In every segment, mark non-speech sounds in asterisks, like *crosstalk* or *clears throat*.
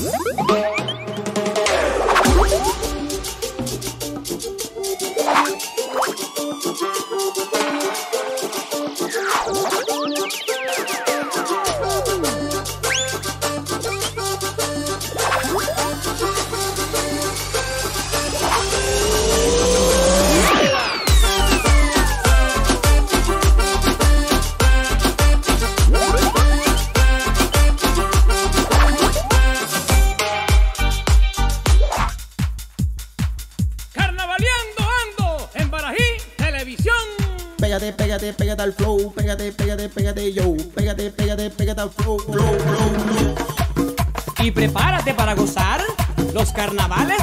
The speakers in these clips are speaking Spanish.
Música los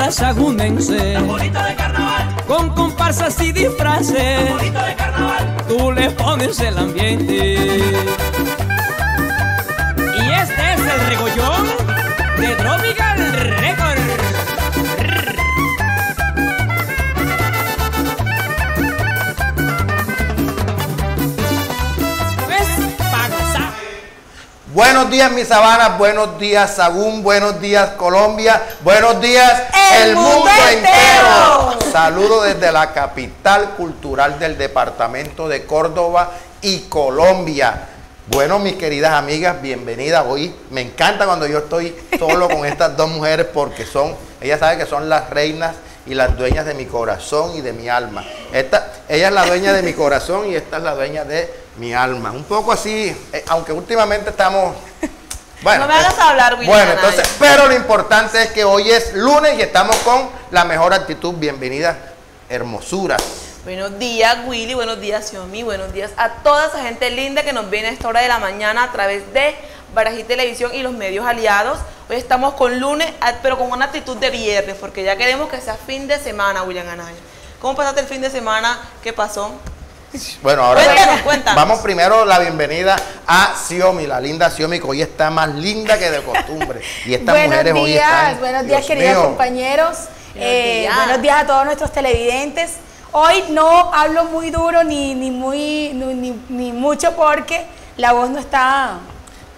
Mi tierra sagunense. Con comparsas y disfraces. Tú le pones el ambiente. Y este es el regollón de Tropical Record. Buenos días, mis sabanas. Buenos días, Sagún. Buenos días, Colombia. Buenos días, El mundo entero. Saludo desde la capital cultural del departamento de Córdoba y Colombia. Bueno, mis queridas amigas, bienvenidas. Hoy me encanta cuando yo estoy solo con estas dos mujeres porque son, ellas saben que son las reinas y las dueñas de mi corazón y de mi alma. Esta, ella es la dueña de mi corazón y esta es la dueña de mi alma. Un poco así, eh, aunque últimamente estamos... Bueno, No me hagas eh, hablar, William Bueno, entonces, pero lo importante es que hoy es lunes y estamos con la mejor actitud. Bienvenida, hermosuras. Buenos días, Willy. Buenos días, Xiaomi. Buenos días a toda esa gente linda que nos viene a esta hora de la mañana a través de Barají Televisión y los medios aliados. Hoy estamos con lunes, ah, pero con una actitud de viernes, porque ya queremos que sea fin de semana, William Anaya. ¿Cómo pasaste el fin de semana? ¿Qué pasó? Bueno, ahora Cuéntanos, cuéntanos. vamos primero la bienvenida a Xiomi, la linda Xiomi, que hoy está más linda que de costumbre. Y estas buenos mujeres hoy días, están. buenos días Dios queridos mío. compañeros. Eh, días. buenos días a todos nuestros televidentes. Hoy no hablo muy duro ni, ni muy ni- ni mucho porque la voz no está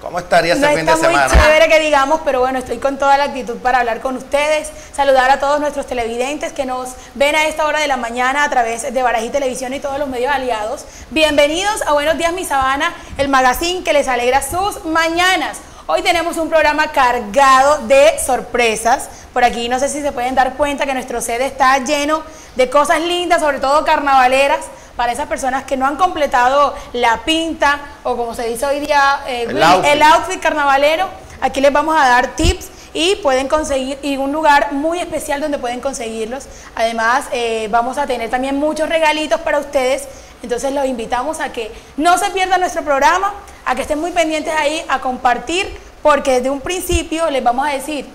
¿Cómo estaría ese no fin de está muy semana? chévere que digamos, pero bueno, estoy con toda la actitud para hablar con ustedes, saludar a todos nuestros televidentes que nos ven a esta hora de la mañana a través de Barají Televisión y todos los medios aliados. Bienvenidos a Buenos Días Mi Sabana, el magazine que les alegra sus mañanas. Hoy tenemos un programa cargado de sorpresas. Por aquí no sé si se pueden dar cuenta que nuestro sede está lleno de cosas lindas, sobre todo carnavaleras, para esas personas que no han completado la pinta o como se dice hoy día, eh, El Willy, outfit. el outfit carnavalero. Aquí les vamos a dar tips y pueden conseguir y un lugar muy especial donde pueden conseguirlos. Además, eh, vamos a tener también muchos regalitos para ustedes. Entonces los invitamos a que no se pierdan nuestro programa, a que estén muy pendientes ahí, a compartir, porque desde un principio les vamos a decir,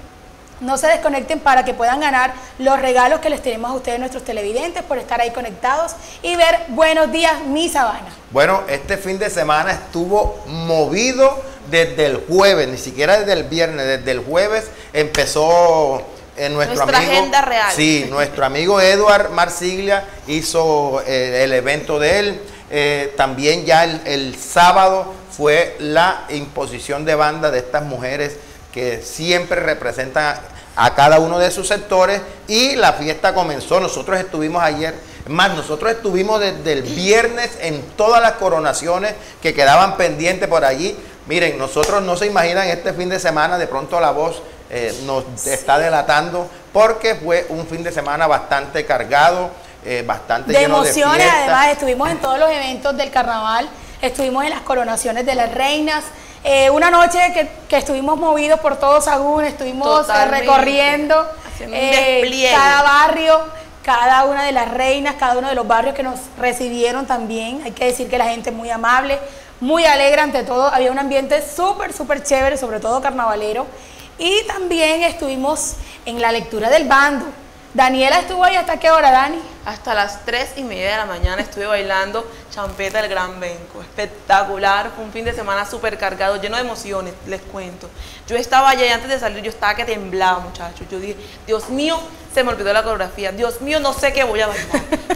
no se desconecten para que puedan ganar los regalos que les tenemos a ustedes, nuestros televidentes, por estar ahí conectados y ver Buenos Días, mi Sabana. Bueno, este fin de semana estuvo movido desde el jueves, ni siquiera desde el viernes, desde el jueves empezó eh, nuestro Nuestra amigo. agenda real. Sí, nuestro amigo Eduard Marsiglia hizo eh, el evento de él. Eh, también ya el, el sábado fue la imposición de banda de estas mujeres que siempre representan a cada uno de sus sectores y la fiesta comenzó. Nosotros estuvimos ayer, más, nosotros estuvimos desde el viernes en todas las coronaciones que quedaban pendientes por allí. Miren, nosotros no se imaginan este fin de semana, de pronto la voz eh, nos está delatando porque fue un fin de semana bastante cargado, eh, bastante de lleno emociones, de además estuvimos en todos los eventos del carnaval. estuvimos en las coronaciones de las reinas. Eh, una noche que, que estuvimos movidos por todo Sagún, estuvimos eh, Totalmente. recorriendo eh, cada barrio, cada una de las reinas, cada uno de los barrios que nos recibieron también. Hay que decir que la gente es muy amable, muy alegre ante todo. Había un ambiente súper, súper chévere, sobre todo carnavalero. Y también estuvimos en la lectura del bando. Daniela estuvo ahí hasta qué hora, Dani? Hasta las 3 y media de la mañana estuve bailando Champeta del Gran Benco. Espectacular, fue un fin de semana súper cargado, lleno de emociones, les cuento. Yo estaba allá y antes de salir yo estaba que temblaba, muchachos. Yo dije, Dios mío, se me olvidó la coreografía. Dios mío, no sé qué voy a bailar.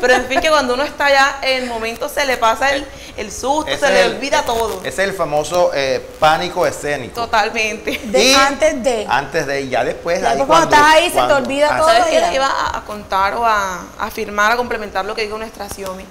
Pero en fin, que cuando uno está allá, en el momento se le pasa el, el susto, Ese se le el- olvida todo. Ese es el famoso eh, pánico escénico. Totalmente. De- Y antes de. Antes de, y ya después. Ya ahí cuando estás ahí se te olvida ah, todo. ¿Sabes qué iba a, a contar o a, a afirmar, a complementar lo que dijo nuestra Xiomi?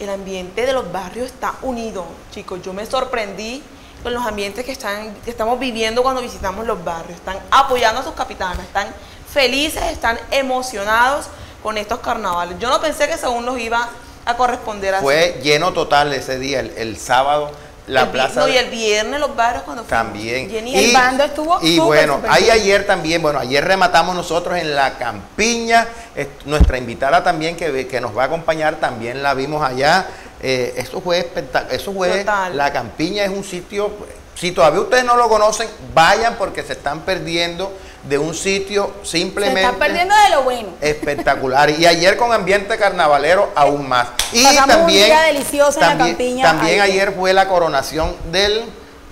El ambiente de los barrios está unido, chicos. Yo me sorprendí con los ambientes que, están, que estamos viviendo cuando visitamos los barrios. Están apoyando a sus capitanas, están felices, están emocionados con estos carnavales. Yo no pensé que según los iba a corresponder así. Fue lleno total ese día, el sábado, la El plaza. no, y el viernes los barrios cuando fuimos, También. llenísimos. El bando estuvo Y bueno, ahí ayer también, bueno, ayer rematamos nosotros en la campiña. est- nuestra invitada también que, que nos va a acompañar, también la vimos allá. Eh, eso fue espectacular. Eso fue, Total. la campiña es un sitio, si todavía ustedes no lo conocen, vayan porque se están perdiendo de un sitio Se simplemente está perdiendo de lo bueno. espectacular. Y ayer con ambiente carnavalero aún más. Y Pasamos un también, delicioso en la también, campiña también ayer. ayer fue la coronación del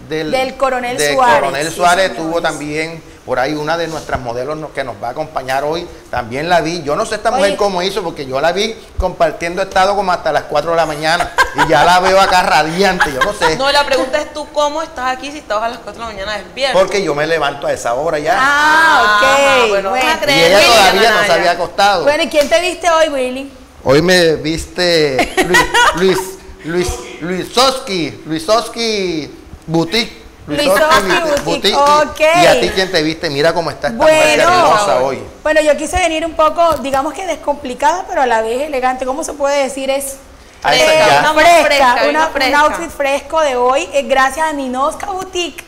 del, Del coronel del Suárez, coronel Suárez tuvo también por ahí una de nuestras modelos que nos va a acompañar hoy. También la vi. Yo no sé esta mujer Oye. cómo hizo, porque yo la vi compartiendo estado como hasta las 4 de la mañana. y ya la veo acá radiante. Yo no sé. No, la pregunta es tú cómo estás aquí si estabas a las 4 de la mañana despierto. porque yo me levanto a esa hora ya. Ah, ok. Ah, bueno, bueno. y ella todavía no se había acostado. Bueno, ¿y quién te viste hoy, Willy? Hoy me viste Luis Luis Luis Luisowski, Luisowski Boutique. Luisowski Boutique, Boutique, Y- ok. Y a ti quién te viste, mira cómo está esta mujer Bueno, hermosa hoy. bueno, yo quise venir un poco, digamos que descomplicada, pero a la vez elegante. ¿Cómo se puede decir? Es Ah, esa eh. Una fresca, fresca, una- una un fresca. outfit fresco de hoy, eh, gracias a Ninoska Boutique.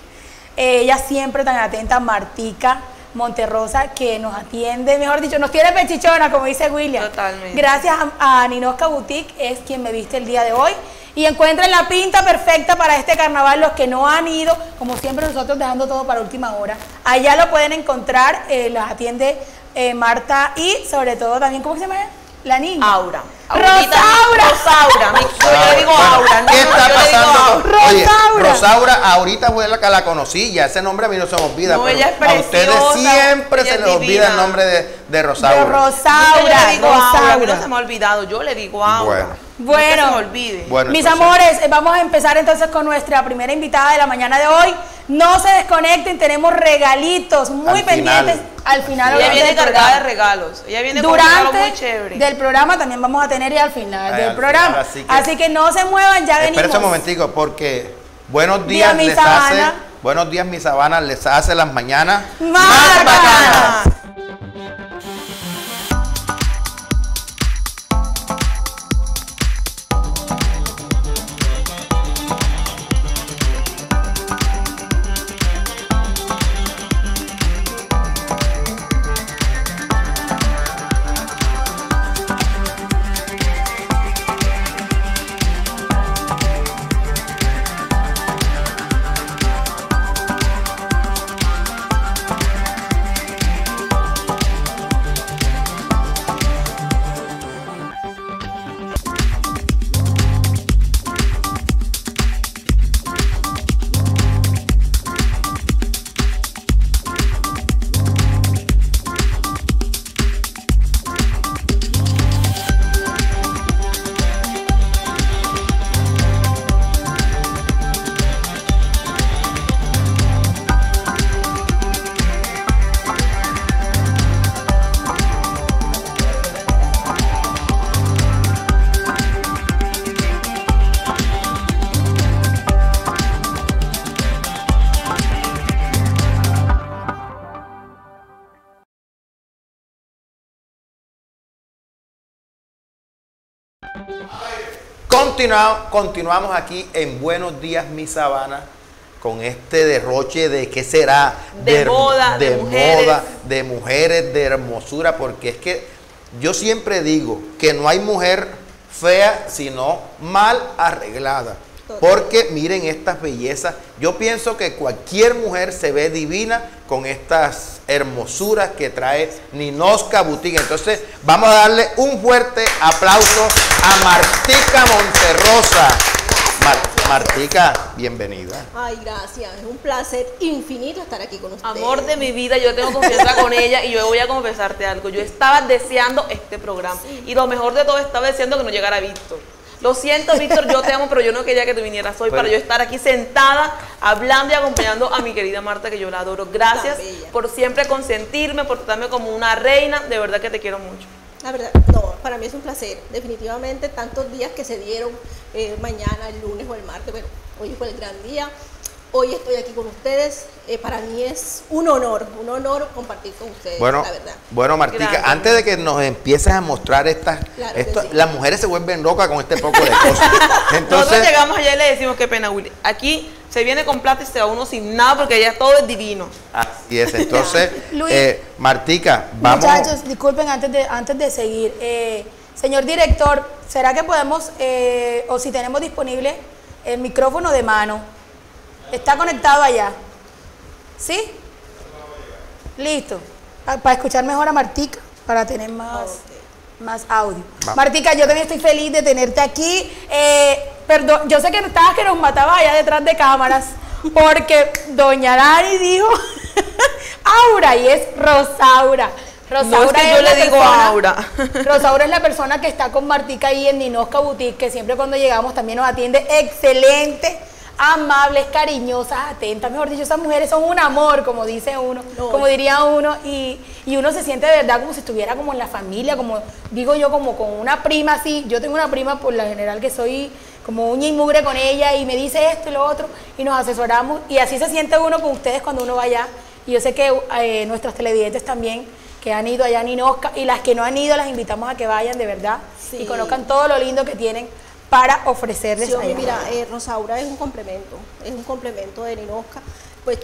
Eh, ella siempre tan atenta, Martica Monterrosa, que nos atiende, mejor dicho, nos tiene pechichona, como dice William. Totalmente. Gracias a, a Ninoska Boutique, es quien me viste el día de hoy. Y encuentren la pinta perfecta para este carnaval, los que no han ido, como siempre nosotros dejando todo para última hora. Allá lo pueden encontrar, eh, las atiende eh, Marta y sobre todo también, ¿cómo se llama? La niña. Aura. Rosaura. Rosaura. mi- Yo le digo Bueno, Aura. no, ¿Qué está yo pasando? Aura. Oye, Rosaura. Rosaura, ahorita fue la que la conocí, ya ese nombre a mí no se me olvida. No, pero ella es a ustedes siempre ella se es les olvida el nombre de, de De Rosaura. Rosaura. Yo le digo Aura. A mí no Rosaura. se me ha olvidado. Yo le digo Aura. Bueno. No Bueno, se me olvide. Bueno, mis entonces- amores, eh, vamos a empezar entonces con nuestra primera invitada de la mañana de hoy. No se desconecten, tenemos regalitos muy Al pendientes final. al final. Ella viene cargada de regalos. Ella viene con un regalo Durante muy chévere. del programa también vamos a tener y al final Ay, del al programa. final, así, así que, no se muevan, ya venimos. Espérense un momentico, porque buenos Día días mi les hace, buenos días mi sabana les hace las mañanas Más bacanas. Continua- continuamos aquí en Buenos Días, mi Sabana, con este derroche de qué será De moda, de mujeres. moda, de mujeres, de hermosura, porque es que yo siempre digo que no hay mujer fea, sino mal arreglada. Porque miren estas bellezas. Yo pienso que cualquier mujer se ve divina con estas hermosuras que trae Ninoska Boutique. Entonces, vamos a darle un fuerte aplauso a Martica Monterrosa. Mar- Martica, bienvenida. Ay, gracias. Es un placer infinito estar aquí con ustedes. Amor de mi vida, yo tengo confianza con ella y yo voy a confesarte algo. Yo estaba deseando este programa y lo mejor de todo estaba deseando que no llegara Víctor. Lo siento, Víctor, yo te amo, pero yo no quería que tú vinieras hoy Pero- para yo estar aquí sentada, hablando y acompañando a mi querida Marta, que yo la adoro. Gracias por siempre consentirme, por tratarme como una reina. De verdad que te quiero mucho. La verdad, no, para mí es un placer. Definitivamente, tantos días que se dieron, eh, mañana, el lunes o el martes, bueno, hoy fue el gran día. Hoy estoy aquí con ustedes. Eh, para mí es un honor, un honor compartir con ustedes, Bueno, la verdad. bueno Martica, Gracias. antes de que nos empieces a mostrar estas, Claro que esto- sí. las mujeres se vuelven locas con este poco de cosas. *laughs* Nosotros Entonces, llegamos allá y le decimos, qué pena, Willy. Aquí se viene con plata y se va uno sin nada porque allá todo es divino. así es. *laughs* Entonces, Luis. eh, Martica, vamos. Muchachos, disculpen antes de, antes de seguir. Eh, señor director, ¿será que podemos, eh, o si tenemos disponible el micrófono de mano? ¿Está conectado allá? ¿Sí? Listo. Ah, Para escuchar mejor a Martica, para tener más, más audio. Va. Martica, yo también estoy feliz de tenerte aquí. Eh, perdón, yo sé que estabas que nos matabas allá detrás de cámaras, porque doña Dani dijo *laughs* Aura y es Rosaura. No, es que yo le digo Aura. *laughs* Rosaura es la persona que está con Martica ahí en Ninosca Boutique, que siempre cuando llegamos también nos atiende excelente, amables, cariñosas, atentas. Mejor dicho, esas mujeres son un amor, como dice uno, No. como diría uno, y, y uno se siente de verdad como si estuviera como en la familia, como digo yo, como con una prima así. Yo tengo una prima por la general que soy como uña y mugre con ella y me dice esto y lo otro y nos asesoramos y así se siente uno con ustedes cuando uno va allá. Y yo sé que eh, nuestros televidentes también que han ido allá a Ninosca y las que no han ido las invitamos a que vayan de verdad Sí. y conozcan todo lo lindo que tienen para ofrecerles Sí, mira, eh, Rosaura es un complemento, es un complemento de Ninosca. Pues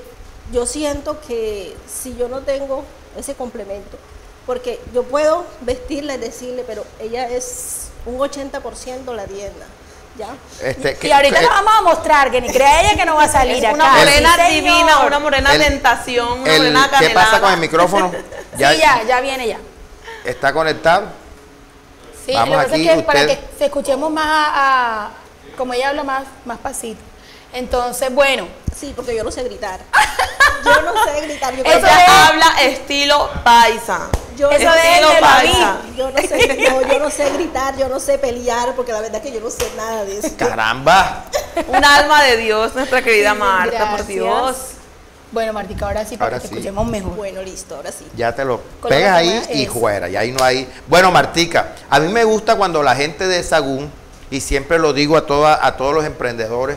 yo siento que si yo no tengo ese complemento, porque yo puedo vestirla y decirle, pero ella es un 80% la tienda, ¿ya? Este, que- y ahorita que- nos vamos a mostrar que ni crea ella que no va a salir Es acá. una morena divina, una morena el- tentación, una el- morena ¿Qué pasa canelada. con el micrófono? *laughs* Sí, ya, ya viene ya. ¿Está conectado? Sí, Vamos lo que pasa aquí, es que para usted- que se escuchemos más a, a- como ella habla más, más pasito. Entonces, bueno, Sí, porque yo no sé gritar. *laughs* Yo no sé gritar. Yo, Ella habla estilo paisa. yo, eso no, de estilo de paisa. Yo no sé, no, yo no sé *laughs* gritar, yo no sé pelear, porque la verdad es que yo no sé nada de eso. Caramba. *laughs* Un alma de Dios, nuestra querida Sí, Marta, por. Dios. Bueno, Martica, ahora sí, para Ahora que te sí. escuchemos mejor. Bueno, listo, ahora sí. Ya te lo pegas ahí y fuera. Y ahí no hay. Bueno, Martica, a mí me gusta cuando la gente de Sagún, y siempre lo digo a, toda, a todos los emprendedores,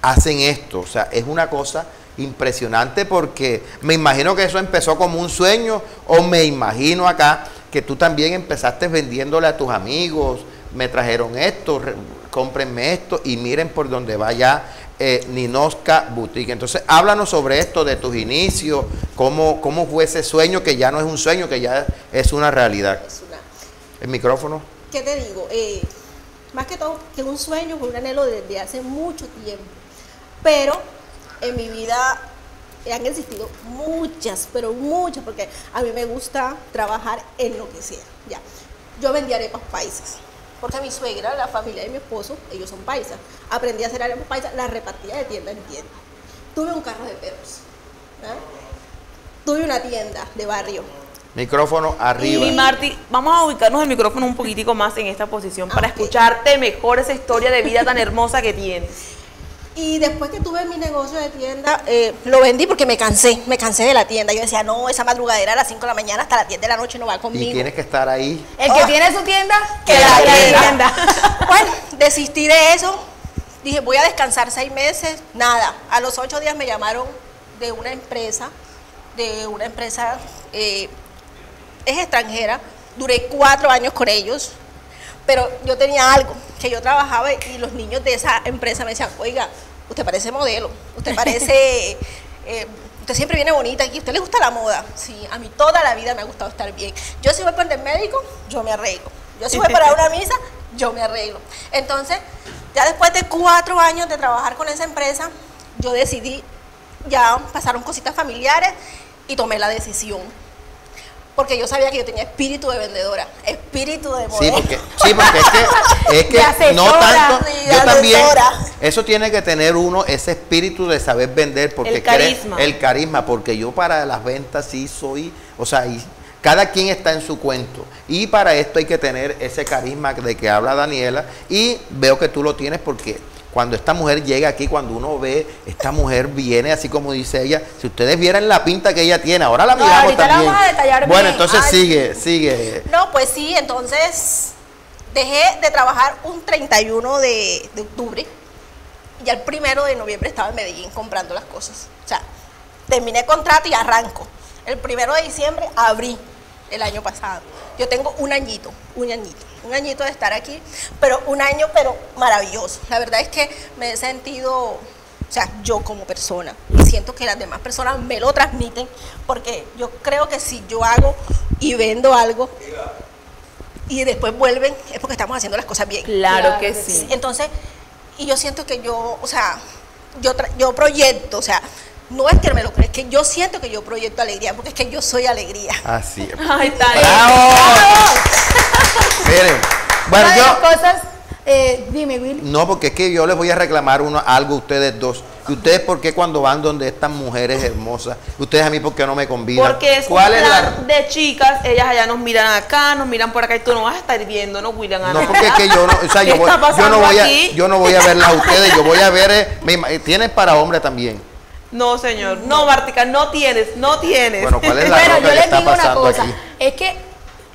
hacen esto. O sea, es una cosa impresionante porque me imagino que eso empezó como un sueño, o me imagino acá que tú también empezaste vendiéndole a tus amigos, me trajeron esto, re- cómprenme esto y miren por donde vaya eh, Ninoska Boutique. Entonces, háblanos sobre esto, de tus inicios, cómo, cómo fue ese sueño que ya no es un sueño, que ya es una realidad. Es una, El micrófono. ¿Qué te digo? Eh, más que todo, que un sueño, fue un anhelo desde hace mucho tiempo. Pero en mi vida han existido muchas, pero muchas, porque a mí me gusta trabajar en lo que sea. Ya. Yo vendía arepas paisas. Porque mi suegra, la familia de mi esposo, ellos son paisas. Aprendí a hacer arepas paisas, las repartía de tienda en tienda. Tuve un carro de perros. ¿ah? Tuve una tienda de barrio. Micrófono arriba. Y Marti, vamos a ubicarnos el micrófono un poquitico más en esta posición para Ah, escucharte mejor esa historia de vida tan hermosa que tienes. Y después que tuve mi negocio de tienda, eh, lo vendí porque me cansé, me cansé de la tienda. Yo decía, no, esa madrugadera a las 5 de la mañana hasta las 10 de la noche no va Y conmigo. tienes que estar ahí. El que Oh. tiene su tienda, que la la tienda. tienda. *laughs* bueno, desistí de eso. Dije, voy a descansar seis meses. Nada. A los ocho días me llamaron de una empresa, de una empresa, eh, es extranjera. Duré cuatro años con ellos. Pero yo tenía algo, que yo trabajaba y los niños de esa empresa me decían, oiga, usted parece modelo, usted parece, *laughs* eh, usted siempre viene bonita aquí, ¿usted le gusta la moda? Sí, a mí toda la vida me ha gustado estar bien. Yo si voy para el médico, yo me arreglo. Yo si voy para *laughs* una misa, yo me arreglo. Entonces, ya después de cuatro años de trabajar con esa empresa, yo decidí, ya pasaron cositas familiares y tomé la decisión porque yo sabía que yo tenía espíritu de vendedora, espíritu de modelo. Sí, porque, sí, porque es que, *laughs* es que asesora, no tanto, yo también, eso tiene que tener uno ese espíritu de saber vender, porque El cree- carisma. el carisma, porque yo para las ventas sí soy, o sea, y cada quien está en su cuento, y para esto hay que tener ese carisma de que habla Daniela, y veo que tú lo tienes porque cuando esta mujer llega aquí, cuando uno ve, esta mujer viene así como dice ella, si ustedes vieran la pinta que ella tiene, ahora la No, miramos ahorita la también. vamos a detallar bueno, bien. entonces Ay. sigue, sigue. No, pues sí, entonces dejé de trabajar un 31 de, de octubre y el primero de noviembre estaba en Medellín comprando las cosas. O sea, terminé contrato y arranco. El primero de diciembre abrí el año pasado. Yo tengo un añito, un añito, un añito de estar aquí, pero un año pero maravilloso. La verdad es que me he sentido, o sea, yo como persona, y siento que las demás personas me lo transmiten, porque yo creo que si yo hago y vendo algo, y después vuelven, es porque estamos haciendo las cosas bien. Claro, Claro que que sí. Entonces, y yo siento que yo, o sea, yo, tra- yo proyecto, o sea, no es que me lo crees, es que yo siento que yo proyecto alegría, porque es que yo soy alegría. Así es. *laughs* Ay, Tania. ¡Bravo! Miren, bueno, Una de las yo. cosas, eh, dime, Willy. No, porque es que yo les voy a reclamar uno, algo a ustedes dos. ¿Y ustedes por qué cuando van donde estas mujeres hermosas? ¿Ustedes a mí por qué no me convidan? Porque es ¿Cuál un es la.? de chicas, ellas allá nos miran acá, nos miran por acá y tú no vas a estar viendo, ¿no, William? No, porque es que yo no, o sea, ¿Qué yo, voy- está yo no voy a, yo no voy a verlas a ustedes, yo voy a ver, eh, me ima- tienes para hombre también. No, señor. No, Martica, no tienes, no tienes. Bueno, ¿cuál es la nota yo que les está digo una pasando cosa, aquí? es que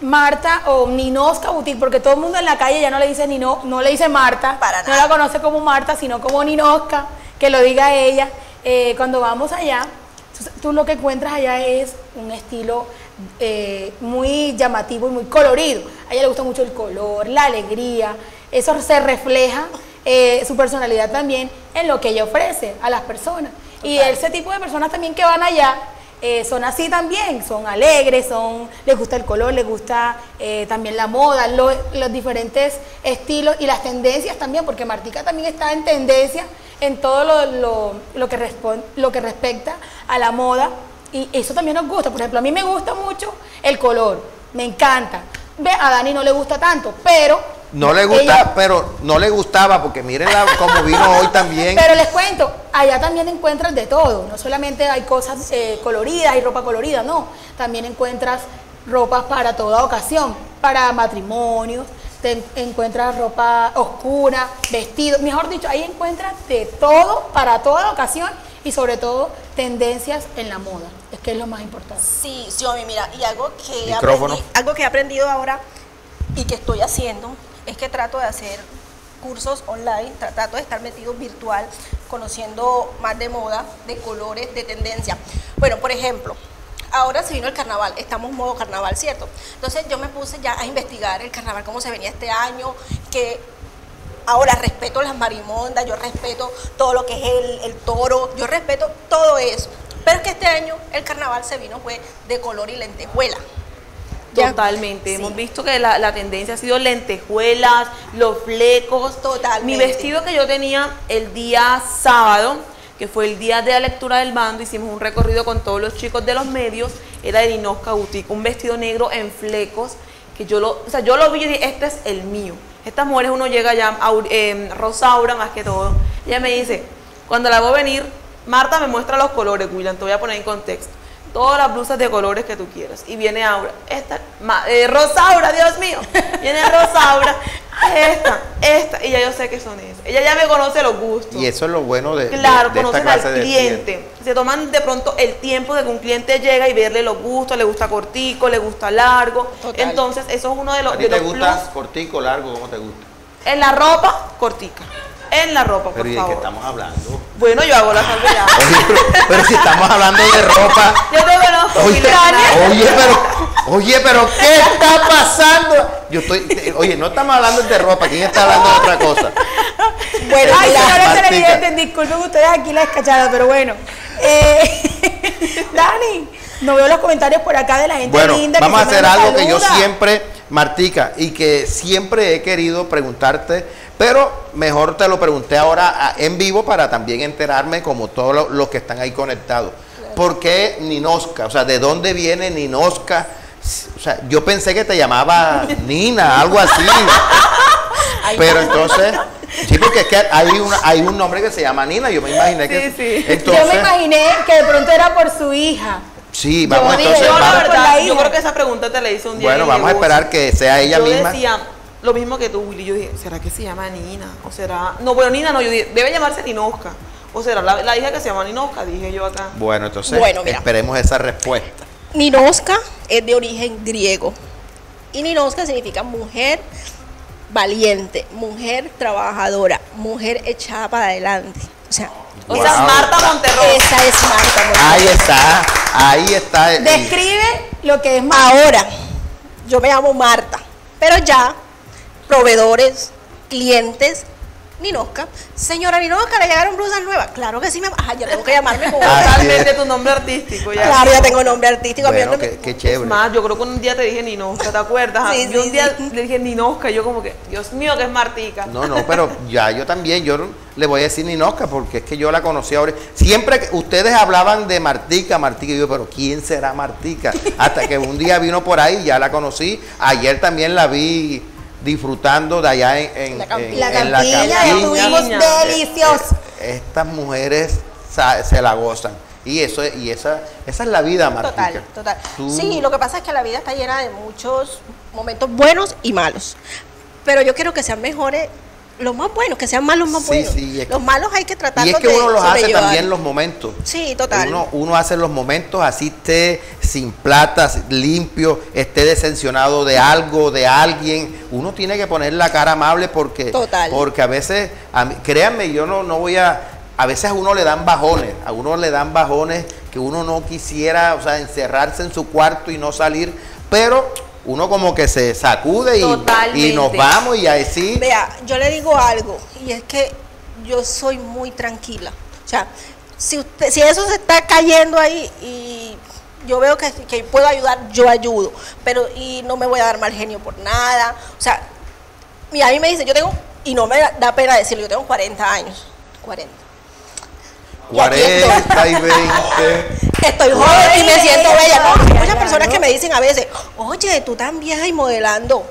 Marta o Ninosca Boutique, porque todo el mundo en la calle ya no le dice Nino, no le dice Marta, Para no la conoce como Marta, sino como Ninosca, que lo diga ella. Eh, cuando vamos allá, tú, tú lo que encuentras allá es un estilo eh, muy llamativo y muy colorido. A ella le gusta mucho el color, la alegría, eso se refleja eh, su personalidad también en lo que ella ofrece a las personas. Y ese tipo de personas también que van allá eh, son así también, son alegres, son, les gusta el color, les gusta eh, también la moda, lo- los diferentes estilos y las tendencias también, porque Martica también está en tendencia en todo lo, lo- lo que, respon- lo que respecta a la moda y eso también nos gusta. Por ejemplo, a mí me gusta mucho el color, me encanta. Ve, a Dani no le gusta tanto, pero... No le gusta, ella- pero no le gustaba porque mírenla como vino hoy también. Pero les cuento, allá también encuentras de todo, no solamente hay cosas eh, coloridas y ropa colorida, no, también encuentras ropas para toda ocasión, para matrimonios, te en- encuentras ropa oscura, vestidos, mejor dicho, ahí encuentras de todo para toda ocasión y sobre todo tendencias en la moda, es que es lo más importante. Sí, Xiaomi, mira, y algo que, aprendí, algo que he aprendido ahora y que estoy haciendo es que trato de hacer cursos online, tra- trato de estar metido virtual, conociendo más de moda, de colores, de tendencia. Bueno, por ejemplo, ahora se vino el carnaval, estamos en modo carnaval, ¿cierto? Entonces yo me puse ya a investigar el carnaval, cómo se venía este año, que Ahora respeto las marimondas, yo respeto todo lo que es el, el toro, yo respeto todo eso. Pero es que este año el carnaval se vino fue de color y lentejuela. Totalmente. Sí. Hemos visto que la, la tendencia ha sido lentejuelas, los flecos. Totalmente. Mi vestido que yo tenía el día sábado, que fue el día de la lectura del bando, hicimos un recorrido con todos los chicos de los medios, era de Ninosca Boutique, un vestido negro en flecos, que yo lo, o sea, yo lo vi y dije, este es el mío. Estas mujeres uno llega ya, eh, Rosaura más que todo, ella me dice, cuando la voy a venir, Marta me muestra los colores, William, te voy a poner en contexto. Todas las blusas de colores que tú quieras. Y viene Aura. Esta, ma- eh, Rosaura, Dios mío. Viene Rosaura. Esta, esta. Y ya yo sé que son esas. Ella ya me conoce los gustos. Y eso es lo bueno de, de- Claro, de esta conocen clase al de cliente. Se toman de pronto el tiempo de que un cliente llega y verle los gustos, le gusta cortico, le gusta largo. Total. Entonces, eso es uno de los, ¿A ti de te los gusta plus. cortico, largo? ¿Cómo te gusta? En la ropa, cortica. En la ropa, por Pero ¿y de qué estamos hablando? Bueno, yo hago la salvedad. Oye, pero, pero si estamos hablando de ropa. Yo te conozco, Oye, pero, Oye, pero ¿qué está pasando? Yo estoy, oye, no estamos hablando de ropa, ¿quién está hablando de otra cosa? Bueno, Ay, señores televidentes, disculpen ustedes aquí la escachada, pero bueno. Eh, *laughs* Dani, no veo los comentarios por acá de la gente Bueno, linda. que vamos a hacer algo que yo siempre, Martica, y que siempre he querido preguntarte, pero mejor te lo pregunté ahora ah, en vivo para también enterarme como todos lo- los que están ahí conectados. ¿Por qué Ninosca? O sea, ¿de dónde viene Ninosca? O sea, yo pensé que te llamaba *laughs* Nina, algo así. Pero entonces, sí, porque es que hay, una, hay un nombre que se llama Nina, yo me imaginé que... Sí, sí. Entonces, Yo me imaginé que de pronto era por su hija. sí, vamos dije, entonces... Yo, la vamos verdad, la yo creo que esa pregunta te la hice un día. bueno, en vamos a esperar que sea ella yo misma. decía lo mismo que tú, Willy. Yo dije, ¿será que se llama Nina? ¿O será.? No, bueno, Nina no, yo dije, debe llamarse Ninoska. ¿O será la, la hija que se llama Ninoska? Dije yo acá. Bueno, entonces Bueno, mira. esperemos esa respuesta. Ninoska es de origen griego. Y Ninoska significa mujer valiente, mujer trabajadora, mujer echada para adelante. O sea, O sea, Wow. Marta Monterrosa. esa es Marta. Monterrosa. Ahí está, ahí está. el- Describe lo que es más. Ahora, yo me llamo Marta, pero ya, proveedores, clientes, Ninoska. Señora Ninoska, ¿le llegaron blusas nuevas? Claro que sí, me... Ajá, ya tengo que llamarme como... Ah, Totalmente tu nombre artístico. Ya. Claro, ya tengo nombre artístico. Bueno, qué, qué Es chévere. más, yo creo que un día te dije Ninoska, ¿te acuerdas? Sí, yo sí, un día sí. le dije Ninoska yo como que, Dios mío, que es Martica. No, no, pero ya yo también, yo le voy a decir Ninoca porque es que yo la conocí ahora. Siempre que ustedes hablaban de Martica, Martica, y yo, pero ¿quién será Martica? Hasta que un día vino por ahí, ya la conocí. Ayer también la vi disfrutando de allá en, en- La en- La en campiña, campiña. estuvimos deliciosos. Estas mujeres se la gozan. Y eso y esa esa es la vida, Martica. Total, total. Tú- Sí, lo que pasa es que la vida está llena de muchos momentos buenos y malos. Pero yo quiero que sean mejores los más buenos, que sean más los más Sí, buenos. sí, es que- los malos hay que tratarlos Y es que uno los hace también los momentos. Sí, total. Uno, uno hace los momentos así esté sin plata, limpio, esté decepcionado de algo, de alguien. Uno tiene que poner la cara amable porque, Total. porque a veces, a mí- créanme, yo no, no voy a, a veces a uno le dan bajones, a uno le dan bajones que uno no quisiera, o sea, encerrarse en su cuarto y no salir, pero uno como que se sacude y, y nos vamos y así. Vea, yo le digo algo, y es que yo soy muy tranquila. O sea, si, usted, si eso se está cayendo ahí y yo veo que, que puedo ayudar, yo ayudo. Pero, y no me voy a dar mal genio por nada. O sea, y a mí me dice, yo tengo, y no me da pena decirlo, yo tengo 40 años. 40. Y aquí estoy. 40 y 20. Estoy joven y me siento bella. No, hay muchas personas que me dicen a veces, oye, tú tan vieja y modelando.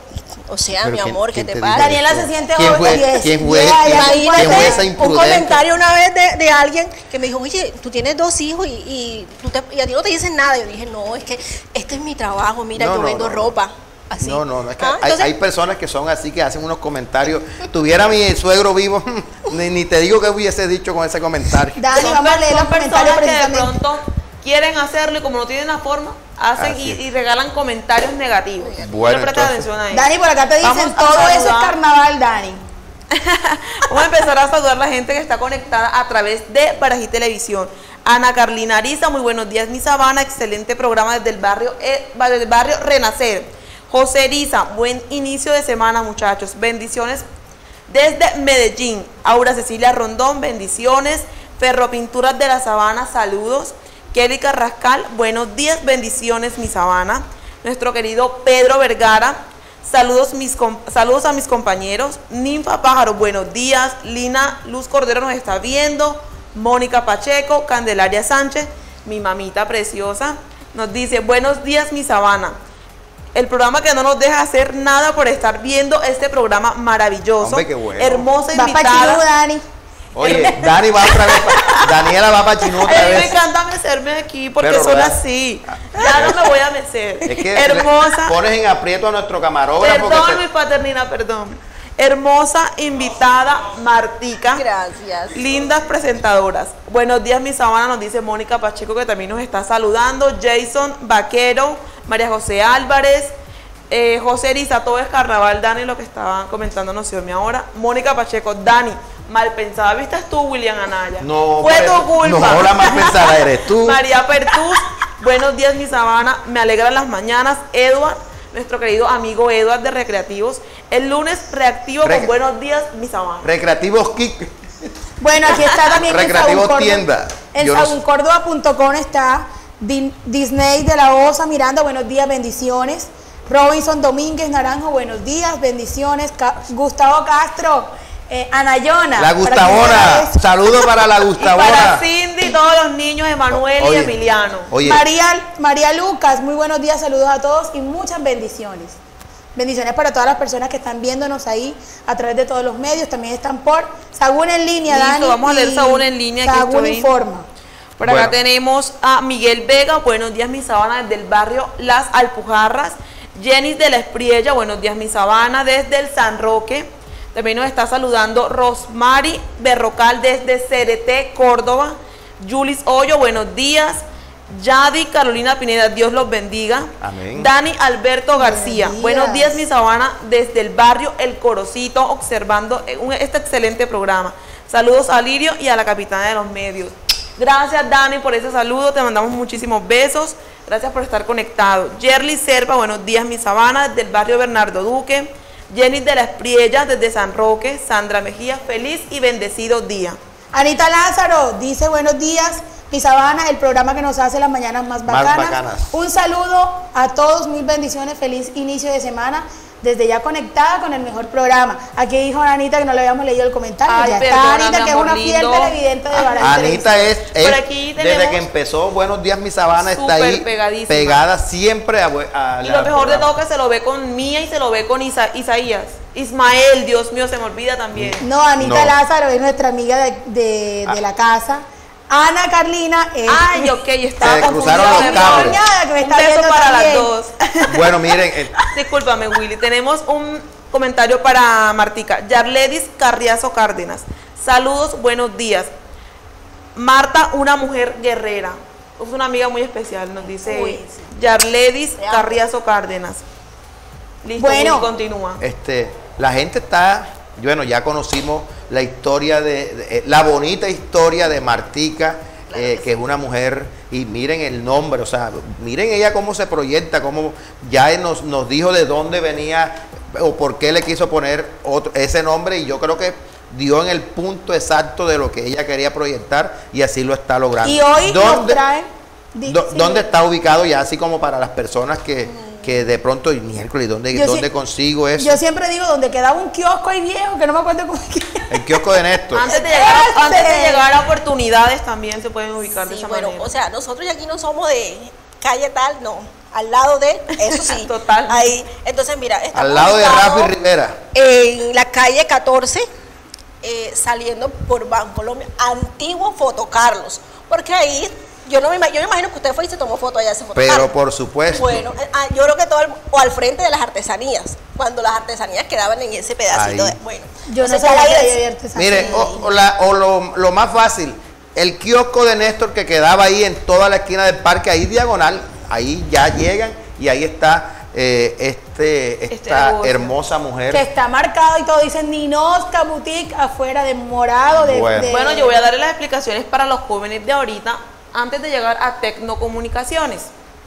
O sea, mi ¿quién- amor, ¿qué te te pasa? Daniela se siente ¿Quién joven, fue, quién fue, Yeah, quién- yeah, quién fue Imagínate esa un comentario una vez de, de alguien que me dijo, oye, tú tienes dos hijos y, y, tú te- y a ti no te dicen nada. Yo dije, no, es que este es mi trabajo, mira, No, yo no, vendo no. ropa. Así. No, no, no, es que Ah, hay, entonces, hay personas que son así, que hacen unos comentarios. Tuviera mi suegro vivo, *laughs* ni, ni te digo que hubiese dicho con ese comentario. Dani, Son vamos a leer los comentarios personas que de pronto quieren hacerlo y como no tienen la forma, hacen y, regalan comentarios negativos. Bueno, No presta entonces- atención a eso. Dani, por acá te dicen, Vamos todo eso es carnaval, Dani. *laughs* Vamos a empezar a saludar a la gente que está conectada a través de Barají Televisión. Ana Carlina Ariza, muy buenos días, mi sabana, excelente programa desde el barrio, eh, desde el barrio Renacer. José Eriza, buen inicio de semana, muchachos. Bendiciones desde Medellín. Aura Cecilia Rondón, bendiciones. Ferropinturas de la Sabana, saludos. Kelly Carrascal, buenos días, bendiciones, mi sabana. Nuestro querido Pedro Vergara, saludos, mis saludos a mis compañeros. Ninfa Pájaro, buenos días. Lina Luz Cordero nos está viendo. Mónica Pacheco, Candelaria Sánchez, mi mamita preciosa, nos dice, buenos días, mi sabana. El programa que no nos deja hacer nada por estar viendo este programa maravilloso. Hombre, qué bueno. Hermosa Va para Chilú, invitada. Dani. Oye, Dani va otra vez, Daniela va para Chino otra a mí me vez. encanta mecerme aquí porque Pero, son ¿verdad? así. Ya no me voy a mecer. Es que Hermosa. pones en aprieto a nuestro camarógrafo. Perdón, se- mi paternina, perdón. Hermosa invitada, Martica. Gracias. Lindas presentadoras. Buenos días, mi sabana, nos dice Mónica Pacheco, que también nos está saludando. Jason Vaquero, María José Álvarez, eh, José Eriza, todo es carnaval, Dani, lo que estaban comentando, no sé, mi ahora. Mónica Pacheco, Dani, mal pensada, ¿viste tú, William Anaya? No, Fue tu culpa. no, la mal pensada eres tú. *laughs* María Pertús, Buenos días, mi sabana. Me alegran las mañanas. Edward, nuestro querido amigo Edward de Recreativos. El lunes reactivo Rec- con buenos días, mi sabana. Recreativos Kick. Bueno, aquí está también *laughs* en Recreativo Saúl Córdoba. tienda. En Yo no está Disney de la Osa Miranda, buenos días, bendiciones. Robinson Domínguez Naranjo, buenos días, bendiciones. Ca- Gustavo Castro, eh, Anayona. La Gustavona. Saludos para la *laughs* Y para Gustavona. Cindy, todos los niños, Emanuel y Emiliano. Oye, María, María Lucas, muy buenos días, saludos a todos y muchas bendiciones. Bendiciones para todas las personas que están viéndonos ahí a través de todos los medios. También están por Sagún en línea, Listo, Dani. vamos a leer Sagún en línea, aquí Sagún informa. Por acá Bueno. tenemos a Miguel Vega, buenos días mi sabana desde el barrio Las Alpujarras. Jenis de la Espriella, buenos días mi sabana desde el San Roque. También nos está saludando Rosmary Berrocal desde CRT, Córdoba. Julis Hoyo, buenos días. Yadi Carolina Pineda, Dios los bendiga. Amén. Dani Alberto García, días. buenos días mi sabana desde el barrio El Corocito, observando eh, un- este excelente programa. Saludos a Lirio y a la capitana de los medios. Gracias Dani por ese saludo, te mandamos muchísimos besos. Gracias por estar conectado. Yerly Serpa, buenos días mi sabana desde el barrio Bernardo Duque. Jenny de la Espriella desde San Roque. Sandra Mejía, feliz y bendecido día. Anita Lázaro dice buenos días, mi sabana, el programa que nos hace las mañanas más Más bacanas. bacanas. Un saludo a todos, mil bendiciones, feliz inicio de semana. Desde ya conectada con el mejor programa. Aquí dijo Anita que no le habíamos leído el comentario. Ay, ya está Anita, que es una fiel televidente de Barajas Anita es, es- Por aquí desde que empezó Buenos Días Mi Sabana está ahí pegadísima. pegada siempre a, a Y lo mejor de todo que se lo ve con Mía y se lo ve con Isa- Isaías. Ismael, Dios mío, se me olvida también. No, Anita No. Lázaro es nuestra amiga de, de- de la casa. Ana Carlina es Ay, ok, estaba Se cruzaron los cables. cuñada que me Un está beso para también. las dos. *laughs* Bueno, miren, eh, *laughs* Discúlpame, Willy. Tenemos un comentario para Martica. Yarledis Carriazo Cárdenas. Saludos, buenos días. Marta, una mujer guerrera. Es una amiga muy especial, nos dice Uy, sí. Yarledis. Carriazo Cárdenas. Listo, Bueno. Willy, continúa. este, la gente está, bueno, ya conocimos la historia de, de- eh, la bonita historia de Martica, eh, que es una mujer, y miren el nombre, o sea, miren ella cómo se proyecta, cómo ya nos, nos dijo de dónde venía o por qué le quiso poner otro, ese nombre, y yo creo que dio en el punto exacto de lo que ella quería proyectar, y así lo está logrando. Y hoy ¿Dónde- sí. ¿Dónde está ubicado ya así como para las personas que, que de pronto, y miércoles, ¿dónde, Yo dónde consigo eso? Yo siempre digo donde quedaba un kiosco ahí viejo, que no me acuerdo cómo. El kiosco de Néstor. Antes de, llegar a, antes de llegar a oportunidades también se pueden ubicar de Sí, esa bueno, manera. o sea, nosotros ya aquí no somos de calle tal, no. Al lado de, eso sí. *laughs* Total. Ahí. Entonces, mira, Al lado de Rafi Rivera. En la calle 14, eh, saliendo por Bancolombia, antiguo Foto Carlos. Porque ahí, yo no me, ima- yo me imagino que usted fue y se tomó foto allá ese Foto Pero por supuesto. Bueno, eh, ah, yo creo que todo, el- o al frente de las artesanías, cuando las artesanías quedaban en ese pedacito Ahí. de, bueno. Yo no artesanía. Miren, o, o la- o lo, lo más fácil, el kiosco de Néstor que quedaba ahí en toda la esquina del parque, ahí diagonal, ahí ya llegan y ahí está eh, este, Este esta hermosa mujer. Que está marcado y todo, dicen Ninosca Boutique afuera de morado. De, Bueno. de- Bueno, yo voy a darle las explicaciones para los jóvenes de ahorita antes de llegar a Tecnocomunicaciones.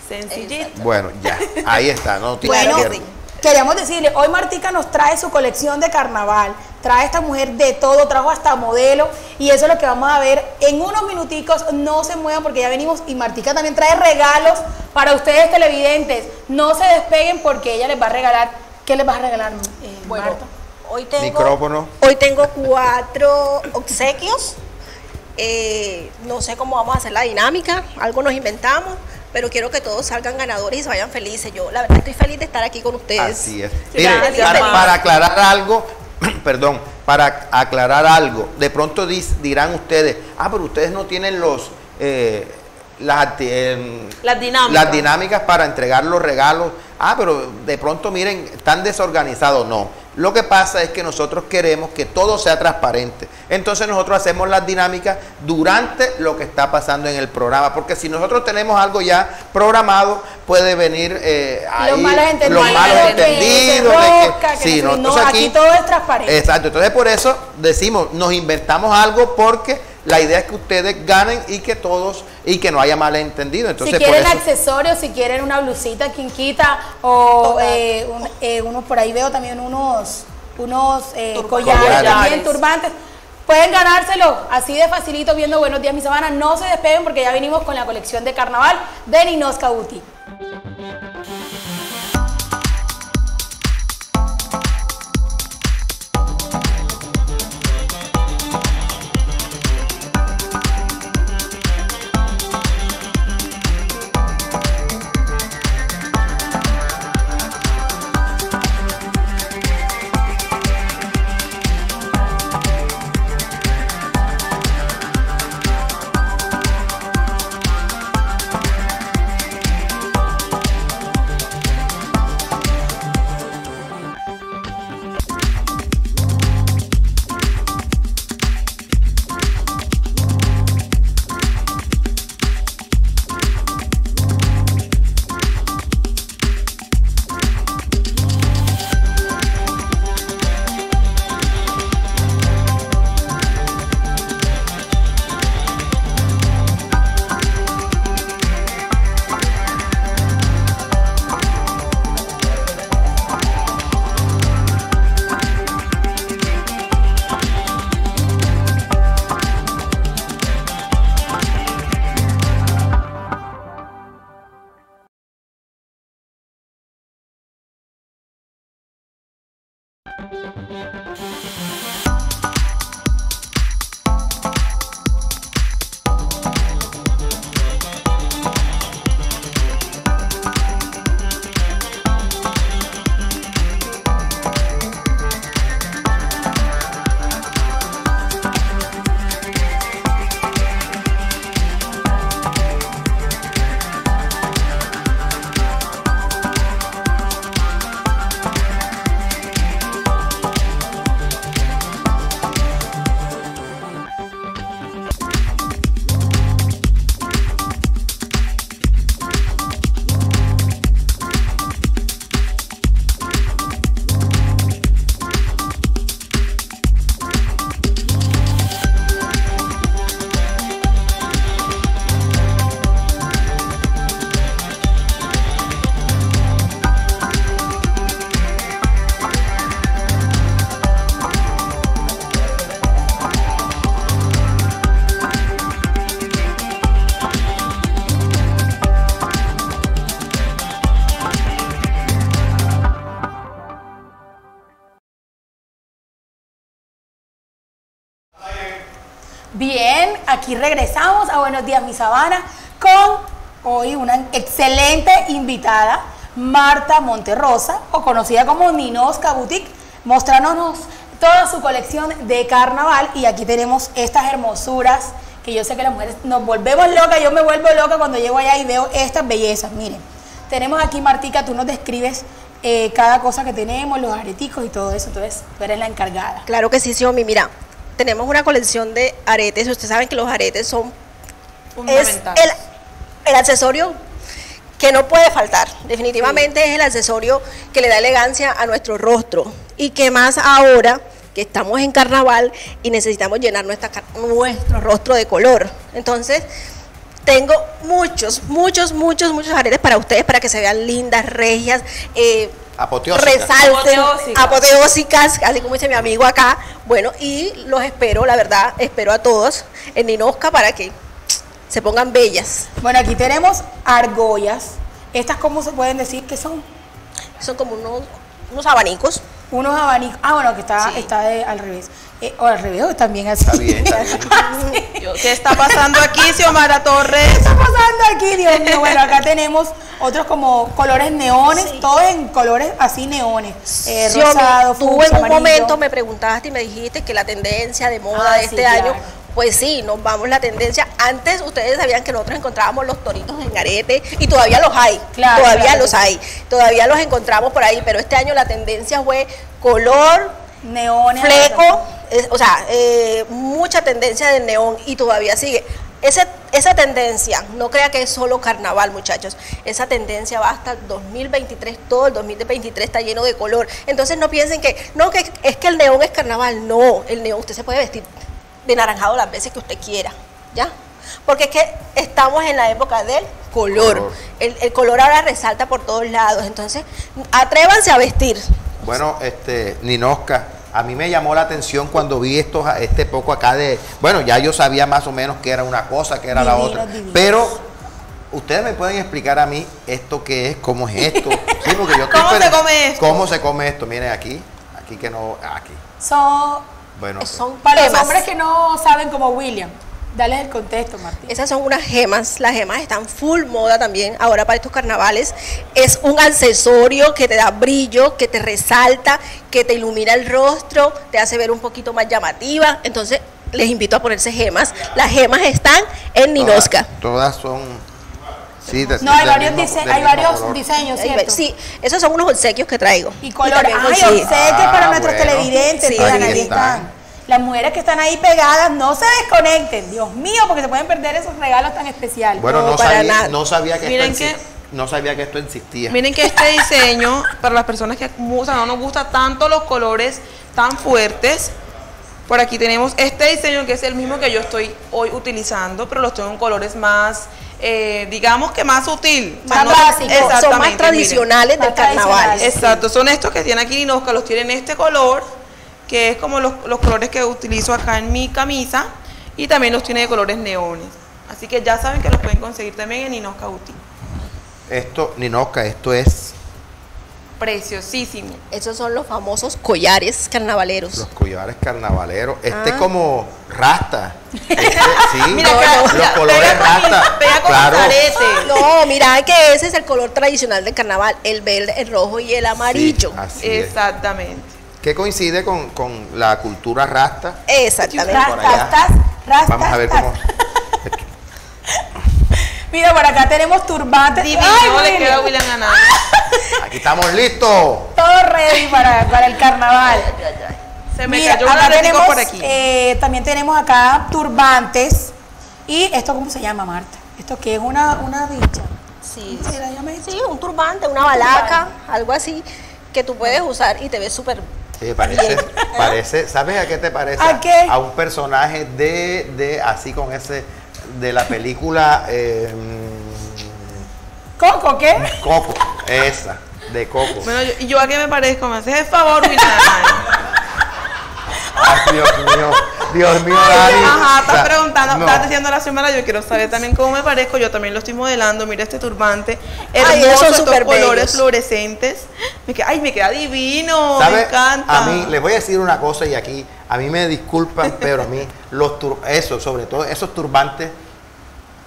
Sencillito. Bueno, ya, ahí está, no tiene Bueno, pierde. queríamos decirle, hoy Martica nos trae su colección de carnaval, trae esta mujer de todo, trajo hasta modelo y eso es lo que vamos a ver en unos minuticos, no se muevan porque ya venimos y Martica también trae regalos para ustedes televidentes, no se despeguen porque ella les va a regalar, ¿qué les va a regalar eh, Bueno, Marta? hoy tengo, Micrófono. hoy tengo cuatro obsequios. Eh, no sé cómo vamos a hacer la dinámica, algo nos inventamos, pero quiero que todos salgan ganadores y se vayan felices. Yo, la verdad, estoy feliz de estar aquí con ustedes. Así es. Para, para aclarar algo, *clears throat* perdón, para aclarar algo, de pronto dirán ustedes, ah, pero ustedes no tienen los eh, las, em, Las dinámicas. las dinámicas para entregar los regalos. Ah, pero de pronto miren, están desorganizados. No. Lo que pasa es que nosotros queremos que todo sea transparente. Entonces nosotros hacemos las dinámicas durante lo que está pasando en el programa. Porque si nosotros tenemos algo ya programado, puede venir eh, ahí los malos entendidos, los malos que se entendidos. de que- rosca, que sí, no entonces aquí todo es transparente. Exacto, entonces por eso decimos, nos inventamos algo porque la idea es que ustedes ganen y que todos y que no haya malentendido. Entonces, si por quieren eso- accesorios, si quieren una blusita, quinquita o eh, un- eh, unos por ahí veo también unos unos eh, Turbantes. collares, Collares. también turbantes. Pueden ganárselo así de facilito viendo Buenos Días Mi Sabana. No se despeguen porque ya venimos con la colección de carnaval de Ninosca Boutique. Aquí regresamos a Buenos Días, mi Sabana, con hoy una excelente invitada, Marta Monterrosa, o conocida como Ninosca Boutique, mostrándonos toda su colección de carnaval. Y aquí tenemos estas hermosuras que yo sé que las mujeres nos volvemos locas. Yo me vuelvo loca cuando llego allá y veo estas bellezas. Miren, tenemos aquí, Martica, tú nos describes eh, cada cosa que tenemos, los areticos y todo eso. Entonces, tú eres la encargada. Claro que sí, Xiaomi. Mira, tenemos una colección de aretes. Ustedes saben que los aretes son es el, el accesorio que no puede faltar. Definitivamente es el accesorio que le da elegancia a nuestro rostro. Y que más ahora que estamos en carnaval y necesitamos llenar nuestra, nuestro rostro de color. Entonces, tengo muchos, muchos, muchos, muchos aretes para ustedes, para que se vean lindas, regias, eh, Apoteósicas. resalten, Apoteósicas. apoteósicas, así como dice mi amigo acá. Bueno, y los espero, la verdad, espero a todos en Ninosca para que se pongan bellas. Bueno, aquí tenemos argollas. ¿Estas cómo se pueden decir que son? Son como unos, unos abanicos. Unos abanicos. Ah, bueno, que está, Sí. está de- al revés. Eh, o al revés, o también así. Está bien, está bien. *laughs* Yo, ¿Qué está pasando aquí, Xiomara Torres? ¿Qué está pasando aquí, Dios mío? Bueno, acá tenemos otros como colores neones, Sí. todos en colores así neones. Eh, Xiomi, rosado, tú en un amarillo. momento me preguntaste y me dijiste que la tendencia de moda Ah, de sí, este claro. año, pues sí, nos vamos la tendencia. Antes ustedes sabían que nosotros encontrábamos los toritos en arete y todavía los hay, Claro, todavía claro. los hay, todavía los encontramos por ahí, pero este año la tendencia fue color, Neones. fleco, es- o sea, eh, mucha tendencia del neón y todavía sigue. Ese- esa tendencia, no crea que es solo carnaval, muchachos. Esa tendencia va hasta el 2023, todo el 2023 está lleno de color. Entonces no piensen que, no, que es que el neón es carnaval. No, el neón usted se puede vestir de naranjado las veces que usted quiera, ¿ya? porque es que estamos en la época del color. Color. El, el color ahora resalta por todos lados, entonces atrévanse a vestir. Bueno, este, Ninosca, a mí me llamó la atención cuando vi estos, este poco acá de, bueno, ya yo sabía más o menos que era una cosa, que era la otra, divinos. pero ustedes me pueden explicar a mí esto qué es, cómo es esto, *laughs* sí, porque yo estoy ¿Cómo se come esto? ¿Cómo se come esto? Miren aquí, aquí que no, aquí, Son bueno, Son para los hombres que no saben como William. Dale el contexto, Martín. Esas son unas gemas, las gemas están full moda también ahora para estos carnavales. Es un accesorio que te da brillo, que te resalta, que te ilumina el rostro, te hace ver un poquito más llamativa. Entonces les invito a ponerse gemas. Las gemas están en Ninosca. Todas, todas son, sí, de- No, hay varios, mismo- dise- hay varios diseños, ¿cierto? Sí, esos son unos obsequios que traigo. Y color. también Ay, consigo. obsequios para Ah, nuestros bueno. televidentes. Sí, ahí ahí están. están. Las mujeres que están ahí pegadas, no se desconecten. Dios mío, porque se pueden perder esos regalos tan especiales. Bueno, No, no, para sabía, nada. no sabía que Miren esto que- no sabía que esto existía. Miren que este diseño, para las personas que o sea, no nos gusta tanto los colores tan fuertes, por aquí tenemos este diseño que es el mismo que yo estoy hoy utilizando, pero los tengo en colores más, eh, digamos que más sutil. O sea, Más no- básicos. Son más miren. tradicionales Más del carnaval. tradicionales. Exacto, son estos que tiene aquí Ninosca, los tienen en este color, que es como los, los colores que utilizo acá en mi camisa, y también los tiene de colores neones. Así que ya saben que los pueden conseguir también en Ninosca Boutique. Esto, Ninosca, esto es Preciosísimo. Esos son los famosos collares carnavaleros. Los collares carnavaleros. Este Ah. como rasta. Este, *laughs* sí, Mira, los, acá, los mira, colores pega con mi- rasta. pega con claro. carete. No, mira que ese es el color tradicional del carnaval, el verde, el rojo y el amarillo. Sí, así es. Que coincide con, con la cultura rasta. Exactamente. Rastas, rastas. Vamos a ver cómo. *laughs* Mira, por acá tenemos turbantes. Divino, Ay, le William. queda a William ganando. *laughs* Aquí estamos listos. Todo ready para, para el carnaval. Se me Mira, cayó un tenemos, por aquí. eh, también tenemos acá turbantes. ¿Y esto cómo se llama, Marta? ¿Esto qué es? Una, una dicha. Sí, ¿Cómo se la llama esto? sí, un turbante, una balaca, algo así que tú puedes usar y te ves súper Sí, parece, bien. *laughs* parece, ¿sabes a qué te parece? ¿A qué? A un personaje de, de así con ese, de la película eh, ¿Coco qué? Coco, esa, de Coco. Bueno, yo, ¿y yo a qué me parezco? ¿Me haces el favor? *laughs* Ay, Dios mío, Dios mío, Dani. Ajá, estás O sea, preguntando, no. estás diciendo la semana, yo quiero saber también cómo me parezco, yo también lo estoy modelando, mira este turbante, Ay, hermoso, esos son estos colores bellos. fluorescentes, me queda, ay, me queda divino, me encanta. A mí, les voy a decir una cosa y aquí, a mí me disculpan, pero a mí, los tur eso, sobre todo esos turbantes,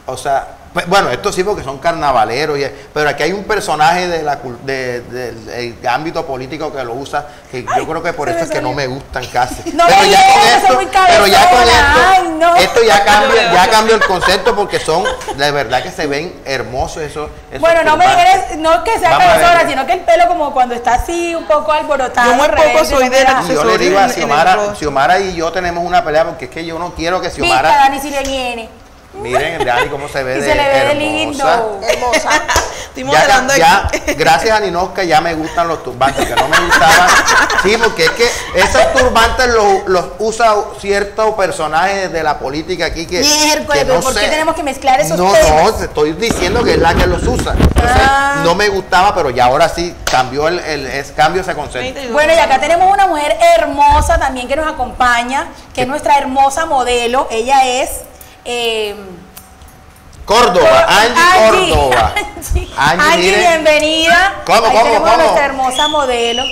o sea, bueno, esto sí porque son carnavaleros, y- pero aquí hay un personaje de la, cul- de- del del ámbito político que lo usa, que yo creo que por eso es que no me gustan casi. *laughs* No pero me ya con esto, pero ya con esto, ay, no. esto ya cambia, ya cambió el concepto porque son, de verdad que se ven hermosos esos. esos Bueno, no me eres, no que sea cabezona, sino que el pelo como cuando está así un poco alborotado. Yo muy poco soy de la- yo le digo a Xiomara. Xiomara y yo tenemos una pelea porque es que yo no quiero que Xiomara, Dani, si le viene. Miren Dani cómo se ve Y de se le ve de hermosa. lindo. hermosa. Estoy Ya, modelando ya, aquí. gracias a Ninosca ya me gustan los turbantes que no me gustaban. Sí, porque es que esos turbantes los, los usa cierto personaje de la política aquí que, Miércoles, no ¿por qué tenemos que mezclar esos no, temas? No, te estoy diciendo que es la que los usa. Entonces, Ah. no me gustaba, pero ya ahora sí cambió el, el es, cambio ese concepto. Bueno, y acá tenemos una mujer hermosa también que nos acompaña, que es nuestra hermosa modelo. Ella es. Eh, Córdoba, Angie, Córdoba. *laughs* Angie, Angie, Angie, miren. bienvenida. ¿Cómo, Ahí cómo, tenemos cómo? nuestra hermosa modelo.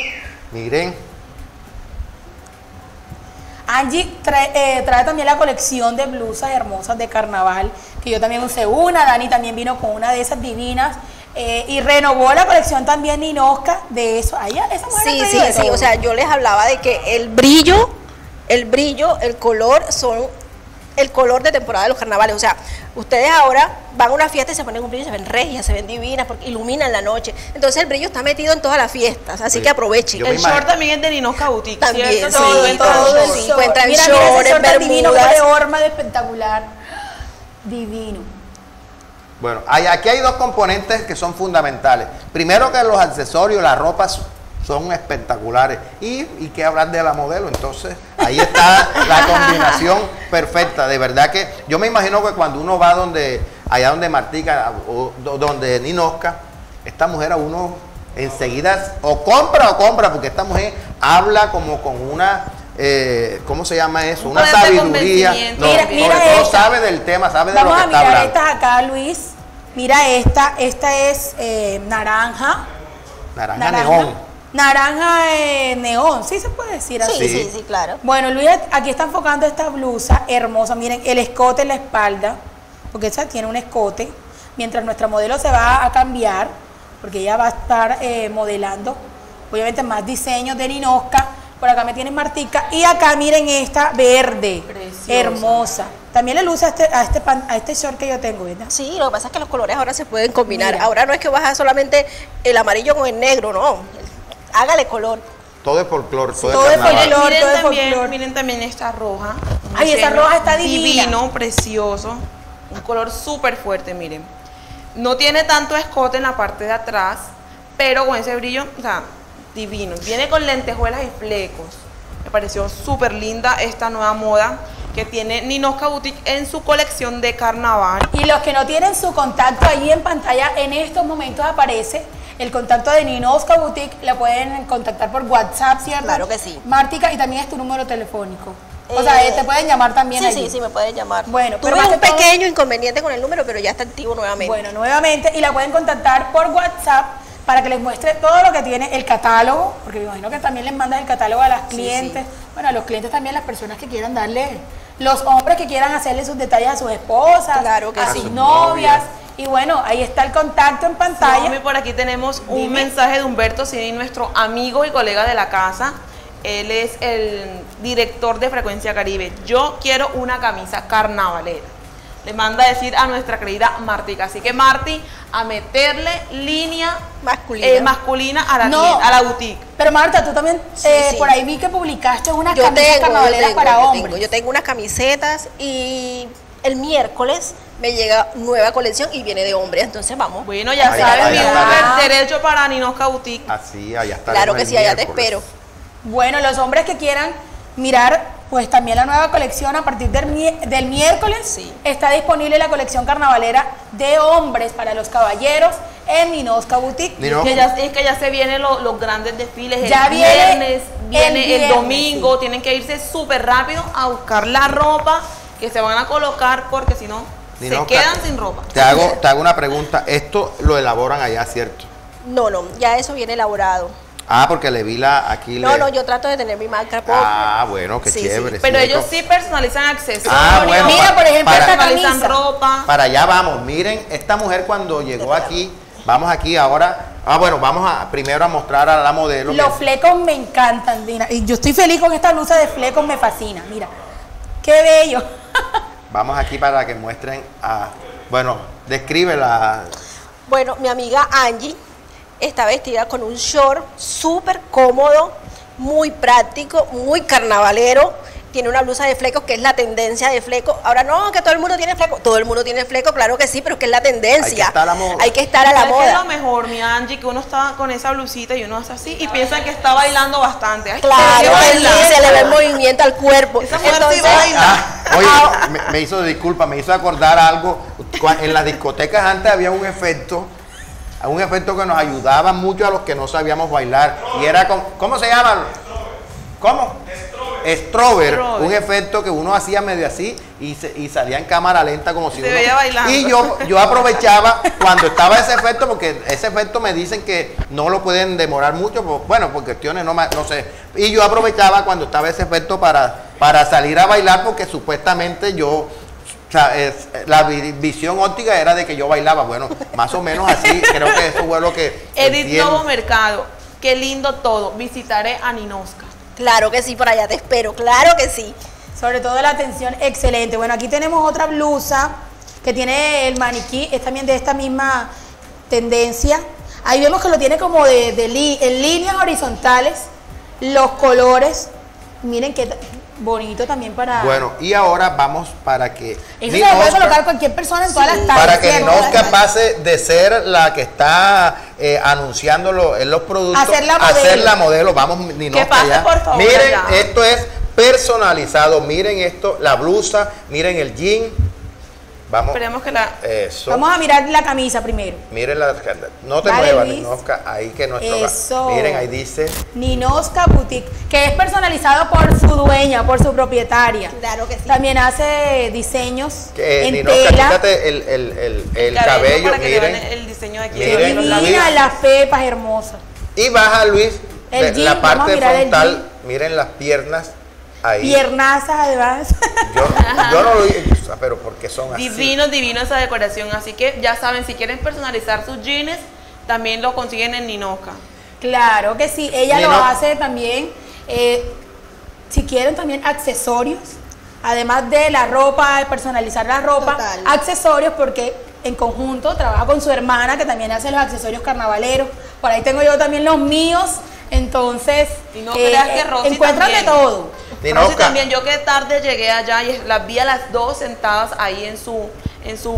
Miren, Angie trae, eh, trae también la colección de blusas hermosas de carnaval, que yo también usé una, Dani también vino con una de esas divinas, eh, y renovó la colección también Ninosca de eso. Ahí, esa mujer Sí, ha sí, sí. todo. O sea, yo les hablaba de que el brillo, el brillo, el color son el color de temporada de los carnavales. O sea, ustedes ahora van a una fiesta y se ponen un brillo, se ven regias, se ven divinas, porque iluminan la noche. Entonces el brillo está metido en todas las fiestas, así Sí. que aprovechen. Yo El imagino- short también es de Ninosca Boutique, También, ¿cierto? sí, Todo en todo short. el- sí. encuentran mira, mira ese short divino, de horma de espectacular. Divino. Bueno, hay, aquí hay dos componentes que son fundamentales. Primero que los accesorios, la ropa son espectaculares. Y, y qué hablar de la modelo, entonces ahí está la combinación perfecta. De verdad que yo me imagino que cuando uno va donde, allá donde Martica o do- donde Ninosca, esta mujer a uno enseguida o compra o compra, porque esta mujer habla como con una, eh, ¿cómo se llama eso? Un Una sabiduría. No, Mira- sobre mira todo esta. sabe del tema, sabe de Vamos lo que a está mirar hablando. estas acá, Luis. Mira esta, esta es eh, naranja. Naranja, neón. Naranja eh, neón, sí se puede decir así. Sí, Sí. sí, claro. Bueno, Luis aquí está enfocando esta blusa hermosa. Miren, el escote en la espalda, porque esa tiene un escote. Mientras nuestra modelo se va a cambiar, porque ella va a estar eh, modelando, obviamente más diseños de Ninosca. Por acá me tienen Martica. Y acá miren esta verde, Preciosa. hermosa. También le luce a este, a este, pan- a este short que yo tengo, ¿verdad? Sí, lo que pasa es que los colores ahora se pueden combinar. Mira. Ahora no es que vas a solamente el amarillo con el negro, no. Hágale color. Todo es folclor, todo, todo es folclor. miren, todo es también, folclor. miren también esta roja. Ay, esa roja está divina. Divino, precioso. Un color súper fuerte, miren. No tiene tanto escote en la parte de atrás, pero con ese brillo, o sea, divino. Viene con lentejuelas y flecos. Me pareció súper linda esta nueva moda que tiene Ninosca Boutique en su colección de carnaval. Y los que no tienen su contacto ahí en pantalla, en estos momentos aparece el contacto de Ninosca Boutique. La pueden contactar por WhatsApp, ¿cierto? Claro que sí. Mártica, y también es tu número telefónico. O sea, Eh, eh, te pueden llamar también Sí, allí. sí, sí, me pueden llamar. Bueno, tuve pero un todo- pequeño inconveniente con el número, pero ya está activo nuevamente. Bueno, nuevamente, y la pueden contactar por WhatsApp para que les muestre todo lo que tiene el catálogo, porque me imagino que también les mandas el catálogo a las clientes, bueno, a los clientes también, las personas que quieran darle, los hombres que quieran hacerle sus detalles a sus esposas, Claro que a sí. sus A sus novias, novias. Y bueno, ahí está el contacto en pantalla. Mami, por aquí tenemos un Dime. mensaje de Humberto Cini, nuestro amigo y colega de la casa. Él es el director de Frecuencia Caribe. Yo quiero una camisa carnavalera. Le manda a decir a nuestra querida Martica. Así que Marti, a meterle línea Masculina. eh, masculina a la, No. tienda- a la boutique. Pero Marta, tú también, Sí, eh, sí. por ahí vi que publicaste unas yo camisas tengo, yo carnavaleras tengo, para yo hombres. tengo, yo tengo unas camisetas y el miércoles me llega nueva colección y viene de hombres, entonces vamos. Bueno, ya Ahí sabes, mi Uber derecho para Ninosca Boutique. Así, allá está. claro que sí, allá te espero. Bueno, los hombres que quieran mirar, pues también la nueva colección a partir del, mi- del miércoles Sí. está disponible la colección carnavalera de hombres para los caballeros en Minosca Boutique. Que ya- es que ya se vienen lo- los grandes desfiles. El Ya viene viernes, el viene el, viernes, domingo. Tienen que irse súper rápido a buscar la ropa que se van a colocar porque si no, se no- quedan sin ropa. Te hago, te hago una pregunta. Esto lo elaboran allá, ¿cierto? No, no, ya eso viene elaborado. Ah, porque le vi la aquí. No, le- no, yo trato de tener mi marca propia. Ah, bueno, qué Sí, sí. chévere. Pero sí, ellos sí personalizan accesorios. Ah, bueno, Mira, por ejemplo, para- esta personalizan camisa. ropa. Para allá vamos. Miren, esta mujer cuando llegó aquí, vamos aquí ahora. Ah, bueno, vamos a primero a mostrar a la modelo. Los que- flecos me encantan, Dina. Y yo estoy feliz con esta blusa de flecos, me fascina. Mira, qué bello. *laughs* Vamos aquí para que muestren a. Bueno, descríbela. Bueno, mi amiga Angie está vestida con un short súper cómodo, muy práctico, muy carnavalero. Tiene una blusa de flecos que es la tendencia de fleco. Ahora no, que todo el mundo tiene fleco. Todo el mundo tiene fleco, claro que sí, pero es que es la tendencia. Hay que estar a la moda. Hay que estar a la ¿Sabes qué es lo moda. mejor, mi Angie? Que uno está con esa blusita y uno hace así y piensa que está bailando bastante. Ay, Claro sí, se le ve el movimiento al cuerpo. Esa Entonces, baila. Ah, oye, me, me hizo, disculpa, me hizo acordar algo. En las discotecas antes había un efecto, un efecto que nos ayudaba mucho a los que no sabíamos bailar. Y era con, ¿cómo se llama? ¿Cómo? Strober, Strober. un efecto que uno hacía medio así y, se- y salía en cámara lenta como si Se uno- veía bailando. Y yo, yo aprovechaba cuando estaba ese efecto, porque ese efecto me dicen que no lo pueden demorar mucho, por- bueno, por cuestiones, no, no sé. Y yo aprovechaba cuando estaba ese efecto para, para salir a bailar, porque supuestamente yo, o sea, es- la vi- visión óptica era de que yo bailaba. Bueno, más o menos así, *laughs* creo que eso fue lo que... Edith entiendo. Novo Mercado. Qué lindo todo. Visitaré a Ninosca. Claro que sí, por allá te espero, claro que sí. Sobre todo la atención excelente. Bueno, aquí tenemos otra blusa que tiene el maniquí, es también de esta misma tendencia. Ahí vemos que lo tiene como de, en líneas horizontales, los colores. Miren que bonito también para... Bueno, y ahora vamos para que Eso se lo puede colocar cualquier persona en todas las tallas. para que. Ninoska pase de ser la que está eh, anunciándolo en los productos A ser la modelo. ser la modelo. Vamos, Ninoska, pase, ya. por favor, Miren, ya. esto es personalizado. Miren esto, la blusa, miren el jean. Vamos. Esperemos que la... Eso. Vamos a mirar la camisa primero. Miren la no te Dale, muevas. Ninoska, ahí que nuestro Eso. Miren, ahí dice Ninoska Boutique, que es personalizado por su dueña, por su propietaria. Claro que sí. También hace diseños que en Ninoska, tela. quítate el, el, el, el cabello, para que le vean miren. el diseño de aquí. Miren, labios. Divina, las pepas hermosas. Y baja Luis El jean, la parte frontal, miren las piernas ahí. Piernazas además. Yo, yo no lo vi, pero porque son así. Divino, divino esa decoración. Así que ya saben, si quieren personalizar sus jeans, también lo consiguen en Ninoca. claro que sí, ella lo hace también. eh, si quieren también accesorios, además de la ropa, de personalizar la ropa, Total. accesorios porque en conjunto trabaja con su hermana que también hace los accesorios carnavaleros. Por ahí tengo yo también los míos. Entonces, Y no creas que Rosy encuentran de todo. Rosy también, yo que tarde llegué allá y las vi a las dos sentadas ahí en su, en su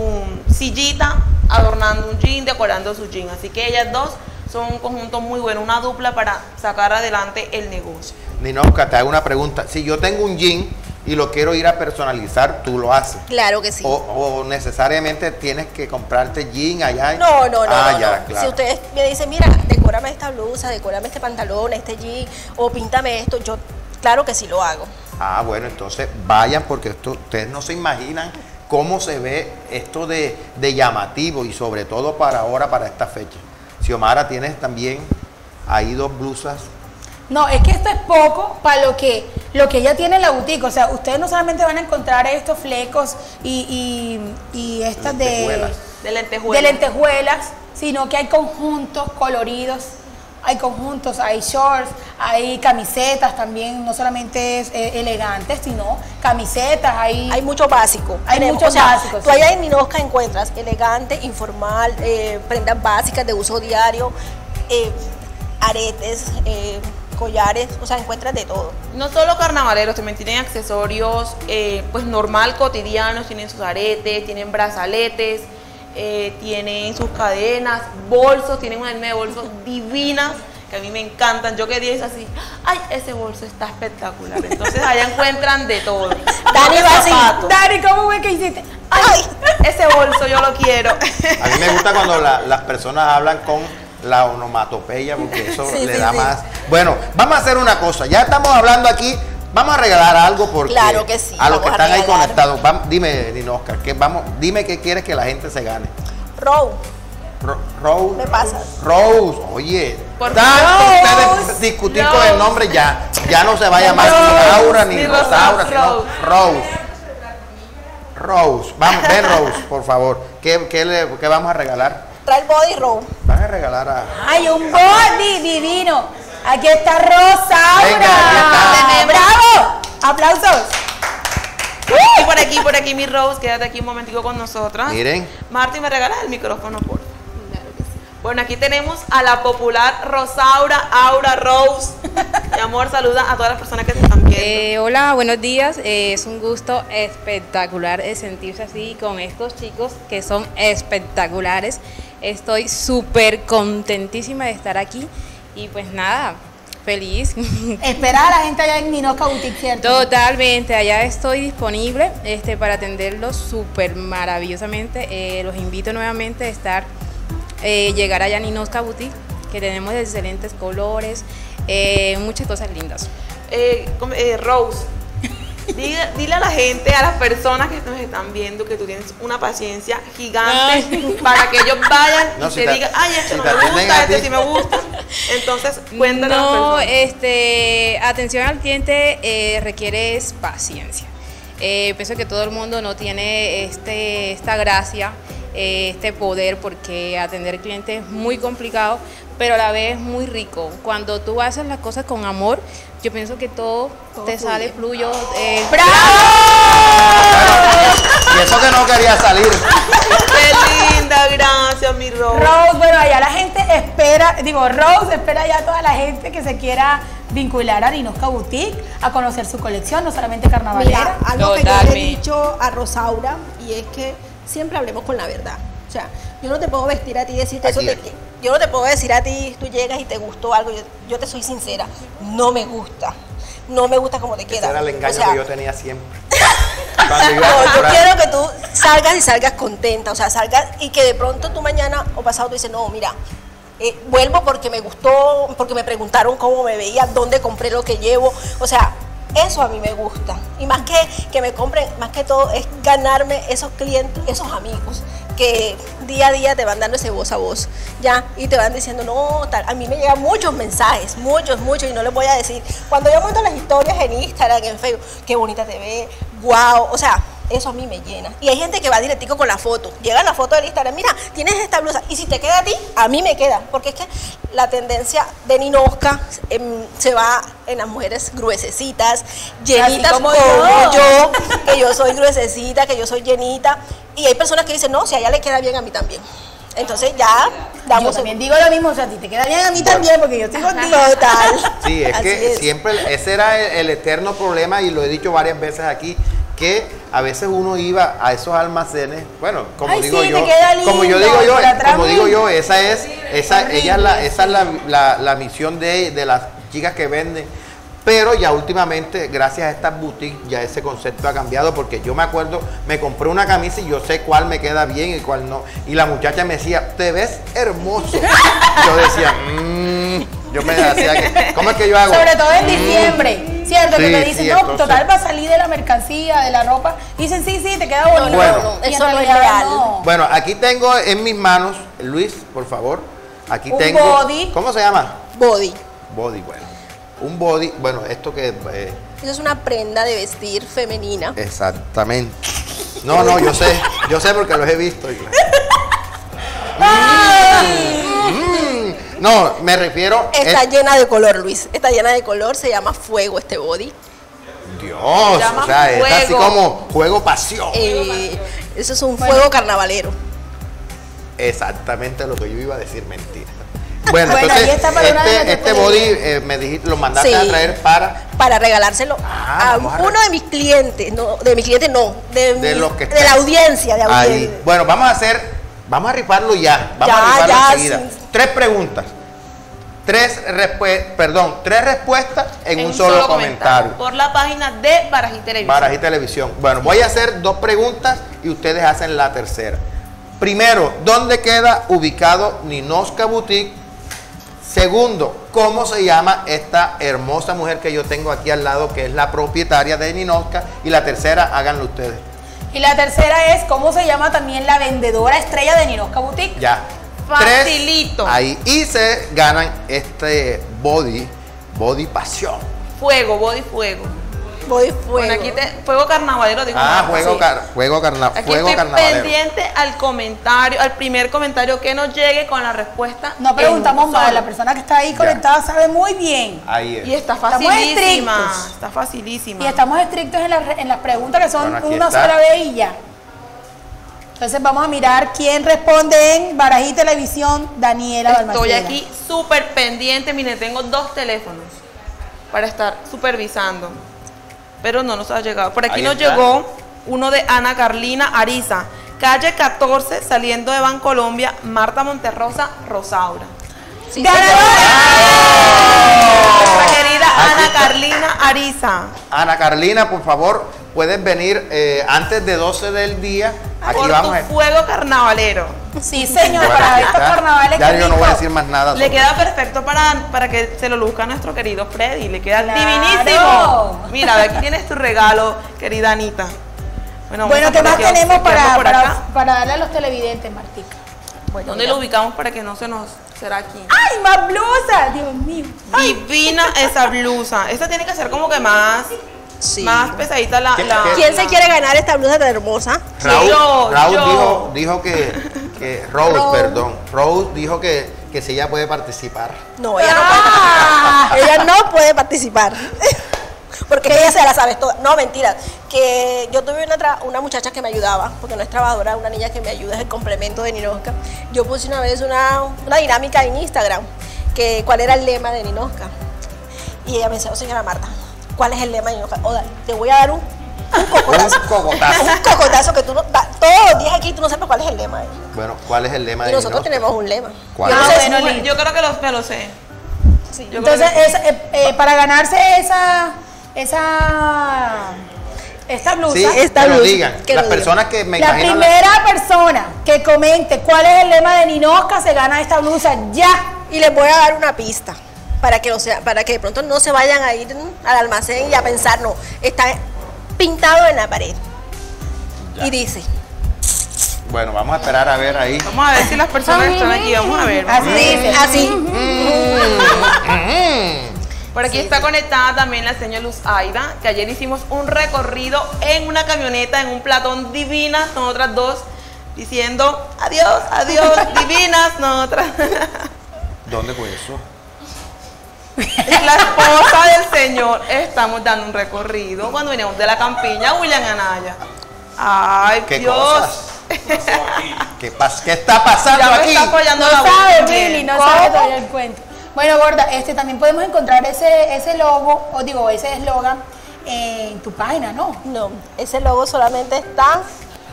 sillita, adornando un jean, decorando su jean. Así que ellas dos son un conjunto muy bueno, una dupla para sacar adelante el negocio. Ninoska, te hago una pregunta. Si yo tengo un jean y lo quiero ir a personalizar, tú lo haces. Claro que sí. O, o necesariamente tienes que comprarte jean allá. No, no, no. Ah, no, ya, no. claro. Si ustedes me dicen, mira, decórame esta blusa, decórame este pantalón, este jean, o píntame esto, yo, claro que sí lo hago. Ah, bueno, entonces vayan porque esto, ustedes no se imaginan cómo se ve esto de, de llamativo y sobre todo para ahora, para esta fecha. Xiomara, tienes también ahí dos blusas. No, es que esto es poco para lo que, lo que ella tiene en la boutique. O sea, ustedes no solamente van a encontrar estos flecos y, y, y estas. De lentejuelas. de lentejuelas, sino que hay conjuntos coloridos, hay conjuntos, hay shorts, hay camisetas también, no solamente es, eh, elegantes, sino camisetas, hay... Hay mucho básico. Hay Tenemos- mucho o sea, básico, Tú sí. allá en Minosca encuentras elegante, informal, eh, prendas básicas de uso diario, eh, aretes, eh, collares, o sea, encuentras de todo. No solo carnavaleros, también tienen accesorios eh, pues normal, cotidianos, tienen sus aretes, tienen brazaletes, eh, tienen sus cadenas, bolsos, tienen una línea de bolsos *laughs* divinas que a mí me encantan. Yo que dije así, ay, ese bolso está espectacular. Entonces allá encuentran de todo. Dani va así. Dani, ¿cómo fue que hiciste? ¡Ay! Ese bolso yo lo quiero. A mí me gusta cuando la- las personas hablan con la onomatopeya porque eso Sí, le sí, da sí. más. Bueno, vamos a hacer una cosa. Ya estamos hablando aquí. Vamos a regalar algo porque Claro que sí, a los que están ahí conectados. Dime, Dino Oscar, que vamos, dime qué quieres que la gente se gane. Row, Ro- Rose. me pasas. Rose, oye, Por tanto Rose, ustedes discutir Rose. con el nombre ya, ya no se va a llamar Rose, ni Laura ni ni Rosaura, Rose, sino Rose. Rose. Vamos, ven Rose, por favor. ¿Qué, qué le, qué vamos a regalar? Trae el body row. Van a regalar a. ¡Ay, un body divino! Aquí está Rosaura. Venga, aquí está. ¡Bravo! ¡Aplausos! Y por aquí, por aquí, mi Rose, quédate aquí un momentico con nosotras. Miren. Martín, ¿me regalas el micrófono, por favor? Bueno, aquí tenemos a la popular Rosaura Aura Rose. *laughs* Mi amor, saluda a todas las personas que te están viendo. Eh, hola, buenos días. Eh, es un gusto espectacular sentirse así con estos chicos que son espectaculares. Estoy súper contentísima de estar aquí y pues nada, feliz. *laughs* Espera a la gente allá en Minosca Boutique, ¿cierto? Totalmente, allá estoy disponible este, para atenderlos súper maravillosamente. Eh, los invito nuevamente a estar, eh, llegar allá a Ninosca Boutique, que tenemos excelentes colores, eh, muchas cosas lindas. Eh, eh, Rose, dile, dile a la gente, a las personas que nos están viendo, que tú tienes una paciencia gigante para que ellos vayan No, y si te te- digan, ay, esto si no me gusta, a este ti". sí me gusta. Entonces, cuéntanos. No, este, atención al cliente eh, requiere paciencia. Eh, pienso que todo el mundo no tiene este, esta gracia, eh, este poder, porque atender cliente es muy complicado, pero a la vez es muy rico. Cuando tú haces las cosas con amor, yo pienso que todo, te sale fluyo. eh, Y eso que no quería salir. Qué linda, gracias, mi Rose. Rose, bueno, allá la gente espera, digo, Rose espera ya a toda la gente que se quiera vincular a Ninosca Boutique, a conocer su colección, no solamente carnavalera. Mira, algo que yo le he dicho a Rosaura y es que siempre hablemos con la verdad. O sea, yo no te puedo vestir a ti y decirte eso. Aquí. te- yo no te puedo decir a ti, tú llegas y te gustó algo. Yo, yo te soy sincera, no me gusta. No me gusta como te queda. Ese era el engaño O sea, que yo tenía siempre. *laughs* No, yo quiero que tú salgas y salgas contenta, o sea, salgas y que de pronto tú mañana o pasado tú dices, no, mira, eh, vuelvo porque me gustó, porque me preguntaron cómo me veía, dónde compré lo que llevo, o sea, eso a mí me gusta. Y más que que me compren, más que todo es ganarme esos clientes, esos amigos que día a día te van dando ese voz a voz, ¿ya? Y te van diciendo, no, tal. A mí me llegan muchos mensajes, muchos, muchos, y no les voy a decir. Cuando yo monto las historias en Instagram, en Facebook, qué bonita te ve, wow, o sea, eso a mí me llena. Y hay gente que va directico con la foto. Llega la foto del Instagram, mira, tienes esta blusa. Y si te queda a ti, a mí me queda. Porque es que la tendencia de Ninosca em, se va en las mujeres gruesecitas, llenitas como como, yo. yo, que yo soy gruesecita, que yo soy llenita. Y hay personas que dicen, no, si a ella le queda bien, a mí también. Entonces ya Yo damos también digo lo mismo, o sea, a ti te queda bien, a mí también, porque yo estoy contigo. Total. Sí, es Así que es. siempre ese era el, el eterno problema y lo he dicho varias veces aquí que a veces uno iba a esos almacenes, bueno, como Ay, digo sí, yo, lindo, como yo digo yo, como digo yo, esa es esa ella es la, esa es la, la- la misión de, de las chicas que venden. Pero ya últimamente, gracias a estas boutiques, ya ese concepto ha cambiado porque yo me acuerdo, me compré una camisa y yo sé cuál me queda bien y cuál no. Y la muchacha me decía, te ves hermoso. *laughs* Yo decía, "Mm", yo me hacía que, ¿cómo es que yo hago? Sobre todo en diciembre, ¿cierto? que te dicen, sí, no, entonces- total, va a salir de la mercancía, de la ropa. Dicen, sí, sí, te queda bonito. Bueno. no, eso no es real. no. Bueno, aquí tengo en mis manos, Luis, por favor. Aquí Un tengo. body. ¿Cómo se llama? Body. Body, bueno. Un body, bueno, esto que. eh, Eso es una prenda de vestir femenina. exactamente. No, no, yo sé, yo sé porque los he visto. *laughs* Mm, no, me refiero. Está es- llena de color, Luis. Está llena de color, se llama fuego este body. Dios, llama o sea, es así fuego. como juego pasión. Eh, eso es un fuego carnavalero. Exactamente lo que yo iba a decir, mentira. *laughs* Bueno, Bueno, entonces, ahí este, este body eh, me dijiste, lo mandaste Sí. a traer para. Para regalárselo Ah, a uno de mis clientes, no, de mis clientes no, de, los que de la audiencia, de Ahí. audiencia. Bueno, vamos a hacer, vamos a rifarlo ya. Vamos Ya, a rifarlo ya, enseguida. sí. Tres preguntas. Tres respuestas, perdón, tres respuestas en, un, solo, comentario. Por la página de Barají Televisión. Barají Televisión. Bueno, voy a hacer dos preguntas y ustedes hacen la tercera. Primero, ¿dónde queda ubicado Ninosca Boutique? Segundo, ¿cómo se llama esta hermosa mujer que yo tengo aquí al lado, que es la propietaria de Ninosca? Y la tercera, háganlo ustedes. Y la tercera es, ¿cómo se llama también la vendedora estrella de Ninosca Boutique? Ya. Facilito. Tres, ahí. Y se ganan este body, body pasión. Fuego, body fuego. Voy fuego. Bueno, aquí te, fuego carnavalero, digo. Ah, Marta, juego, sí. car- juego, carna, Aquí fuego estoy carnavalero. pendiente al comentario, al primer comentario que nos llegue con la respuesta. No preguntamos más, la persona que está ahí conectada sabe muy bien. Ahí es. Y está Estamos facilísima. estrictos. Está facilísima. Y estamos estrictos en las, re- en las preguntas que son Bueno, una está. sola vez y ya. Entonces vamos a mirar quién responde en Barají Televisión, Daniela Estoy Balmaceda. aquí súper pendiente. Miren, tengo dos teléfonos para estar supervisando. Pero no nos ha llegado. Por aquí Ahí nos está. llegó uno de Ana Carlina Ariza. Calle 14, saliendo de Bancolombia, Marta Monterrosa, Rosaura. Sí, Nuestra querida Ana. Carlina Ariza. Ana Carlina, por favor, puedes venir eh, antes de 12 del día. Aquí por vamos tu a fuego carnavalero. Sí, señor, Bueno, para estos carnavales. Ya yo no voy a decir más nada. Le sobre queda perfecto para, para que se lo luzca a nuestro querido Freddy. Le queda Claro. divinísimo. Mira, aquí tienes tu regalo, querida Anita. Bueno, ¿qué más aquí, tenemos para, para darle a los televidentes, Martica? ¿Dónde lo ubicamos para que no se nos... será aquí? ¡Ay, más blusa! Dios mío. Ay, Divina esa blusa. Esta tiene que ser como que más, Sí. más pesadita la... ¿Qué- la- qué- ¿Quién se quiere ganar esta blusa tan hermosa? Raúl, Yo, Raúl yo. dijo, dijo que, que Rose, perdón, Rose dijo que, que si ella puede participar. No, ella no puede participar. Ella no puede participar. Porque ella se la sabe toda. No, mentira. Que yo tuve una, tra- una muchacha que me ayudaba, porque no es trabajadora, una niña que me ayuda, es el complemento de Ninosca. Yo puse una vez una, una dinámica en Instagram, que cuál era el lema de Ninosca. Y ella me dice, oh, señora Marta, ¿cuál es el lema de Ninoca? Oda, te voy a dar un, un cocotazo. *laughs* Un cocotazo. un cocotazo que tú no, da- todos los días aquí tú no sabes cuál es el lema. Bueno, ¿cuál es el lema Y de nosotros tenemos un lema. ¿Cuál Yo es? no Ah, sé si- bueno, yo creo que los, me lo sé. sí. Entonces, que- esa- eh, eh, para ganarse esa, esa, esta blusa, Sí, Esta que lo blusa, digan. que Las lo digan. personas que me la imagino... la- primera persona que comente cuál es el lema de Ninosca se gana esta blusa ya. Y les voy a dar una pista para que, no sea, para que de pronto no se vayan a ir mm, al almacén y a pensar, no, está pintado en la pared. Ya. Y dice, Bueno, vamos a esperar a ver ahí. Vamos a ver si las personas están aquí. Vamos a ver. vamos a Así ver. dice. así. *laughs* Por aquí está conectada también la señora Luz Aida, que ayer hicimos un recorrido en una camioneta, en un platón divinas, nosotras dos, diciendo adiós, adiós, *laughs* divinas, nosotras. *laughs* ¿Dónde fue eso? *laughs* La esposa del señor, estamos dando un recorrido cuando veníamos de la campiña, William Anaya. Ay, ¿Qué Dios. cosas? ¿Qué, pas- ¿Qué está pasando Ya me aquí? está apoyando No la sabe, no ¿Cómo? sabe todavía el cuento. Bueno, gorda, este también podemos encontrar ese, ese logo, o digo, ese eslogan en tu página, ¿no? No, ese logo solamente está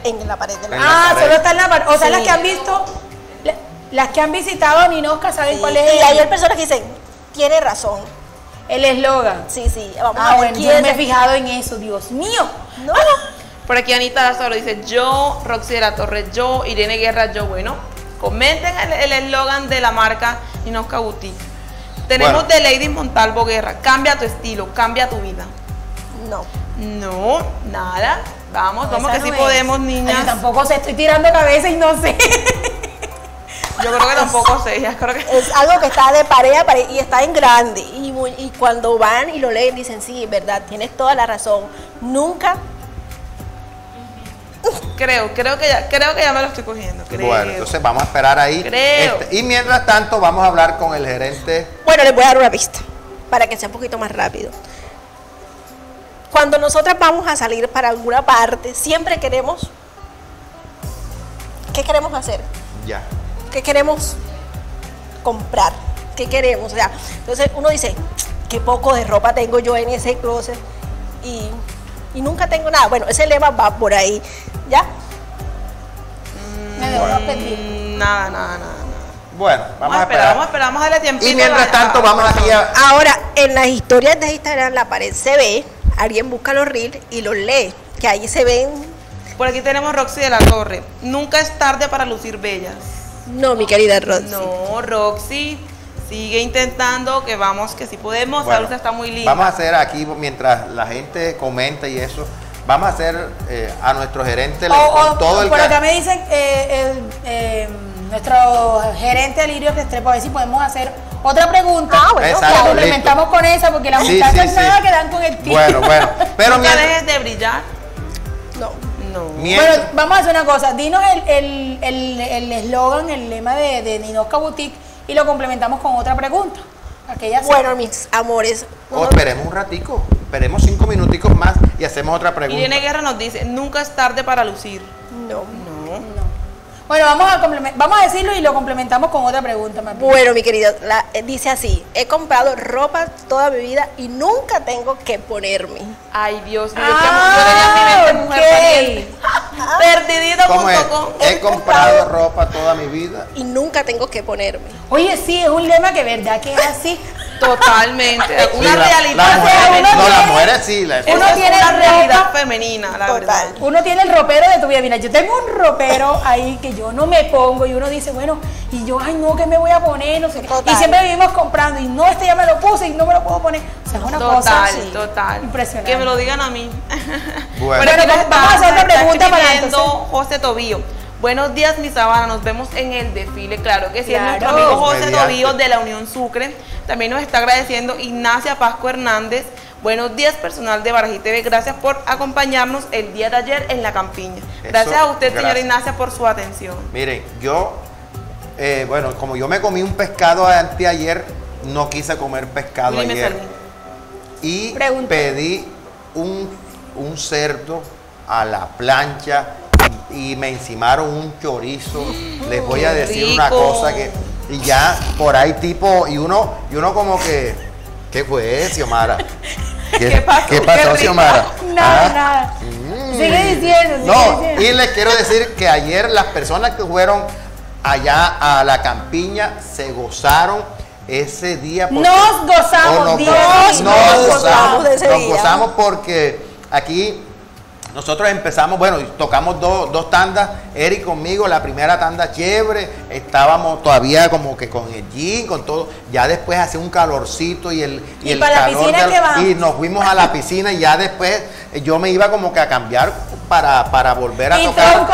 en la pared de la Ah, pared. solo está en la pared. O sea, Sí. las que han visto, la- las que han visitado a Ninosca saben Sí, cuál es Y el- hay personas que dicen, tiene razón. el eslogan. Sí, sí, vamos Ah, a ver bueno, yo quién no me he fijado en eso, Dios mío. No, Por aquí Anita Lázaro dice yo, Roxy de la Torre yo, Irene Guerra yo. Bueno, comenten el eslogan de la marca Inosca Boutique. Tenemos Bueno. de Lady Montalvo Guerra, cambia tu estilo, cambia tu vida. no. No, nada. Vamos, vamos que sí es. podemos, Ay, niñas. yo tampoco sé, estoy tirando cabeza y no sé. *laughs* Yo creo que tampoco sé, ya creo que. Es algo que está de pared a pared y está en grande. Y, y cuando van y lo leen, dicen, sí, verdad, tienes toda la razón. Nunca, Creo, creo que ya, creo que ya me lo estoy cogiendo. Creo. Bueno, entonces vamos a esperar ahí. Creo. Este, y mientras tanto, vamos a hablar con el gerente. bueno, les voy a dar una pista para que sea un poquito más rápido. Cuando nosotras vamos a salir para alguna parte, siempre queremos, ¿qué queremos hacer? Ya. ¿Qué queremos comprar? ¿Qué queremos? O sea, entonces uno dice, qué poco de ropa tengo yo en ese closet y, y nunca tengo nada. Bueno, ese lema va por ahí, ¿ya? Me debo repetir. Mm, Nada, nada, nada. nada. Bueno, vamos, Vamos a esperar, vamos a esperar, vamos a darle tiempo. Y mientras tanto, vamos aquí a. Ahora, en las historias de Instagram, la pared se ve, alguien busca los reels y los lee, que ahí se ven. Por aquí tenemos Roxy de la Torre. Nunca es tarde para lucir bellas. No, mi querida Roxy. No, Roxy, sigue intentando, que vamos, que si podemos. Bueno, la luz está muy linda. Vamos a hacer aquí, mientras la gente comenta y eso, vamos a hacer eh, a nuestro gerente le- O- con o- todo el por acá me dicen eh, el, eh, nuestro gerente Alirio Restrepo, a ver si podemos hacer otra pregunta. Ah, bueno, Exacto, La listo. complementamos con esa porque las Sí, muchachas sí, sí. nada quedan con el tío. Bueno, bueno. *laughs* Pero dejes de brillar. No. No. mientras- Bueno, vamos a hacer una cosa. Dinos el el- el- el eslogan, el, lema de, de Ninosca Boutique y lo complementamos con otra pregunta. Bueno, mis amores. o uno- esperemos un ratico, esperemos cinco minuticos más y hacemos otra pregunta. Irene Guerra nos dice, nunca es tarde para lucir. no. No. Bueno, vamos a, vamos a decirlo y lo complementamos con otra pregunta bien. Bueno, mi querida, la- eh, dice así, he comprado ropa toda mi vida y nunca tengo que ponerme. Ay, Dios mío, Ah, yo tenía en mi mente mujer ok. valiente. *laughs* ¿Cómo es? Perdidito.com. He comprado ropa toda mi vida. Y nunca tengo que ponerme. Oye, sí, es un lema que verdad que es así. *laughs* Totalmente. Una Sí, la- realidad mujeres- femenina. no, las mujeres sí. la- uno tiene una ropa- realidad femenina, la Total. verdad. Uno tiene el ropero de tu vida. Mira, yo tengo un ropero ahí que yo no me pongo y uno dice, bueno, y yo, ay, no, ¿qué me voy a poner? No sé qué. Total. Y siempre vivimos comprando y no, este ya me lo puse y no me lo puedo poner. O sea, es una cosa Total, así, total. impresionante. Que me lo digan a mí. Bueno. Bueno, vamos a hacer otra pregunta para entonces. José Tobío. Buenos días, mi sabana. Nos vemos en el desfile. Claro que sí, es nuestro amigo José Mediante. Tobío de la Unión Sucre. También nos está agradeciendo Ignacia Pasco Hernández. Buenos días, personal de Barají TV. Gracias por acompañarnos el día de ayer en la campiña. Gracias a usted, señora. Ignacia, por su atención. Miren, yo, eh, bueno, como yo me comí un pescado anteayer, no quise comer pescado Dime, ayer. Y Pregunta. pedí un, un cerdo a la plancha y, me encimaron un chorizo. Les voy a decir una cosa que. Y ya por ahí tipo, y uno, y uno como que, ¿Qué fue, Xiomara? *laughs* ¿Qué pasó? ¿Qué Qué pasó, rico. Xiomara? Nada, ¿Ah? nada. Mm. Sigue diciendo, sigue No, diciendo. y les quiero decir que ayer las personas que fueron allá a la campiña se gozaron ese día. porque- Nos gozamos, Oh, nos Dios, gozamos, nos nos gozamos gozamos, de ese nos día. gozamos porque aquí nosotros empezamos, bueno, tocamos dos tandas, Eric conmigo, la primera tanda chévere, estábamos todavía como que con el jean, con todo, ya después hace un calorcito y el, ¿Y el para la calor piscina vamos? y nos fuimos a la piscina y ya después eh, yo me iba como que a cambiar para, para volver a Y tocar.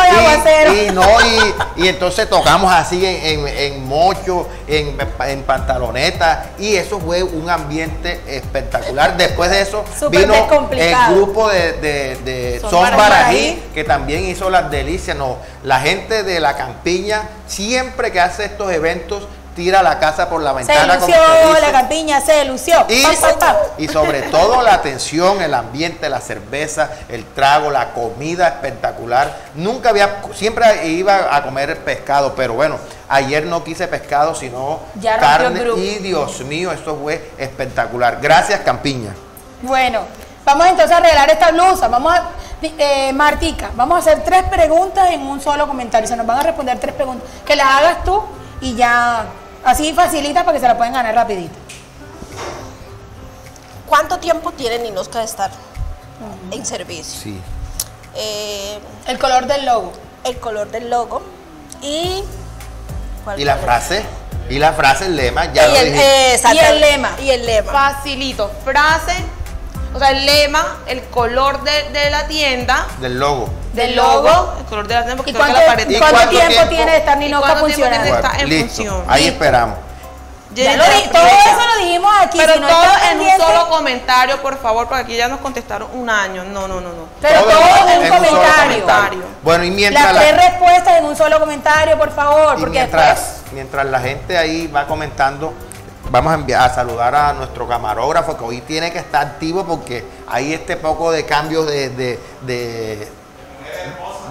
y no, y, y entonces tocamos así en, en, en mocho, en, en pantaloneta, y eso fue un ambiente espectacular. Después de eso vino el grupo de, de, de Son Son, Barají. Barají, que también hizo las delicias. La gente de la campiña, siempre que hace estos eventos, tira la casa por la ventana. lució, se dice. la campiña se lució. Y, Pam, pam, pam. y sobre todo la atención, el ambiente, la cerveza, el trago, la comida espectacular. Nunca había, siempre iba a comer pescado, pero bueno, ayer no quise pescado, sino Ya carne. Y Dios mío, esto fue espectacular. Gracias, Campiña. Bueno, vamos entonces a arreglar esta blusa. Vamos a, eh, Martica, vamos a hacer tres preguntas en un solo comentario. Se nos van a responder tres preguntas. Que las hagas tú y ya, así facilita para que se la pueden ganar rapidito. ¿Cuánto tiempo tiene Ninosca de estar en servicio? Sí. Eh, El color del logo. el color del logo y... ¿cuál Y la color? frase, y la frase, el lema, ya y lo el, dije. eh, exacto. Y el lema. Y el lema. Facilito. Frase, o sea, el lema, el color de, de la tienda, del logo. del logo, el color de la tienda, porque ¿Y cuánto, la pared ¿Y cuánto cuánto tiempo, tiempo? tiene de estar ¿Y Ninosca cuánto tiempo tiene funcionando? de estar en listo, función? ahí Listo. esperamos. Ya lo di- todo eso lo dijimos aquí. Pero si no todo en un solo comentario, por favor, porque aquí ya nos contestaron un año. No, no, no, no. Pero todo en un solo comentario. Bueno, y mientras Las la- tres respuestas en un solo comentario, por favor. Y Porque mientras, después- mientras la gente ahí va comentando, vamos a, enviar, a saludar a nuestro camarógrafo que hoy tiene que estar activo porque hay este poco de cambios de... de, de,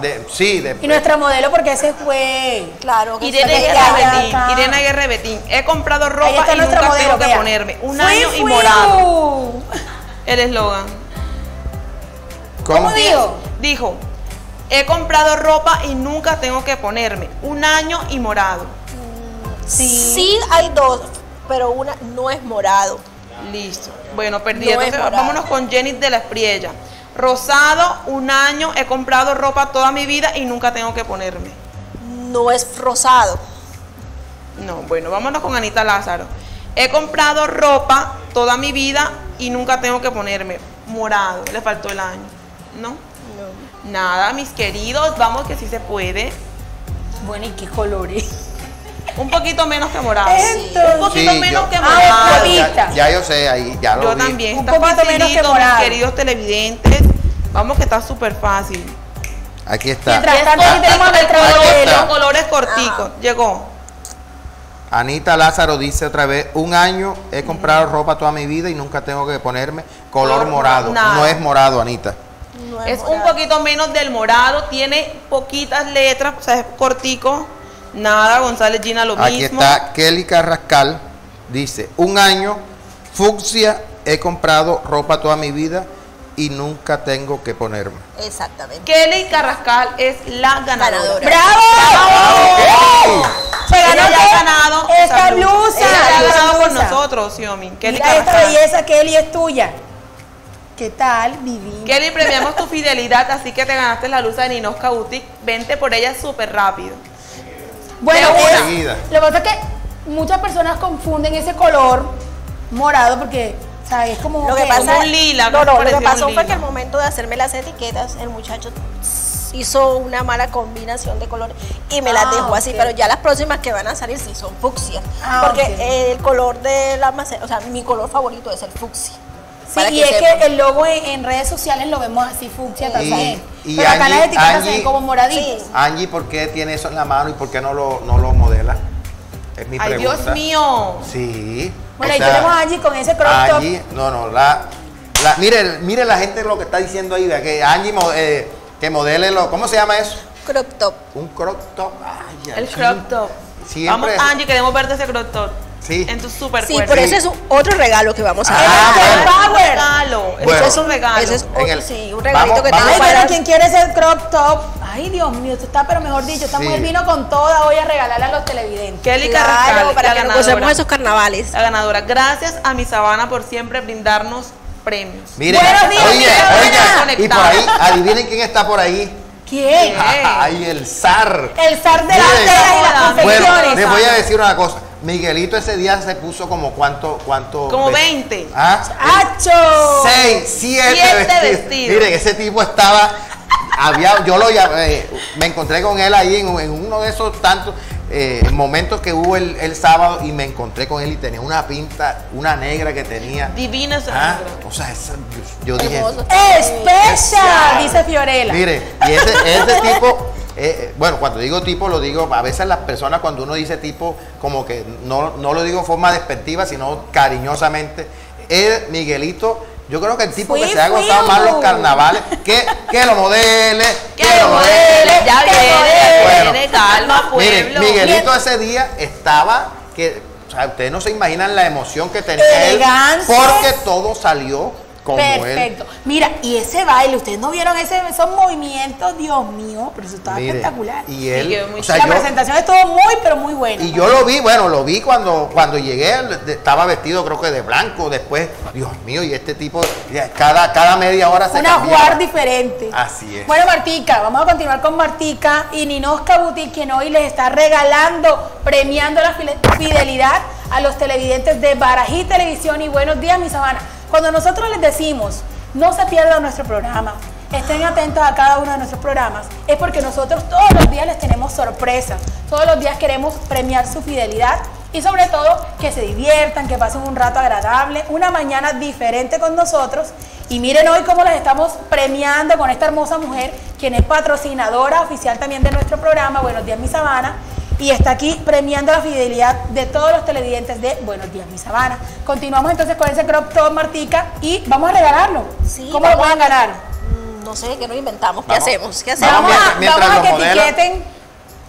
de- sí, de, Y nuestra modelo, porque ese fue. Claro. que Irene. Guerra Betín. Betín, Irene Guerra Betín. He comprado ropa y nunca modelo. tengo que vea. ponerme. Un Fui, año y morado. *laughs* El eslogan. ¿Cómo digo? Dijo, he comprado ropa y nunca tengo que ponerme. Un año y morado. Sí. Sí hay dos, pero una no es morado. Listo. Bueno, perdí. No es Entonces vámonos con Jenny de la Espriella. Rosado, un año, he comprado ropa toda mi vida y nunca tengo que ponerme. No es rosado. No, bueno, vámonos con Anita Lázaro. He comprado ropa toda mi vida y nunca tengo que ponerme. Morado, le faltó el año. ¿No? Nada, mis queridos, vamos que sí se puede. Bueno, ¿y qué colores? Un poquito menos que morado. Entonces- Un poquito Sí, menos yo- que Ah, morado. bueno, ya, ya yo sé, ahí ya lo Yo vi. también. Un Está poquito menos que mis morado. queridos televidentes. Vamos que está súper fácil. Aquí está. Mientras tanto, aquí tenemos nuestra los colores corticos. Llegó. Anita Lázaro dice otra vez, un año he comprado ropa toda mi vida y nunca tengo que ponerme color morado. nada. No es morado, Anita. No Es un morado. poquito menos del morado, tiene poquitas letras, o sea, es cortico. Nada, González Gina lo Aquí mismo. está Kelly Carrascal, dice, un año, fucsia, he comprado ropa toda mi vida y nunca tengo que ponerme. Exactamente. Kelly Carrascal es la ganadora. Ganadora. ¡Bravo! Se Ella ganó ya que- ha ganado esta blusa. Ella ha esta ganado con blusa. nosotros, Xiomi. Kelly Mira esta Carrascal. belleza, Kelly, es tuya. ¿Qué tal, Vivi? Kelly, premiamos tu fidelidad, así que te ganaste la blusa de Ninosca Boutique. Vente por ella súper rápido. Bueno, lo que pasa es que muchas personas confunden ese color morado porque, ¿sabes? Es como Lo que que- pasa como un lila, no, lo que pasó fue que al momento de hacerme las etiquetas, el muchacho hizo una mala combinación de colores y me las Ah, dejó así, pero ya las próximas que van a salir sí son fucsia, Ah, porque el color de la maceta, o sea, mi color favorito es el fucsia. Sí, para y que es que el logo en, en redes sociales lo vemos así fucsia también. y Pero acá Angie- las etiquetas se Angie- ven como moraditas. Sí. Angie, ¿por qué tiene eso en la mano y por qué no lo, no lo modela? Es mi Ay, pregunta. Dios mío. Sí. Bueno, o ahí sea, tenemos a Angie con ese crop top. Angie, no, no, la, la mire, mire la gente lo que está diciendo ahí, vea, que Angie eh, que modele lo, ¿cómo se llama eso? Crop top. Un crop top. Ay, El crop top. Siempre Vamos, Angie, queremos verte ese crop top. Sí. En tu super Sí, pero ese es otro regalo que vamos a Ah, dar. bueno. Es un Power. regalo. Bueno. Eso es un regalo. Ese es otro, el- sí, un regalito vamos- que vamos- Ay, tengo pero para quien quiere ese crop top, ay Dios mío, esto está pero mejor dicho, esta Sí. mujer vino con toda hoy a regalarle a los televidentes. Kelly Claro, para la que nos esos carnavales. La ganadora. Gracias a mi sabana por siempre brindarnos premios. Miren, Buenos días, oye, hermana. oye, y por ahí, adivinen quién está por ahí. ¿Quién? *laughs* Ay, el zar. El zar de las telas y las Bueno, Bueno, confecciones. les voy a decir una cosa. Miguelito ese día se puso como cuánto, cuánto. Como ve- 20. ¿Ah? ¡Acho! Seis, siete, Siete vestidos. vestidos. Miren, ese tipo estaba. Había, yo lo llamé, me encontré con él ahí en, en uno de esos tantos eh, momentos que hubo el, el sábado y me encontré con él y tenía una pinta, una negra que tenía. Divina esa Ah, negra. o sea, esa- yo dije. ¡Especial! Dice Fiorella. Mire, y ese, ese tipo, eh, bueno, cuando digo tipo, lo digo, a veces las personas cuando uno dice tipo, como que no, no lo digo de forma despectiva, sino cariñosamente. El Miguelito, yo creo que el tipo Fui, que se ha gozado más los carnavales, que, que lo modele, *laughs* Que lo modele, ya que viene, Bueno. viene, calma, Miren, pueblo. Miguelito ese día estaba que, o sea, ustedes no se imaginan la emoción que tenía él, porque todo salió como él. Perfecto. Mira, y ese baile, ustedes no vieron ese, esos movimientos, Dios mío, pero eso estaba Mire, espectacular. y él, o sea, la yo- presentación estuvo muy, pero muy buena. Y yo lo vi, bueno, lo vi cuando, cuando llegué, estaba vestido creo que de blanco, después, Dios mío, y este tipo, ya cada, cada media hora se Una cambiaba. jugar diferente. Así es. Bueno, Martica, vamos a continuar con Martica y Ninosca Boutique, quien hoy les está regalando, premiando la fidelidad a los televidentes de Barají Televisión y Buenos Días, mi sabana. Cuando nosotros les decimos, no se pierdan nuestro programa, estén atentos a cada uno de nuestros programas, es porque nosotros todos los días les tenemos sorpresas, todos los días queremos premiar su fidelidad y sobre todo que se diviertan, que pasen un rato agradable, una mañana diferente con nosotros. Y miren hoy cómo las estamos premiando con esta hermosa mujer, quien es patrocinadora oficial también de nuestro programa, Buenos Días Mi Sabana, y está aquí premiando la fidelidad de todos los televidentes de Buenos Días Mi Sabana. Continuamos entonces con ese crop top, Martica, y vamos a regalarlo. Sí, ¿Cómo lo vamos pueden a- ganar? Mm, No sé, ¿qué nos inventamos? ¿Qué Vamos. hacemos? ¿Qué hacemos? Vamos, Vamos, a, mientras- vamos a que etiqueten.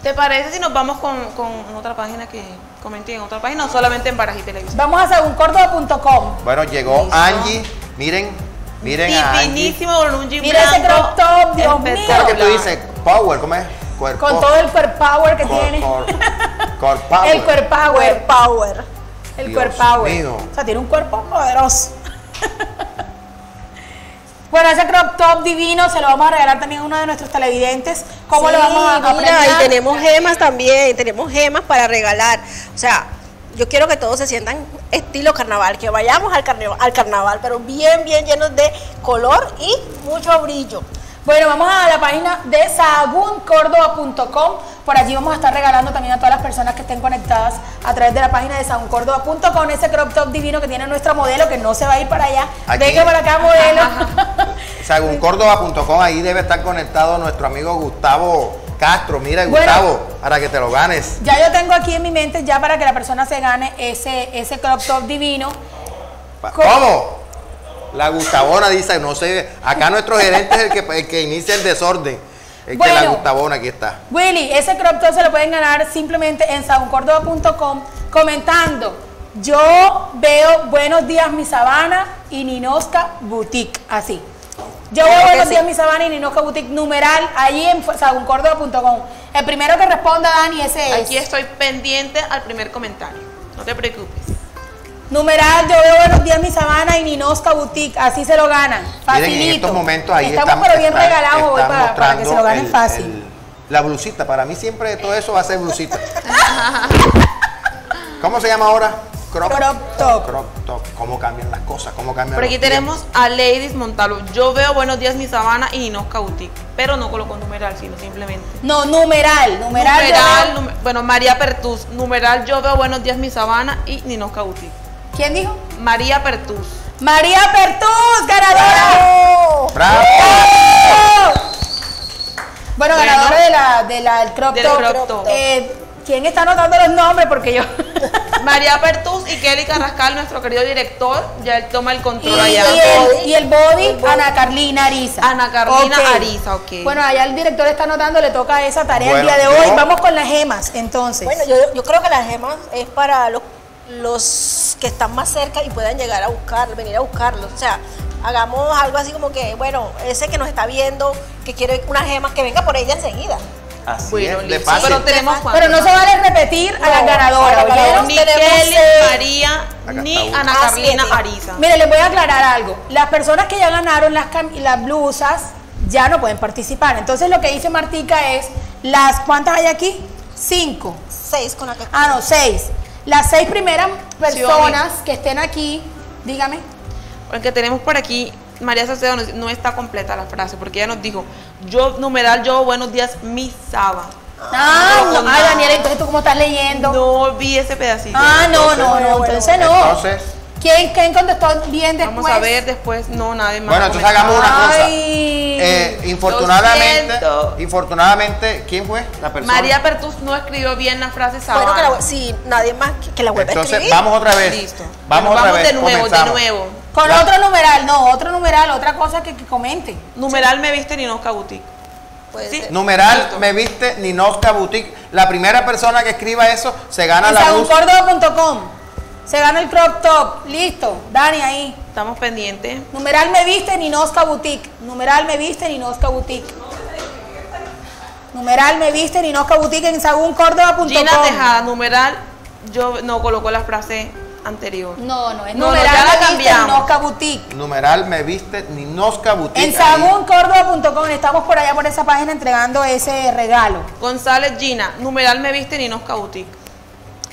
¿Te parece si nos vamos con, con otra página que comenten en otra página o solamente en Barají Televisión? Vamos a segúncórdoba.com. Bueno, llegó Listo. Angie, miren, miren a Angie. Divinísimo con un jean Mira ese blanco, crop top, Dios mío. ¿Cómo que tú dices? Power, ¿cómo es? Cuerpo. Con todo el core power que Cor- tiene. cor- *laughs* cor power. El core power. Power. El Dios core power. mío. O sea, tiene un cuerpo poderoso. *laughs* bueno, ese crop top divino se lo vamos a regalar también a uno de nuestros televidentes. ¿Cómo Sí, lo vamos a, a mira, premiar? y tenemos gemas también, tenemos gemas para regalar. O sea, yo quiero que todos se sientan estilo carnaval, que vayamos al carnaval, al carnaval, pero bien, bien llenos de color y mucho brillo. Bueno, vamos a la página de saguncórdoba.com. Por allí vamos a estar regalando también a todas las personas que estén conectadas a través de la página de saguncórdoba.com ese crop top divino que tiene nuestra modelo que no se va a ir para allá. Aquí. Venga para acá, modelo. *laughs* Saguncórdoba.com, ahí debe estar conectado nuestro amigo Gustavo Castro. Mira, Bueno. Gustavo, para que te lo ganes. Ya yo tengo aquí en mi mente ya para que la persona se gane ese, ese crop top divino. ¿Cómo? ¿Cómo? La Gustavona dice, no sé, acá nuestro gerente es el que, el que inicia el desorden. Es que la Bueno. Gustavona aquí está. Willy, ese crop top se lo pueden ganar simplemente en saguncórdoba.com comentando. Yo veo Buenos Días Mi Sabana y Ninosca Boutique, así. Yo veo Buenos sí. Días Mi Sabana y Ninosca Boutique numeral allí en saguncórdoba.com. El primero que responda, Dani, ese es. Aquí estoy pendiente al primer comentario. No te preocupes. Numeral, yo veo Buenos Días Mi Sabana y Ninosca Boutique, así se lo ganan. Facilito. Miren, en estos momentos ahí Estamos están- pero bien están- regalados hoy para, para que se lo ganen el- fácil. el- la blusita, para mí siempre todo eso va a ser blusita. *laughs* ¿Cómo se llama ahora? Crop, Crop top. Crop top. ¿Cómo cambian las cosas? ¿Cómo cambian Por aquí los tenemos a Ladies Montalvo. Yo veo Buenos Días Mi Sabana y Ninosca Boutique. Pero no coloco numeral, sino simplemente. No, numeral, numeral. Numeral, veo- bueno, María Pertus. Numeral, yo veo Buenos Días Mi Sabana y Ninosca Boutique. ¿Quién dijo? María Pertus. María Pertús, ganadora. ¡Bravo! Bueno, Bueno. ganadora de la, de la del crop Del top. crop top. Eh, ¿Quién está anotando los nombres? Porque yo. *laughs* María Pertus y Kelly Carrascal, nuestro querido director, ya él toma el y, control y allá. el, y el body, Ana Carlina Ariza. Ana Carlina Ok. Ariza, ok. Bueno, allá el director está anotando, le toca esa tarea el día de hoy. yo- Vamos con las gemas, entonces. Bueno, yo, yo creo que las gemas es para los los que están más cerca y puedan llegar a buscar, venir a buscarlos. O sea, hagamos algo así como que, bueno, ese que nos está viendo, que quiere una gema, que venga por ella enseguida. Así Bueno, es, listo. fácil. Pero tenemos? Pero no se vale repetir a las No, ganadoras. a las ¿oyeron? ganadoras. ni Kelly, eh, María, ni. Ana Ah, Carlina siete. Ariza. Mire, les voy a aclarar algo. Las personas que ya ganaron las, las blusas ya no pueden participar. Entonces lo que dice Martica es, las ¿cuántas hay aquí? Cinco. Seis con la que Ah, no, seis. Las seis primeras personas que estén aquí, dígame. Porque tenemos por aquí, María Salcedo no está completa la frase, porque ella nos dijo, yo, numeral, yo, buenos días, mi Saba. Ah, no, ay, Daniela, entonces tú cómo estás leyendo. No vi ese pedacito. ah, no, no, no, bueno, entonces no. Entonces, ¿Quién, quién contestó bien después? Vamos a ver después, no, nadie más. Bueno, entonces hagamos una cosa. Ay. eh, infortunadamente, infortunadamente, ¿quién fue la persona? María Pertus no escribió bien la frase Sabana. Bueno, que la, si nadie más que, que la vuelva a Entonces, escribir. vamos otra vez. Listo. Vamos Bueno, otra vamos vez. de nuevo, comenzamos. de nuevo. Con La- otro numeral, no, otro numeral, otra cosa que, que comente. Numeral me viste ni Nosca Boutique. Sí. Numeral, Listo. me viste, Ninoska Boutique. La primera persona que escriba eso se gana En la blusa. Se gana el crop top. Listo. Dani ahí. Estamos pendientes. Numeral me viste Ninosca Boutique. Numeral me viste Ninosca Boutique. Numeral me viste Ninosca Boutique en saguncórdoba.com. Gina Tejada, numeral, yo no colocó la frase anterior. No, no, es No, no, numeral ya la me viste cambiamos. Ninosca Boutique. Numeral, me viste, Ninoska Boutique. En saguncórdoba.com estamos por allá por esa página entregando ese regalo. González Gina, numeral me viste ni Nosca Boutique.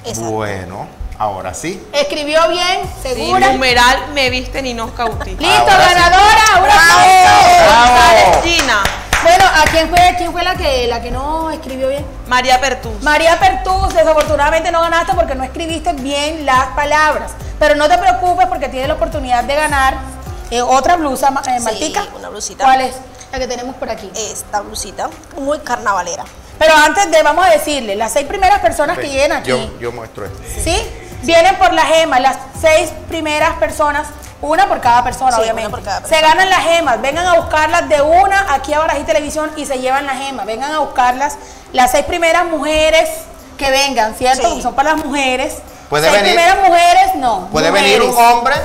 Exacto. Bueno, ahora sí. Escribió bien, Sí, segura. numeral me viste ni Nosca Boutique. Listo, Ahora sí. ganadora. González ¡Bravo! Gina, Bueno, ¿a quién fue, quién fue la que la que no escribió bien? María Pertus. María Pertús, desafortunadamente no ganaste porque no escribiste bien las palabras. Pero no te preocupes porque tienes la oportunidad de ganar eh, otra blusa, eh, Sí, Martica. una blusita. ¿Cuál es? La que tenemos por aquí. Esta blusita, muy carnavalera. Pero antes de, vamos a decirle, las seis primeras personas que lleguen aquí, Yo, yo muestro esto. ¿sí? Vienen por la gema, las seis primeras personas, una por cada persona, Sí, obviamente. una por cada Se ganan las gemas, vengan a buscarlas de una aquí a Barají Televisión y se llevan las gemas, vengan a buscarlas. Las seis primeras mujeres que vengan, ¿cierto? Sí. Son para las mujeres. Puede seis venir- primeras mujeres, no. Puede mujeres. venir un hombre.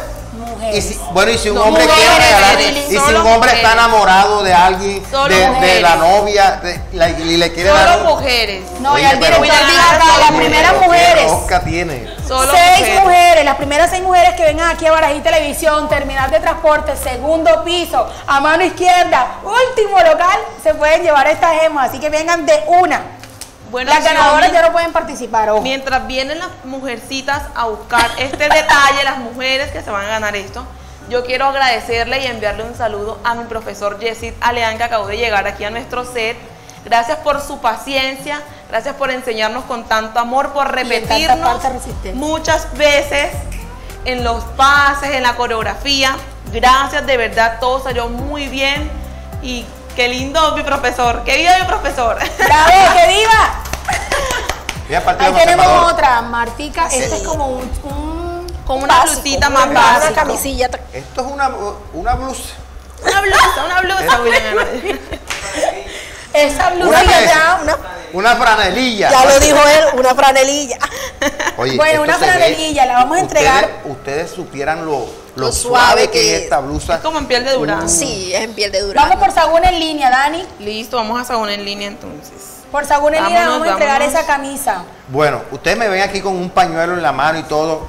Mujeres. Y si- bueno, y si un No, hombre mujeres, quiere regalar, y si solo un hombre está mujeres. enamorado de alguien, Solo de, de la novia, de- la- y le quiere dar. Solo mujeres. No, y al director acá, Solo las primeras mujeres. tiene. Solo seis mujeres. mujeres. las primeras seis mujeres que vengan aquí a Barají Televisión, terminal de transporte, segundo piso, a mano izquierda, último local, se pueden llevar estas gemas, así que vengan de una. Bueno, las ganadoras ya no pueden participar, ojo. Mientras vienen las mujercitas a buscar este detalle, las mujeres que se van a ganar esto, yo quiero agradecerle y enviarle un saludo a mi profesor Jessit Aleán, que acabó de llegar aquí a nuestro set. Gracias por su paciencia, gracias por enseñarnos con tanto amor, por repetirnos muchas veces en los pases, en la coreografía. Gracias, de verdad, todo salió muy bien y qué lindo mi profesor, que viva mi profesor. ¡Bravo, que viva! Ahí tenemos Conservador. otra, Martica, este Sí. es como un, un- Con una Básico, blusita una más básica. Una camisilla. Esto es una, una blusa. Una blusa, una blusa, William esa Una, blusa vez, ya, una- una franelilla. Ya lo dijo él, una franelilla. Oye, Bueno, una ve- franelilla, la vamos a entregar. Ustedes, ustedes supieran lo, lo Lo suave, que que es esta blusa. Es como en piel de durazno. Sí, es en piel de durazno. Vamos por Sagún en línea, Dani. Listo, vamos a Sagún en línea entonces. Por Sagún en línea vamos a entregar vámonos. esa camisa. Bueno, ustedes me ven aquí con un pañuelo en la mano y todo.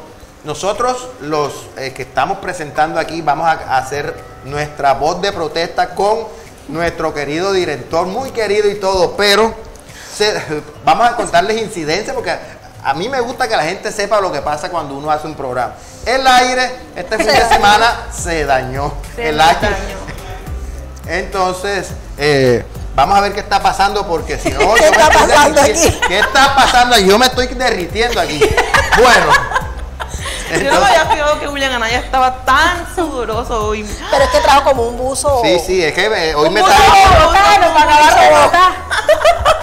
Nosotros, los eh, que estamos presentando aquí, vamos a, a hacer nuestra voz de protesta con nuestro querido director, muy querido y todo, pero se- *laughs* vamos a contarles incidencias porque a mí me gusta que la gente sepa lo que pasa cuando uno hace un programa. El aire, este fin de semana se dañó. Se el aire. dañó. *laughs* Entonces, eh, vamos a ver qué está pasando porque si no, *laughs* ¿Qué está pasando aquí? ¿Qué está pasando? Yo me estoy derritiendo aquí. Bueno. *laughs* Yo no me entonces- había fijado que William Anaya estaba tan sudoroso hoy. Pero es que trajo como un buzo. sí, sí, es que eh, hoy me, Un está, buzo vistiendo-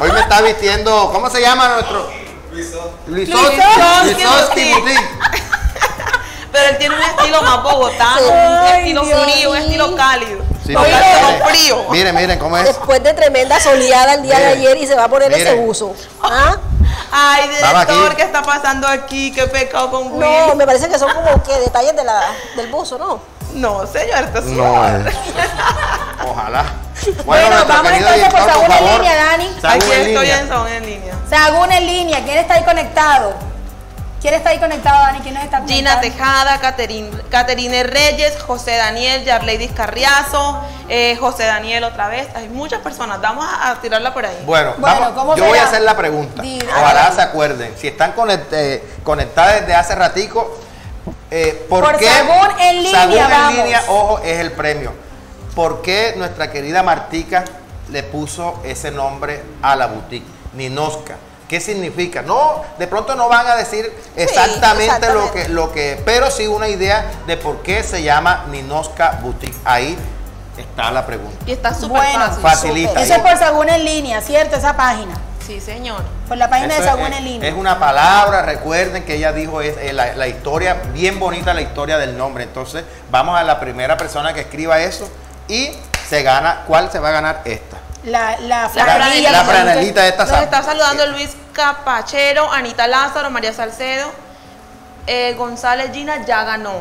hoy me está vistiendo, ¿cómo se llama nuestro? *laughs* Pero él tiene un estilo más bogotano, un Ay, estilo Dios frío, un estilo cálido. Sí, miren. frío. Miren, miren cómo es. Después de tremenda soleada el día de Miren, ayer y se va a poner ese miren. buzo. ¿Ah? Ay, director. ¿qué está pasando aquí? ¿Qué pecado con Willy? No, me parece que son como que detalles de la, del buzo, ¿no? No, señor, esto es No, es- *laughs* ojalá. Bueno, nuestro vamos entonces por Sagún en favor. línea, Dani. Sagún Aquí en estoy línea. en Son en línea. Sagún en línea, ¿quién está ahí conectado? ¿Quién está ahí conectado, Dani? ¿Quién nos está Gina conectado? Tejada, Caterine, Caterine Reyes, José Daniel, Yarleidis Carriazo, eh, José Daniel otra vez. Hay muchas personas. Vamos a, tirarla por ahí. Bueno, Bueno, vamos, ¿cómo yo voy a hacer la pregunta. Di- Ojalá se acuerden. Si están conect- eh, conectadas desde hace ratico, eh, ¿por, Por qué? Sagún en línea, Sagún en vamos. línea, ojo, es el premio. ¿Por qué nuestra querida Martica le puso ese nombre a la boutique? Ninoska. ¿Qué significa? No, de pronto no van a decir exactamente, Lo, exactamente. que, lo que, pero sí una idea de por qué se llama Ninoska Boutique. Ahí está la pregunta. Y está súper Bueno. fácil. Facilita. Eso es por Sagún en línea, ¿cierto? Esa página. Sí, señor. Por la página Eso de Sagún es, en línea. es una palabra, recuerden que ella dijo es, eh, la, la historia, bien bonita la historia del nombre. Entonces, vamos a la primera persona que escriba eso y se gana, ¿cuál se va a ganar? Esta. La, la franelita de esta Nos está saludando Luis Capachero, Anita Lázaro, María Salcedo, eh, González Gina ya ganó.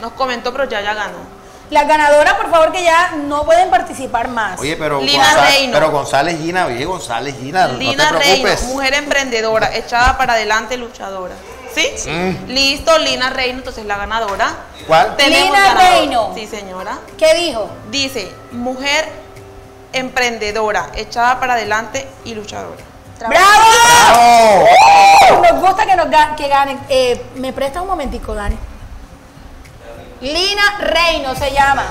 Nos comentó, pero ya ya ganó. Las ganadoras, por favor, que ya no pueden participar más. Oye, pero, Lina González, Reino. pero González Gina, oye, González Gina, Lina no te Reino, preocupes. mujer emprendedora, echada para adelante, luchadora. ¿Sí? Mm. Listo, Lina Reino, entonces la ganadora. ¿Cuál? Tenemos Lina ganador. Reino. Sí, señora. ¿Qué dijo? Dice, mujer emprendedora, echada para adelante y luchadora. ¡Bravo! ¡Bravo! Nos gusta que, nos ga- que ganen. Eh, ¿Me prestas un momentico, Dani? Lina Reino se llama.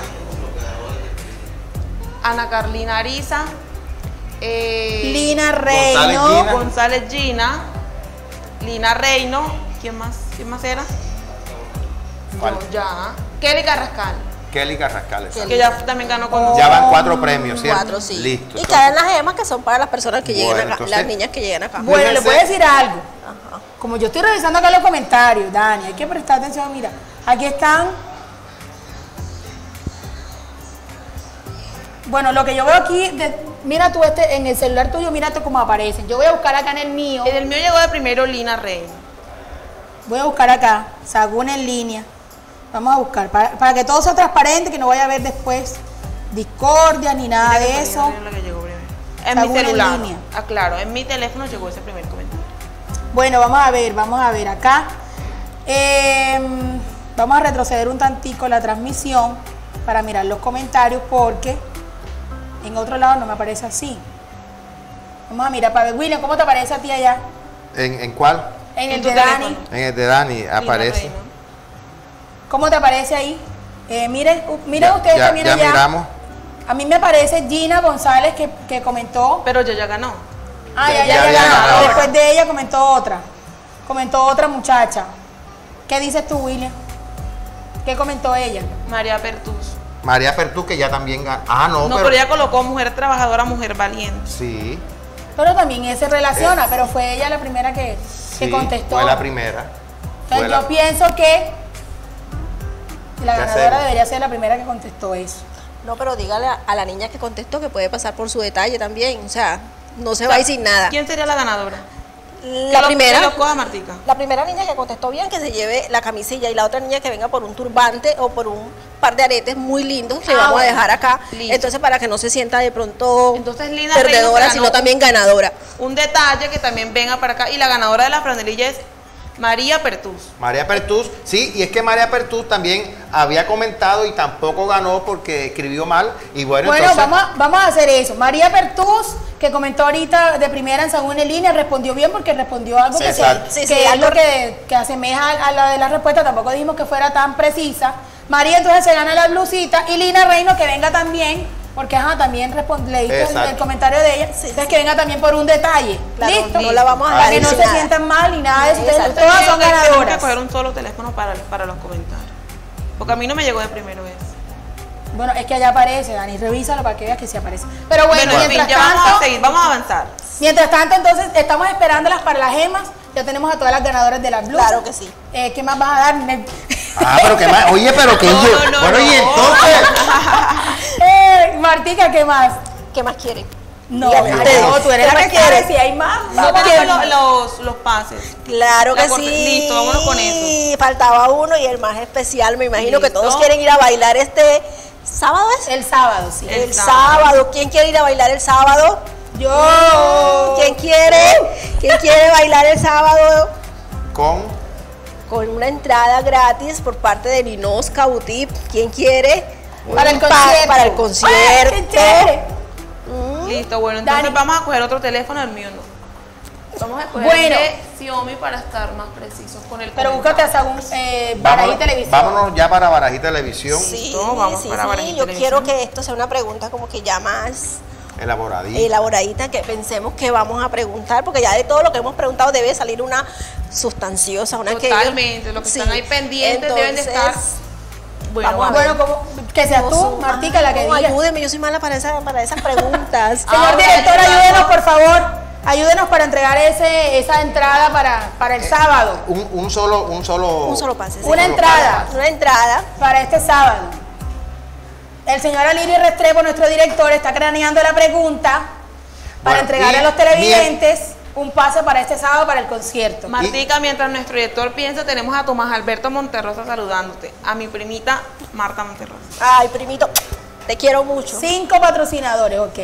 Ana Carlina Ariza. eh, Lina González Reino. Gina. González Gina. Lina Reino. ¿Quién más? ¿Quién más era? ¿Cuál? No, ya. Kelly Carrascal. Kelly Carrascal. exacto. Que ya también ganó con. Ya van cuatro premios, ¿cierto? Cuatro, sí. Listo. y caen las gemas que son para las personas que lleguen Bueno, acá, entonces- las niñas que lleguen acá. Bueno, le Fíjense. voy a decir algo. Ajá. Como yo estoy revisando acá los comentarios, Dani, hay que prestar atención. Mira, aquí están. Bueno, lo que yo veo aquí, de- mira tú este, en el celular tuyo, mira tú cómo aparecen. Yo voy a buscar acá en el mío. En el mío llegó de primero Lina Reino. Voy a buscar acá, Sagún en línea. Vamos a buscar, para, para que todo sea transparente, que no vaya a haber después discordia ni nada de eso. En mi en línea. Ah, claro, en mi teléfono llegó ese primer comentario. Bueno, vamos a ver, vamos a ver acá. Em, vamos a retroceder un tantico la transmisión para mirar los comentarios porque en otro lado no me aparece así. Vamos a mirar para ver, William, ¿cómo te aparece a ti allá? ¿En, en cuál? En el de Dani. En el de Dani aparece. ¿Cómo te aparece ahí? Eh, miren, u- miren Ya- ustedes ya, también ya allá. miramos. A mí me aparece Gina González que, que comentó. Pero ya ya ganó. Ah, ya, Ya- ganó. Después de ella comentó otra. Comentó otra muchacha. ¿Qué dices tú, William? ¿Qué comentó ella? María Pertus. María Pertú, que ya también ganó. Ah, no, No, pero. pero ella colocó mujer trabajadora, mujer valiente. Sí, Pero también ella se relaciona, pero fue ella la primera que, contestó. Fue la primera. Entonces Fue yo la- pienso que la ¿Qué ganadora debería ser la primera que contestó eso. No, pero dígale a, a la niña que contestó que puede pasar por su detalle también. O sea, no se va a ir sin nada. ¿Quién sería la ganadora? La lo- primera. que lo coja Martica. La primera niña que contestó bien que se lleve la camisilla y la otra niña que venga por un turbante o por un par de aretes muy lindos que Ah, vamos bueno. a dejar acá. Listo. Entonces para que no se sienta de pronto Entonces, Lina perdedora, sino también ganadora. Un detalle que también venga para acá. Y la ganadora de la franelilla es María Pertus. María Pertús, sí, y es que María Pertús también había comentado y tampoco ganó porque escribió mal. Y bueno, Bueno, entonces. vamos, a, vamos a hacer eso. María Pertús, que comentó ahorita de primera en Sagún en línea, respondió bien porque respondió algo Sí, que, se- exacto. Sí, que sí, es algo- que, que asemeja a la de la respuesta. Tampoco dijimos que fuera tan precisa. María entonces se gana la blusita y Lina Reino que venga también, porque ajá, también respon- leíste el, comentario de ella. Entonces que venga también por un detalle. Claro, Listo. no la vamos a que no se sientan mal ni nada de eso. Ustedes Exacto. todas son Tenemos que ganadoras. coger un solo teléfono para, para los comentarios. Porque a mí no me llegó de primero ese. Bueno, es que allá aparece, Dani, revísalo para que veas que sí aparece. Pero bueno, Bueno, en fin, mientras ya vamos tanto, a seguir, vamos a avanzar. mientras tanto, entonces, estamos esperándolas para las gemas. Ya tenemos a todas las ganadoras de las blusas. Claro que sí. Eh, ¿Qué más vas a dar? Ah, pero que más. Oye, pero que No, yo. no, no, bueno, y entonces. *laughs* *laughs* Martica, ¿qué más? ¿Qué más quieren? No, no, tú eres ¿Qué la más que sabe quieren? si hay más. No los, los, los pases. Claro La que sí. listo, vámonos con eso. Faltaba uno y el más especial. Me imagino que todos quieren ir a bailar este sábado. ¿es? El sábado, sí. El, El sábado. sábado. ¿Quién quiere ir a bailar el sábado? Yo. ¿Quién quiere? ¿Quién quiere bailar el sábado? Con Con una entrada gratis por parte de Ninosca Boutique. ¿Quién quiere? Para el Un concierto. Para el concierto. qué chévere. Listo, bueno, entonces Dani. vamos a coger otro teléfono, el mío no. Vamos a escoger Bueno. de Xiaomi para estar más precisos con el Pero comentario. búscate a Sagún eh, Barají vámonos, Televisión. vámonos ya para Barají Televisión, Sí, vamos sí, para sí. Barají Yo Televisión. quiero que esto sea una pregunta como que ya más elaboradita. elaboradita, que pensemos que vamos a preguntar, porque ya de todo lo que hemos preguntado debe salir una sustanciosa, una que... Totalmente, los que están ahí pendientes deben de estar- Bueno, vamos a vamos. ver. Bueno, como, que seas tú, Martica, la que diga. ayúdeme, yo soy mala para, esa- para esas preguntas. *laughs* Señor Ahora director, ayúdenos, por favor. Ayúdenos para entregar ese, esa entrada para, para el sábado. Un, un solo, un solo, Un solo pase. sí. Una solo entrada Una entrada. para este sábado. El señor Alirio Restrepo, nuestro director, está craneando la pregunta para Bueno, entregarle y a los televidentes un pase para este sábado para el concierto. Martica, mientras nuestro director piensa, tenemos a Tomás Alberto Monterrosa saludándote. A mi primita Marta Monterrosa. Ay, primito, te quiero mucho. Cinco patrocinadores, ok.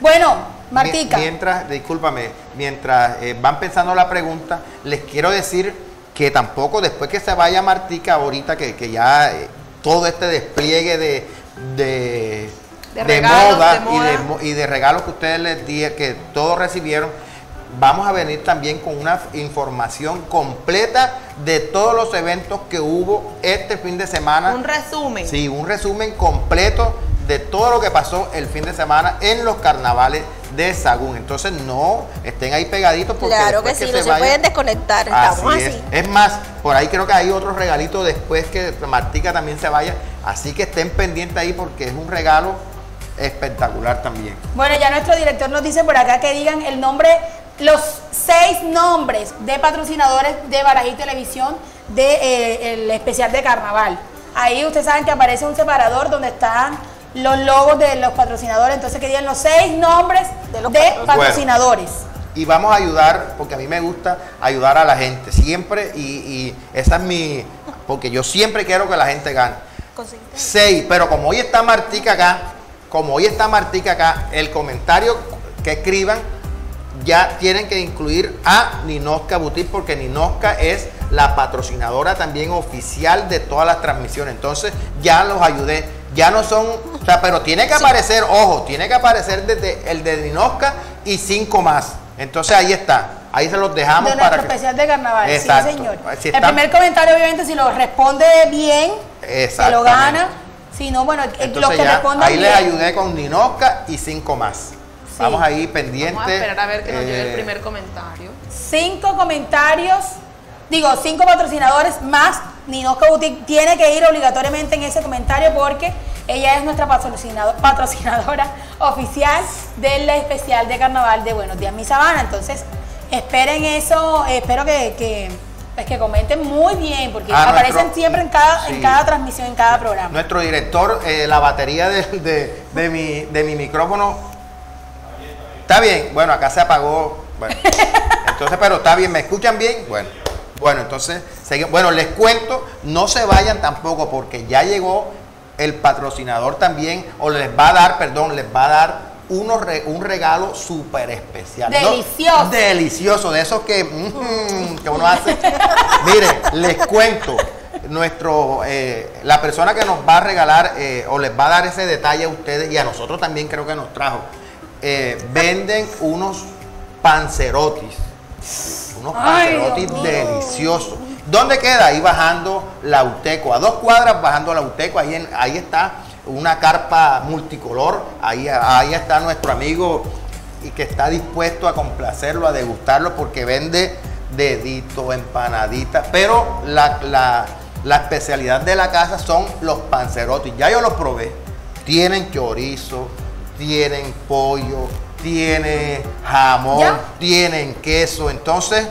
Bueno, Martica. Mi- Mientras, discúlpame, mientras eh, van pensando la pregunta, les quiero decir que tampoco después que se vaya Martica, ahorita que, que ya eh, todo este despliegue de, de, De de regalos, moda, de Y, de, y de regalos que ustedes les di, que todos recibieron, vamos a venir también con una información completa de todos los eventos que hubo este fin de semana. Un resumen. Sí, un resumen completo de todo lo que pasó el fin de semana en los carnavales de Sagún. Entonces no estén ahí pegaditos porque Claro que sí, no se vayan- pueden desconectar. Estamos Así así. es. Es más, por ahí creo que hay otro regalito después que Martica también se vaya. Así que estén pendientes ahí porque es un regalo espectacular también. Bueno, ya nuestro director nos dice por acá que digan el nombre, los seis nombres de patrocinadores de Barají Televisión del especial de carnaval. Ahí ustedes saben que aparece un separador donde están los logos de los patrocinadores, entonces que digan los seis nombres De de, los patrocinadores. Y vamos a ayudar, porque a mí me gusta ayudar a la gente, siempre, y, y esa es mi, porque yo siempre quiero que la gente gane. Seis, pero como hoy está Martica acá, como hoy está Martica acá, el comentario que escriban ya tienen que incluir a Ninosca Boutique porque Ninosca es la patrocinadora también oficial de todas las transmisiones. Entonces ya los ayudé. Ya no son, o sea, pero tiene que aparecer, ojo, tiene que aparecer desde el de Ninosca y cinco más. Entonces ahí está. Ahí se los dejamos de para nuestro que. especial de carnaval. Exacto. Sí, señor. Si el primer comentario, obviamente, si lo responde bien, se lo gana. Si no, bueno, eh, los Entonces que ya, respondan ahí les ayudé con Ninosca y cinco más. Vamos ahí pendientes. Vamos a esperar a ver que nos llegue eh, el primer comentario. cinco comentarios, digo, cinco patrocinadores más Ninosca Boutique tiene que ir obligatoriamente en ese comentario porque ella es nuestra patrocinado- patrocinadora *laughs* oficial del especial de carnaval de Buenos Días Mi Sabana. Entonces, esperen eso, eh, espero que, que, pues, que comenten muy bien porque Ah, aparecen nuestro- siempre en cada, en sí. cada transmisión, en cada programa. Nuestro director, eh, la batería de, de- de mi, de mi micrófono. Está bien, bueno, acá se apagó. Bueno, *laughs* entonces, pero está bien, ¿me escuchan bien? Bueno, bueno, entonces, bueno, les cuento, no se vayan tampoco porque ya llegó el patrocinador también, o les va a dar, perdón, les va a dar unos re- un regalo súper especial. ¿no? Delicioso. Delicioso, de esos que, mm, que uno hace. *laughs* Mire, les cuento, nuestro, eh, la persona que nos va a regalar eh, o les va a dar ese detalle a ustedes y a nosotros también creo que nos trajo, eh, venden unos pancerotis. Unos Ay, pancerotis deliciosos. ¿Dónde queda? Ahí bajando la Uteco, a dos cuadras bajando la Uteco, ahí, en- ahí está una carpa multicolor, ahí, ahí está nuestro amigo y que está dispuesto a complacerlo, a degustarlo, porque vende dedito, empanadita, pero la, la- la especialidad de la casa son los pancerotis. Ya yo los probé. Tienen chorizo, tienen pollo, tienen jamón, ¿Ya? tienen queso. Entonces,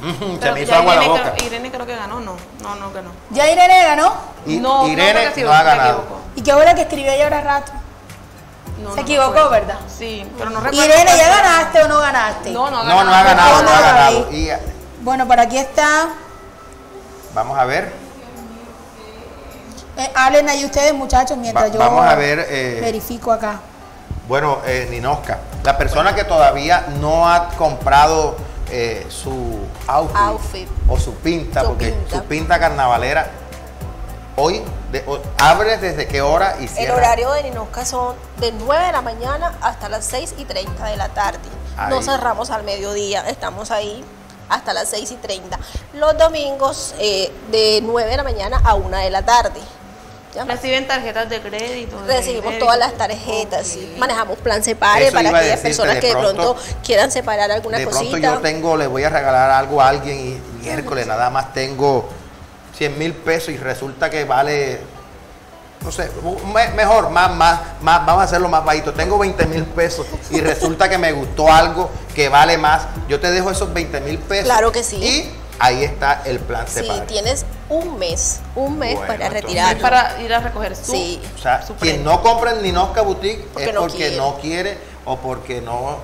mm, se me hizo ya agua la Irene boca. creo- Irene creo que ganó, no, no, no que no. Ya Irene ganó. Y- no, Irene no, no ha ganado. ¿Y qué hora que escribió ella ahora rato? No, Se no equivocó. ¿verdad? Sí, pero no recuerdo. Irene, ¿ya ganaste o no ganaste? No, no, No, no ha ganado, no ha ganado. Y, Bueno, por aquí está. vamos a ver. Eh, hablen ahí ustedes, muchachos, mientras Va- yo vamos a ver, eh, verifico acá. Bueno, eh, Ninosca, la persona que todavía no ha comprado eh, su outfit, Outfit. o su pinta, Su porque pinta. su pinta carnavalera, hoy de- o- abre desde qué hora y El cierra. horario de Ninosca son de 9 de la mañana hasta las 6 y 30 de la tarde. No cerramos al mediodía, estamos ahí hasta las 6 y 30. Los domingos eh, de 9 de la mañana a 1 de la tarde. ¿Ya? Reciben tarjetas de crédito. de Recibimos todas las tarjetas, sí. manejamos plan separe Eso para aquellas decirte, personas de que de pronto- pronto quieran separar alguna de pronto cosita. yo tengo, le voy a regalar algo a alguien y miércoles nada más tengo 100 mil pesos y resulta que vale, no sé, me- mejor, más, más, más, vamos a hacerlo más bajito. Tengo 20 mil pesos y resulta que me gustó algo que vale más. Yo te dejo esos 20 mil pesos. Claro que sí. Y ahí está el plan Sí, separado. tienes un mes, un mes Bueno, para retirar. Para ir a recoger su. Sí. O sea, su quien no compra en Ninosca Boutique Porque es no porque quiere. no quiere o porque no.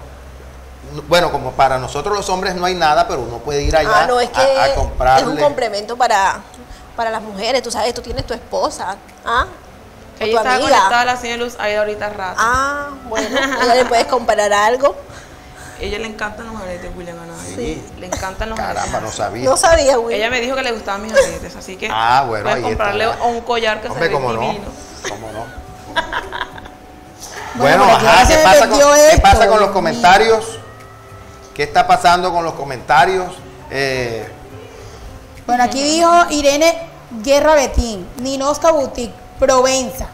Bueno, como para nosotros los hombres no hay nada, pero uno puede ir allá Ah, no, es que a, a es un complemento para, para las mujeres. Tú sabes, tú tienes tu esposa. ¿Ah? Ella amiga. conectada a la señora Luz ahí ahorita rato. Ah, bueno, ella le puedes comprar algo. *laughs* Ella le encantan los aretes, William Anaya. Sí. Le encantan los Caramba, no aretes. sabía. No sabía, güey. Ella me dijo que le gustaban mis aretes, así que Ah, bueno, puedes ahí comprarle está. un collar que Hombre, se ve cómo no. divino. ¿Cómo no? *laughs* Bueno, Bueno, ajá, ¿qué pasa, con, qué pasa con los comentarios? ¿Qué está pasando con los comentarios? Eh, Bueno, aquí dijo Irene Guerra Betín, Ninosca Boutique, Provenza.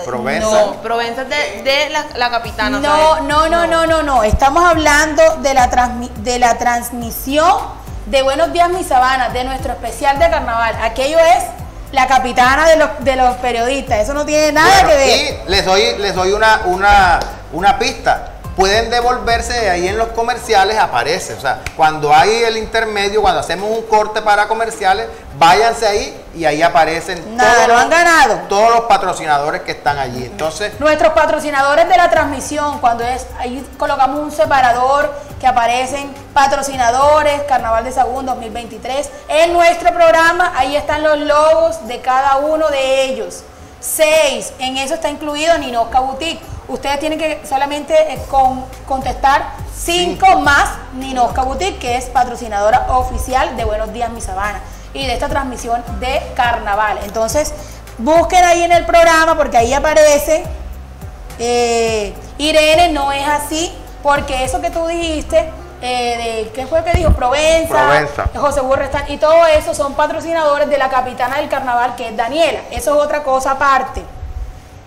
Provenza. No, Provenza de, de la, la capitana. No, no, no, no, no, no. Estamos hablando de la, transmi- de la transmisión de Buenos Días Mi Sabana, de nuestro especial de carnaval. Aquello es la capitana de los, de los periodistas. Eso no tiene nada bueno, que ver. y les doy, les doy una, una, una pista. Pueden devolverse ahí en los comerciales, aparece. O sea, cuando hay el intermedio, cuando hacemos un corte para comerciales, váyanse ahí y ahí aparecen Nada, todos, lo los- han ganado. todos los patrocinadores que están allí. Entonces, Nuestros patrocinadores de la transmisión, cuando es, ahí colocamos un separador que aparecen patrocinadores, Carnaval de Sagún 2023. En nuestro programa, ahí están los logos de cada uno de ellos. Seis, en eso está incluido Ninosca Boutique. Ustedes tienen que solamente eh, con- contestar cinco más Ninosca Boutique, que es patrocinadora oficial de Buenos Días Mi Sabana y de esta transmisión de carnaval. Entonces, busquen ahí en el programa porque ahí aparece eh, Irene no es así, porque eso que tú dijiste, eh, de, ¿qué fue que dijo? Provenza, Provenza. José Burrestán, y todo eso son patrocinadores de la capitana del carnaval, que es Daniela. Eso es otra cosa aparte.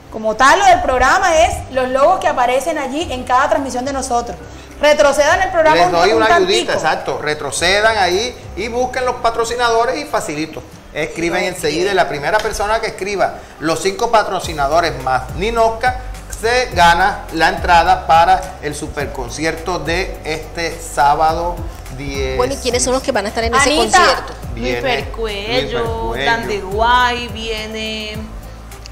Como tal, lo del programa es los logos que aparecen allí en cada transmisión de nosotros. Retrocedan el programa les doy un una ayudita, exacto. Retrocedan ahí y busquen los patrocinadores y facilito. Escriben enseguida y la primera persona que escriba los cinco patrocinadores más Ninosca se gana la entrada para el superconcierto de este sábado 10. Bueno, ¿y quiénes son los que van a estar en ese Anita. concierto? Luis Viene Percuello, Luis Percuello. Dan de Guay, viene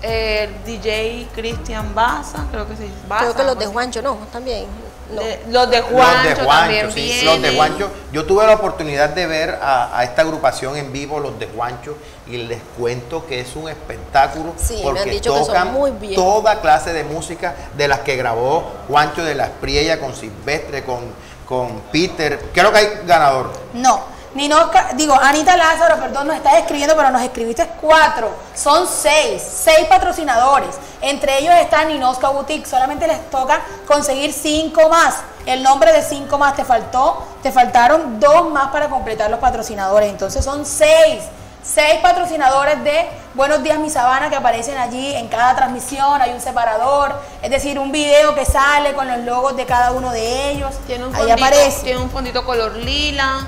el DJ Cristian Baza, creo que sí. Baza, Creo que los de. Juancho, no, también. No. De- los de Los Juancho, de también Juancho, sí, los de Juancho. Yo tuve la oportunidad de ver a, a esta agrupación en vivo, los de Juancho, y les cuento que es un espectáculo Sí, porque tocan toda clase de música de las que grabó Juancho de la Espriella con Silvestre, con, con Peter. Creo que hay ganador. No, Ninosca, digo, Anita Lázaro, perdón, nos estás escribiendo, pero nos escribiste cuatro. Son seis, seis patrocinadores. Entre ellos está Ninosca Boutique. Solamente les toca conseguir cinco más. El nombre de cinco más te faltó, te faltaron dos más para completar los patrocinadores. Entonces son seis. Seis patrocinadores de Buenos Días Mi Sabana que aparecen allí en cada transmisión, hay un separador, es decir, un video que sale con los logos de cada uno de ellos. Tiene un, Ahí fondito, aparece. tiene un fondito color lila.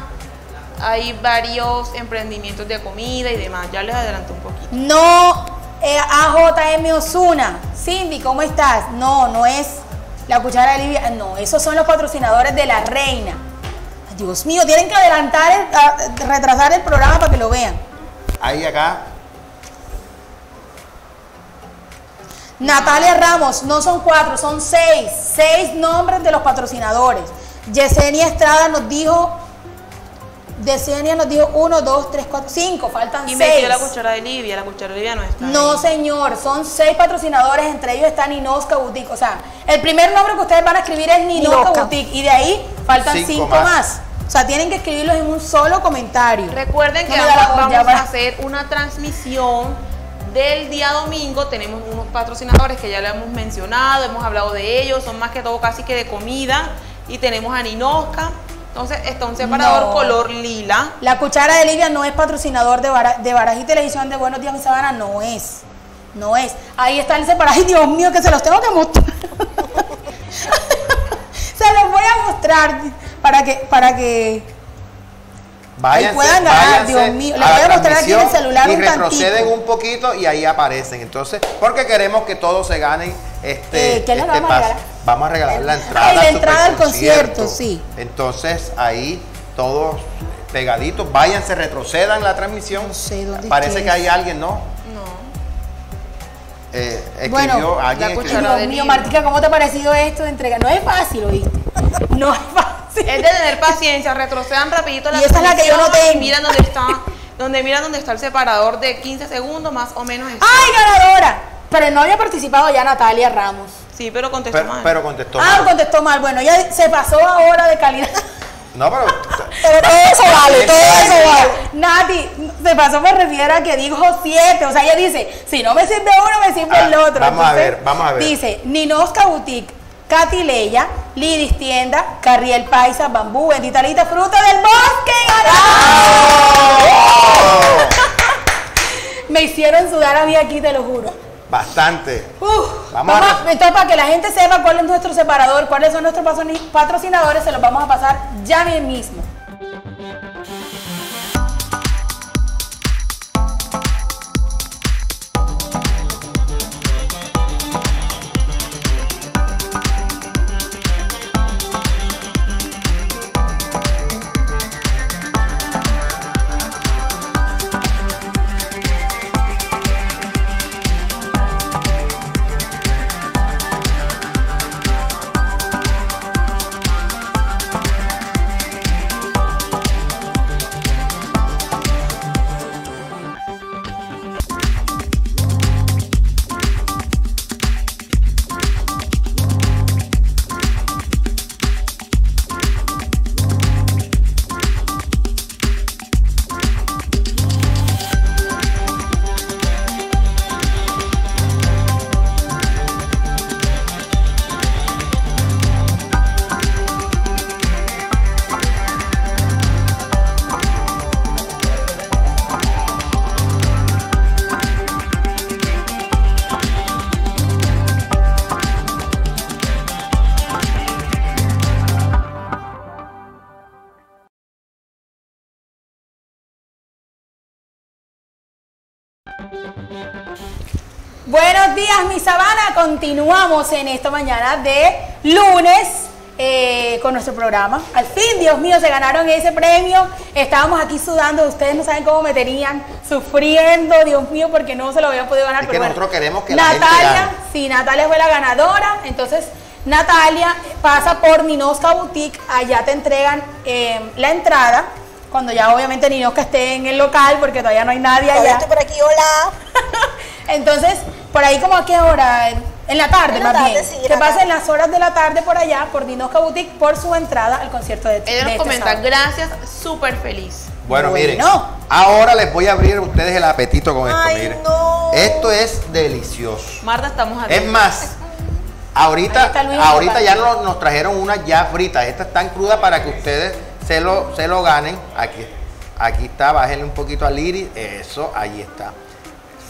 Hay varios emprendimientos de comida y demás. Ya les adelanto un poquito. No, eh, AJM Osuna. Cindy, ¿cómo estás? No, no es la cuchara de Livia. No, esos son los patrocinadores de la reina. Dios mío, tienen que adelantar, el- a- retrasar el programa para que lo vean. Ahí acá. Natalia Ramos, no son cuatro, son seis. Seis nombres de los patrocinadores. Yesenia Estrada nos dijo. Yesenia nos dijo uno, dos, tres, cuatro, cinco. Faltan Y me seis. dio la cuchara de Livia, la cuchara de Livia no está. No, ahí. señor, son seis patrocinadores, entre ellos está Ninosca Boutique. O sea, el primer nombre que ustedes van a escribir es Ninosca Ninosca. Boutique y de ahí faltan Cinco cinco, más. más. O sea, tienen que escribirlos en un solo comentario. Recuerden que No vamos, vamos a hacer una transmisión del día domingo. Tenemos unos patrocinadores que ya le hemos mencionado, hemos hablado de ellos, son más que todo casi que de comida. Y tenemos a Ninosca. Entonces está un separador No. color lila. La cuchara de Livia no es patrocinador de, Bara- de Barají Televisión de Buenos Días Mi Sabana, no es. No es. Ahí está el separador. *laughs* Ay, Dios mío, que se los tengo que mostrar. *laughs* se los voy a mostrar para que, para que Váyanse, puedan ganar, Dios mío. Les a voy a mostrar aquí en el celular y un retroceden tantito. un poquito y ahí aparecen. Entonces, porque queremos que todos se ganen este, Eh, ¿qué este vamos a pase. regalar? Vamos a regalar la entrada. Ay, la entrada al concierto, sí. Entonces, ahí todos pegaditos, váyanse, retrocedan la transmisión. No sé dónde Parece que hay alguien, ¿no? Eh, escribió, Bueno, alguien la escribió. Dios mío. Martica, ¿cómo te ha parecido esto de entrega? No es fácil, ¿oíste? *laughs* No es fácil. Es de tener paciencia, retrocedan rapidito la Y esa es la que yo no tengo. Miran dónde está, donde miran dónde está el separador de 15 segundos más o menos. está. ¡Ay, ganadora! Pero no había participado ya Natalia Ramos. Sí, pero contestó Pero, mal. pero contestó. Ah, mal. contestó mal. Bueno, ya se pasó ahora de calidad. No, pero Pero todo eso vale, todo eso vale. Nati, se pasó me refiere a que dijo siete. O sea, ella dice, si no me sirve uno, me sirve Ah, el otro. vamos a ver, vamos a ver. Dice, Ninosca Boutique, Katy Leya, Lidis Tienda, Carriel Paisa, Bambú, Bendita Lita, Fruta del Bosque. ¡ganó! *laughs* Me hicieron sudar a mí aquí, te lo juro. Bastante. Uf, Vamos a entonces, para que la gente sepa cuál es nuestro separador, cuáles son nuestros patrocinadores, se los vamos a pasar ya bien mismo. Días, mi sabana. Continuamos en esta mañana de lunes eh, con nuestro programa. Al fin, Dios mío, se ganaron ese premio. Estábamos aquí sudando. Ustedes no saben cómo me tenían sufriendo, Dios mío, porque no se lo había podido ganar. Es pero que bueno. nosotros queremos que la gente Natalia, gane. sí, Natalia fue la ganadora. Entonces, Natalia pasa por Ninosca Boutique. Allá te entregan eh, la entrada. Cuando ya obviamente Ninosca esté en el local, porque todavía no hay nadie allá. estoy por aquí, hola. *laughs* Entonces, por ahí como a qué hora, en la tarde En la más tarde, bien. sí, que pasen tarde. las horas de la tarde por allá, por Dinosca Boutique, por su entrada al concierto de Ella de nos este comenta, sábado. gracias, súper feliz. Bueno, Bueno. miren, ahora les voy a abrir a ustedes el apetito con esto, Ay, miren. no. Esto es delicioso. Marta, estamos aquí. Es más, ahorita, ahorita ya nos, nos trajeron unas ya fritas. Estas están crudas para que ustedes se lo, se lo ganen. Aquí, aquí está, bájenle un poquito al iris. Eso, ahí está.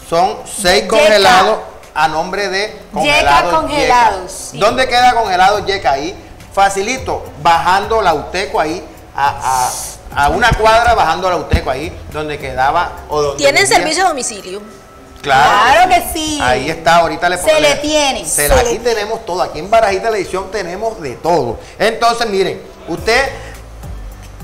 Son seis congelados a nombre de congelados. Congelados, Yeka. sí. ¿Dónde queda congelado Yeka? Ahí, facilito, bajando la Uteco ahí, a, a- a una cuadra bajando la Uteco ahí, donde quedaba. O donde Tienen vivía. servicio a domicilio. Claro, Claro que sí. Ahí está, ahorita le Se pongo- le tiene, se se la- le aquí tenemos todo. Aquí en Barajita Televisión tenemos de todo. Entonces, miren, usted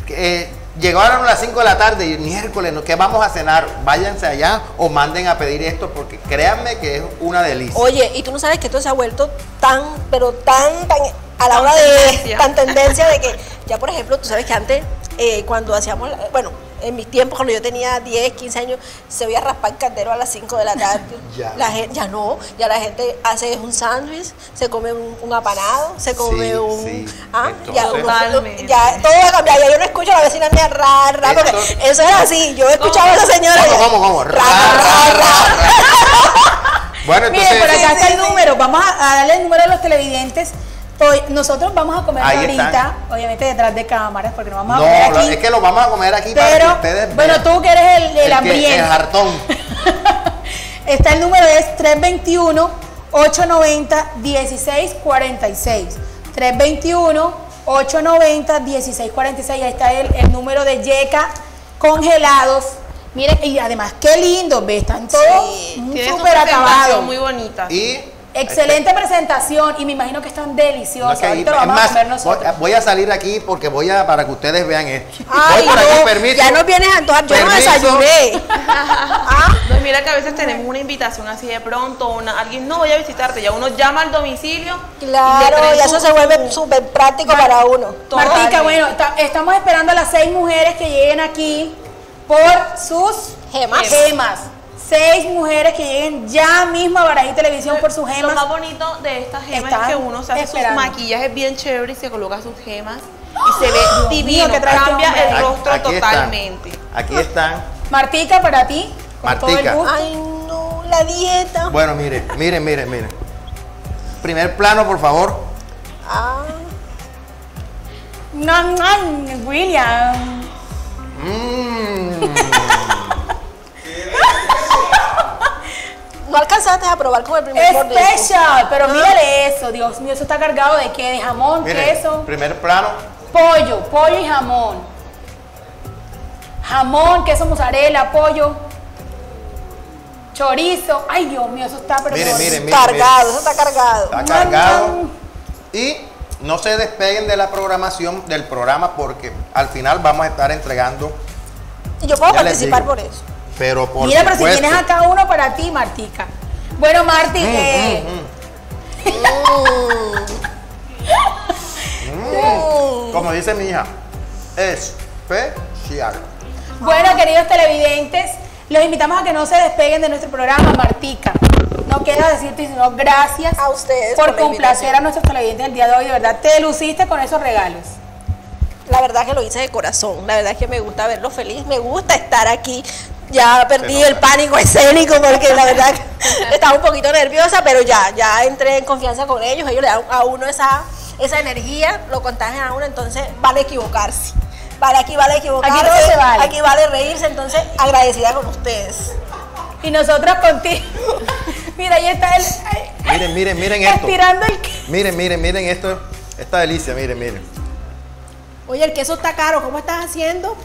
eh, Llegaron a las 5 de la tarde y miércoles, ¿no? ¿qué vamos a cenar? Váyanse allá o manden a pedir esto porque créanme que es una delicia. Oye, y tú no sabes que esto se ha vuelto tan, pero tan, tan, a la Tan hora de, tendencia. tan tendencia de que, ya por ejemplo, tú sabes que antes, eh, cuando hacíamos, la- bueno, en mis tiempos, cuando yo tenía 10, 15 años, se veía raspar caldero a las 5 de la tarde. *laughs* Ya. La gente, ya no, ya la gente hace un sándwich, se come un, un apanado, se come Sí, un... sí. ah, ya, Entonces- uno- ya todo va a cambiar, ya yo no escucho a la vecina mía ra, ra, porque eso era así, yo escuchaba a esa señora... ¿Cómo, y- cómo, cómo? Ra, ra, ra. Bueno, Miren, entonces... por acá está el número. Vamos a, a darle el número a los televidentes. Hoy, nosotros vamos a comer Ahí ahorita, están. obviamente detrás de cámaras, porque no vamos a No, comer aquí. es que lo vamos a comer aquí para que pero, ustedes bueno, vean. tú que eres el, el, El que- hambriento. El hartón. *laughs* Está el número es 321 890 1646. 321 890 1646. Ahí está el, el número de Yeca congelados. Miren, y además qué lindo, ve, están todos Sí, súper acabados. muy bonita. Y... Excelente presentación y me imagino que están No, Ahorita lo es vamos a comer voy, nosotros. voy a salir aquí porque voy a para que ustedes vean esto. Ay, voy por aquí, no, permiso. ya no vienes a antojar, yo no desayuné. *laughs* Ah, No, y mira que a veces tenemos una invitación así de pronto, una, alguien no voy a visitarte, ya uno llama al domicilio. Claro, y eso su- se vuelve súper práctico para uno. Martica, bueno, ta- estamos esperando a las seis mujeres que lleguen aquí por sus Gemas. gemas. Seis mujeres que lleguen ya mismo a Barají Televisión por sus Lo gemas. más bonito de estas gemas Están es que uno se hace esperando. sus maquillajes bien chéveres y se coloca sus gemas y se ve *gasps* mío, divino, ¿qué trae este cambia el rostro aquí totalmente. Aquí están. Martica, para ti. Con todo el Martica. Ay, no, la dieta. Bueno, miren, miren, miren, miren. Primer plano, por favor. Ah, Nam, nam, William. Mm. No alcanzaste a probar con el primer mordisco. Especial, pero mírale eso, Dios mío, eso está cargado de qué? De jamón, queso, primer plano. pollo, pollo y jamón. Jamón, queso mozzarella, pollo, chorizo. Ay, Dios mío, eso está pero Miren, por- miren, miren. Cargado, eso está cargado. Está cargado. Y no se despeguen de la programación del programa porque al final vamos a estar entregando. Y yo puedo participar por eso. Pero por Mira, pero si tienes acá uno para ti, Martica. Bueno, Marti, Mm, eh, *laughs* Como dice mi hija, especial. bueno, queridos televidentes, los invitamos a que no se despeguen de nuestro programa, Martica. No queda decirte sino gracias A ustedes por por la complacer a nuestros televidentes el día de hoy. De verdad, te luciste con esos regalos. La verdad que lo hice de corazón. La verdad que me gusta verlo feliz. Me gusta estar aquí. Ya perdí el pánico escénico porque la verdad que *laughs* estaba un poquito nerviosa, pero ya, ya entré en confianza con ellos. Ellos le dan a uno esa, esa energía, lo contagian a uno, entonces vale equivocarse. Vale, aquí vale equivocarse. Aquí se vale. Aquí vale reírse, entonces agradecida con ustedes. Y nosotros contigo. *laughs* Mira, ahí está él. ay, Miren, miren, miren esto. Estirando el. Miren, miren, miren esto. Esta delicia, miren, miren. Oye, el queso está caro, ¿cómo estás haciendo?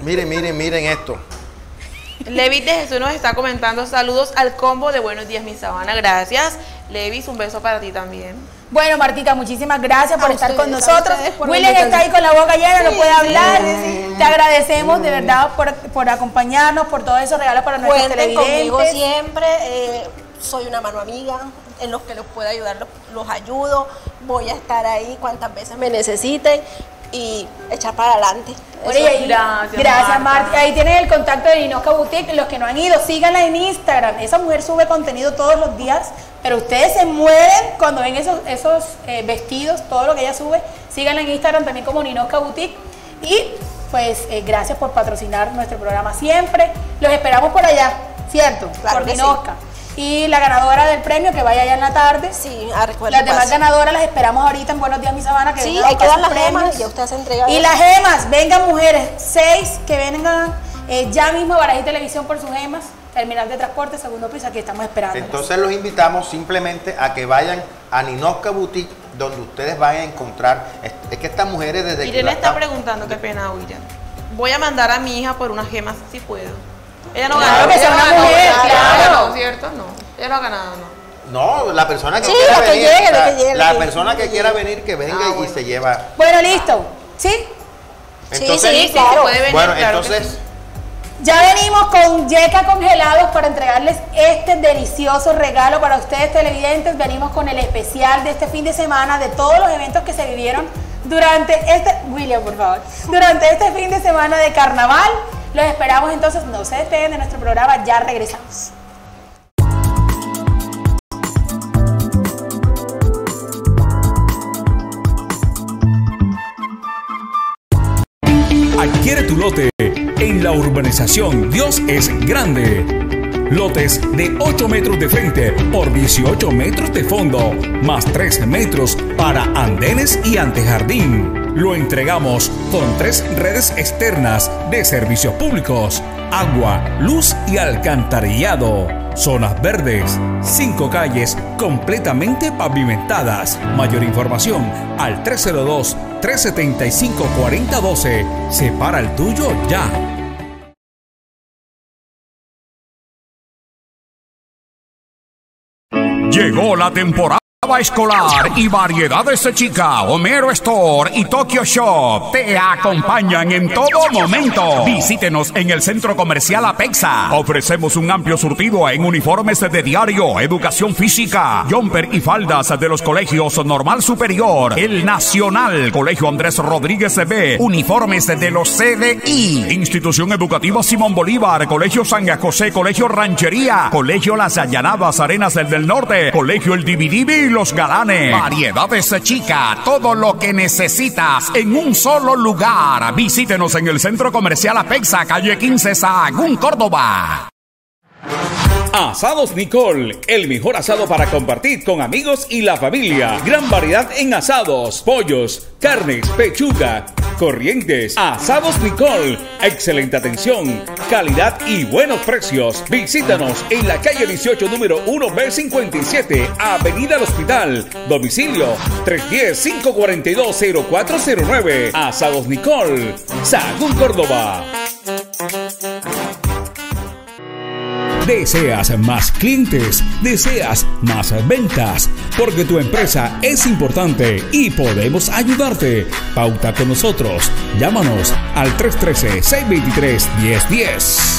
Miren, miren, miren esto. Levis de Jesús nos está comentando saludos al combo de Buenos Días, mi sabana. Gracias. Levis, un beso para ti también. Bueno, Martica, muchísimas gracias por A estar con ustedes, a nosotros. William está ahí con la boca llena, no Sí, puede sí, hablar. sí, Te agradecemos de verdad por, por acompañarnos, por todos esos regalos para nuestros Cuenten conmigo televidentes. siempre. eh, soy una mano amiga. En los que los pueda ayudar, los, los ayudo. Voy a estar ahí cuantas veces me necesiten y echar para adelante. Oye, Gracias, gracias Marta. Marta. Ahí tienen el contacto de Ninoca Boutique. Los que no han ido, síganla en Instagram. Esa mujer sube contenido todos los días, pero ustedes se mueren cuando ven esos, esos eh, vestidos, todo lo que ella sube. Síganla en Instagram también como Ninoca Boutique. Y pues eh, gracias por patrocinar nuestro programa siempre. Los esperamos por allá, ¿cierto? Claro por sí. Y la ganadora del premio que vaya allá en la tarde. Sí, ah, recuerden. Las demás paso. ganadoras las esperamos ahorita en Buenos Días, mi sabana. Que Sí, vengan hay que a dar sus las gemas y ya usted se entrega. Y las gemas, vengan mujeres, seis que vengan eh, ya mismo a Barají Televisión por sus gemas, terminal de transporte, segundo piso, aquí estamos esperando. Entonces los invitamos simplemente a que vayan a Ninoska Boutique, donde ustedes van a encontrar. Es, que estas mujeres desde que. Irene la- está preguntando, qué pena, William. Voy a mandar a mi hija por unas gemas si puedo. Ella no Claro ganó. que ella sea no una ganó, mujer, ella no claro. ganó, ¿cierto? No. Ella no ha ganado, no. No, la persona que Sí, quiera la que venir. llegue, la que llegue, la que persona llegue. que quiera venir, que venga Ah, y bueno. se lleva. Bueno, listo. ¿Sí? Entonces, sí, Sí, claro. puede venir, bueno, claro entonces, sí. Ya venimos con Yeca Congelados para entregarles este delicioso regalo para ustedes televidentes. Venimos con el especial de este fin de semana de todos los eventos que se vivieron durante este, William, por favor, durante este fin de semana de carnaval. Los esperamos entonces, no se despeguen de nuestro programa, ya regresamos. Adquiere tu lote en la urbanización Dios es Grande. Lotes de 8 metros de frente por 18 metros de fondo, más 3 metros para andenes y antejardín. Lo entregamos con tres redes externas de servicios públicos, agua, luz y alcantarillado. Zonas verdes, cinco calles completamente pavimentadas. Mayor información al 302-375-4012. Separa el tuyo ya. Llegó la temporada escolar y variedades de chica, Homero Store y Tokyo Shop te acompañan en todo momento. Visítenos en el centro comercial Apexa. Ofrecemos un amplio surtido en uniformes de diario, educación física, jumper y faldas de los colegios Normal Superior, el Nacional, Colegio Andrés Rodríguez B, uniformes de los CDI, Institución Educativa Simón Bolívar, Colegio San José, Colegio Ranchería, Colegio Las Allanadas Arenas del, del Norte, Colegio El Dividivi Los Galanes. Variedades de chica, todo lo que necesitas en un solo lugar. Visítenos en el Centro Comercial Apexa, calle 15, Sagún, Córdoba. Asados Nicole, el mejor asado para compartir con amigos y la familia. Gran variedad en asados, pollos, carnes, pechuga, corrientes. Asados Nicole, excelente atención, calidad y buenos precios. Visítanos en la calle 18, número 1B57, Avenida del Hospital. Domicilio 310-542-0409. Asados Nicole, Sagún Córdoba. Deseas más clientes, deseas más ventas, porque tu empresa es importante y podemos ayudarte. Pauta con nosotros. Llámanos al 313-623-1010.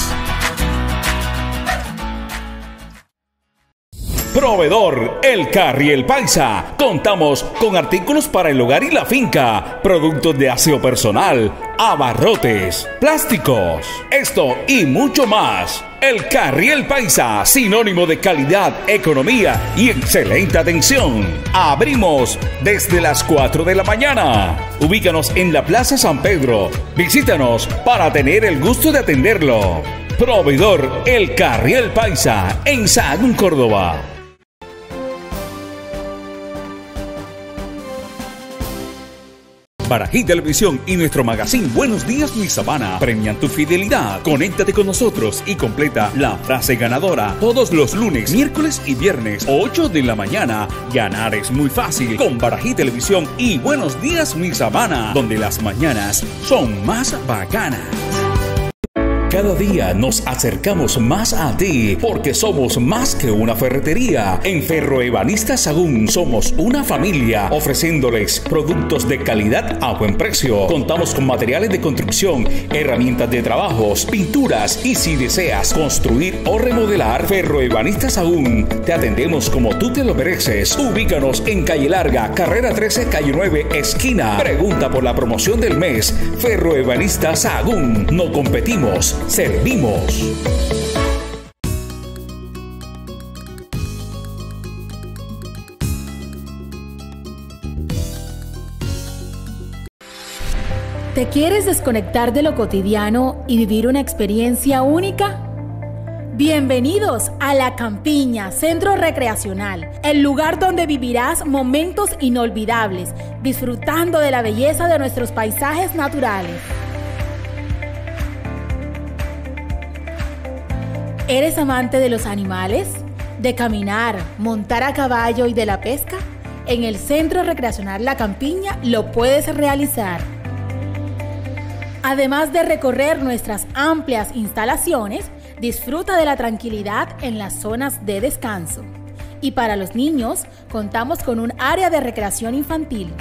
Proveedor El Carriel Paisa. Contamos con artículos para el hogar y la finca, productos de aseo personal, abarrotes, plásticos, esto y mucho más. El Carriel Paisa, sinónimo de calidad, economía y excelente atención. Abrimos desde las 4 de la mañana. Ubícanos en la Plaza San Pedro. Visítanos para tener el gusto de atenderlo. Proveedor El Carriel Paisa en Sagún, Córdoba. Barají Televisión y nuestro magazine Buenos Días Mi Sabana premian tu fidelidad. Conéctate con nosotros y completa la frase ganadora todos los lunes, miércoles y viernes, 8 de la mañana. Ganar es muy fácil con Barají Televisión y Buenos Días Mi Sabana, donde las mañanas son más bacanas. Cada día nos acercamos más a ti porque somos más que una ferretería. En Ferroebanista Sagún somos una familia ofreciéndoles productos de calidad a buen precio. Contamos con materiales de construcción, herramientas de trabajos, pinturas y si deseas construir o remodelar Ferroebanista Sagún, te atendemos como tú te lo mereces. Ubícanos en Calle Larga, Carrera 13, Calle 9, esquina. Pregunta por la promoción del mes. Ferroebanista Sagún. No competimos, servimos. ¿Te quieres desconectar de lo cotidiano y vivir una experiencia única? Bienvenidos a La Campiña, Centro Recreacional, el lugar donde vivirás momentos inolvidables, disfrutando de la belleza de nuestros paisajes naturales. ¿Eres amante de los animales? ¿De caminar, montar a caballo y de la pesca? En el Centro Recreacional La Campiña lo puedes realizar. Además de recorrer nuestras amplias instalaciones, disfruta de la tranquilidad en las zonas de descanso. Y para los niños, contamos con un área de recreación infantil.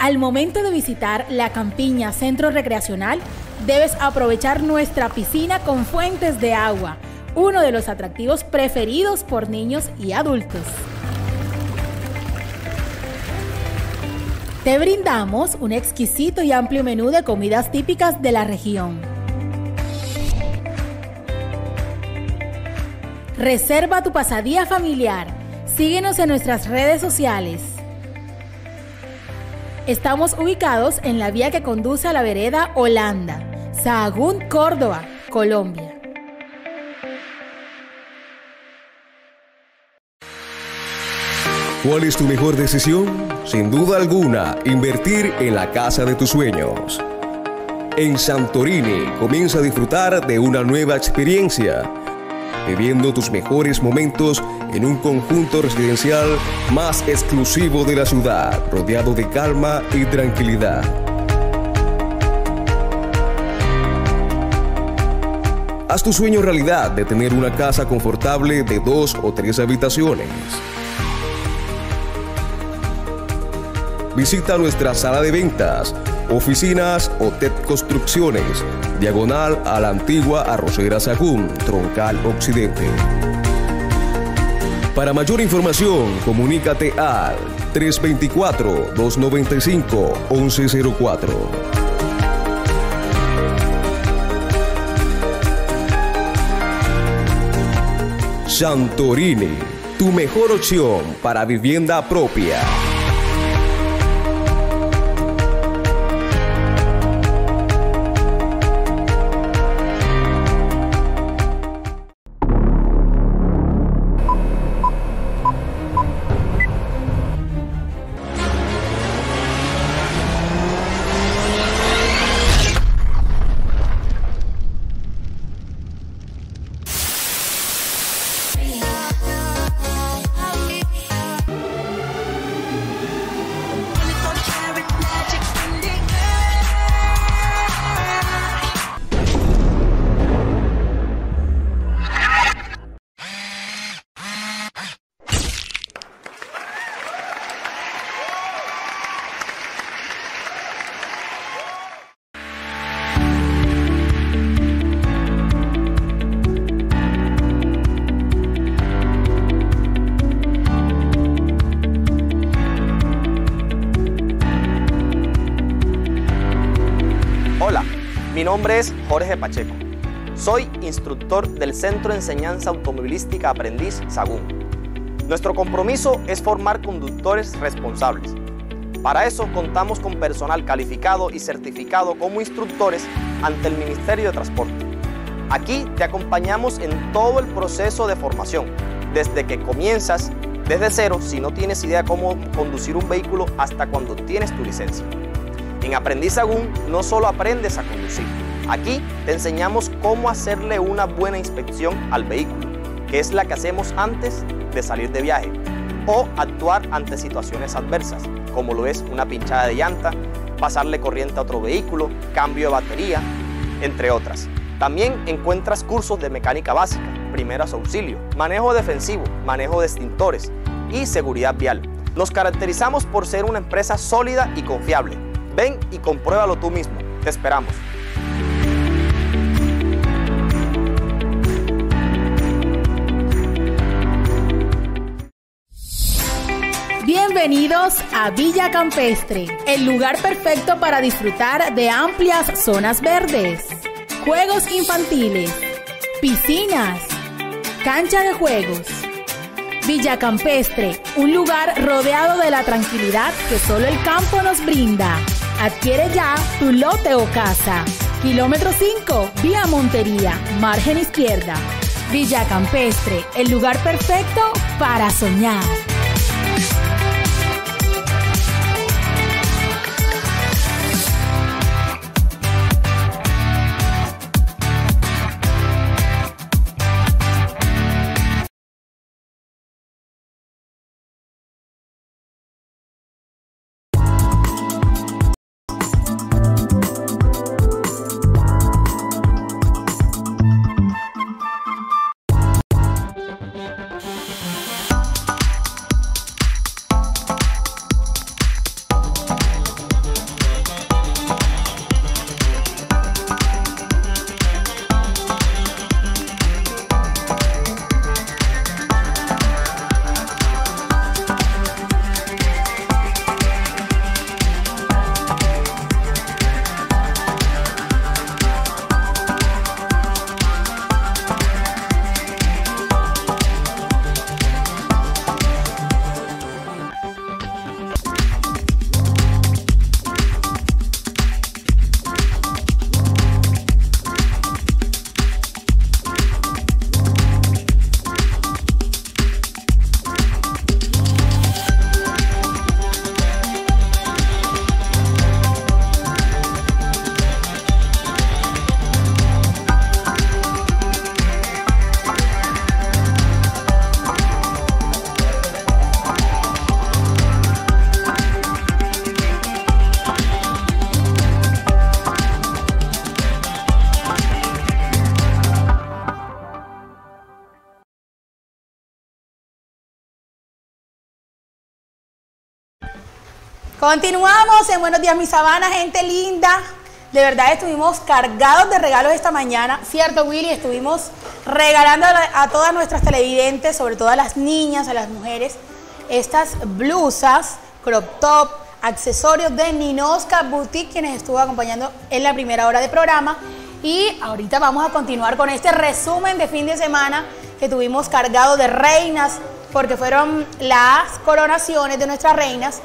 Al momento de visitar la Campiña Centro Recreacional, debes aprovechar nuestra piscina con fuentes de agua, uno de los atractivos preferidos por niños y adultos. Te brindamos un exquisito y amplio menú de comidas típicas de la región. Reserva tu pasadía familiar. Síguenos en nuestras redes sociales. Estamos ubicados en la vía que conduce a la vereda Holanda, Sahagún, Córdoba, Colombia. ¿Cuál es tu mejor decisión? Sin duda alguna, invertir en la casa de tus sueños. En Santorini comienza a disfrutar de una nueva experiencia, viviendo tus mejores momentos en un conjunto residencial más exclusivo de la ciudad, rodeado de calma y tranquilidad. Haz tu sueño realidad de tener una casa confortable de dos o tres habitaciones. Visita nuestra sala de ventas, oficinas o TED Construcciones, diagonal a la antigua Arrocera Sagún, Troncal Occidente. Para mayor información, comunícate al 324-295-1104. Santorini, tu mejor opción para vivienda propia. Nombre es Jorge Pacheco. Soy instructor del Centro de Enseñanza Automovilística Aprendiz Sagún. Nuestro compromiso es formar conductores responsables. Para eso contamos con personal calificado y certificado como instructores ante el Ministerio de Transporte. Aquí te acompañamos en todo el proceso de formación, desde que comienzas desde cero si no tienes idea cómo conducir un vehículo hasta cuando tienes tu licencia. En Aprendiz Sagún no solo aprendes a conducir, aquí te enseñamos cómo hacerle una buena inspección al vehículo, que es la que hacemos antes de salir de viaje, o actuar ante situaciones adversas, como lo es una pinchada de llanta, pasarle corriente a otro vehículo, cambio de batería, entre otras. También encuentras cursos de mecánica básica, primeros auxilios, manejo defensivo, manejo de extintores y seguridad vial. Nos caracterizamos por ser una empresa sólida y confiable. Ven y compruébalo tú mismo. Te esperamos. Bienvenidos a Villa Campestre, el lugar perfecto para disfrutar de amplias zonas verdes, juegos infantiles, piscinas, cancha de juegos. Villa Campestre, un lugar rodeado de la tranquilidad que solo el campo nos brinda. Adquiere ya tu lote o casa. Kilómetro 5, vía Montería, margen izquierda. Villa Campestre, el lugar perfecto para soñar. Continuamos en Buenos Días, mi sabana, gente linda. De verdad estuvimos cargados de regalos esta mañana, ¿cierto, Willy? Estuvimos regalando a, todas nuestras televidentes, sobre todo a las niñas, a las mujeres, estas blusas, crop top, accesorios de Ninosca Boutique, quienes estuvo acompañando en la primera hora de programa. Y ahorita vamos a continuar con este resumen de fin de semana que tuvimos cargado de reinas, porque fueron las coronaciones de nuestras reinas.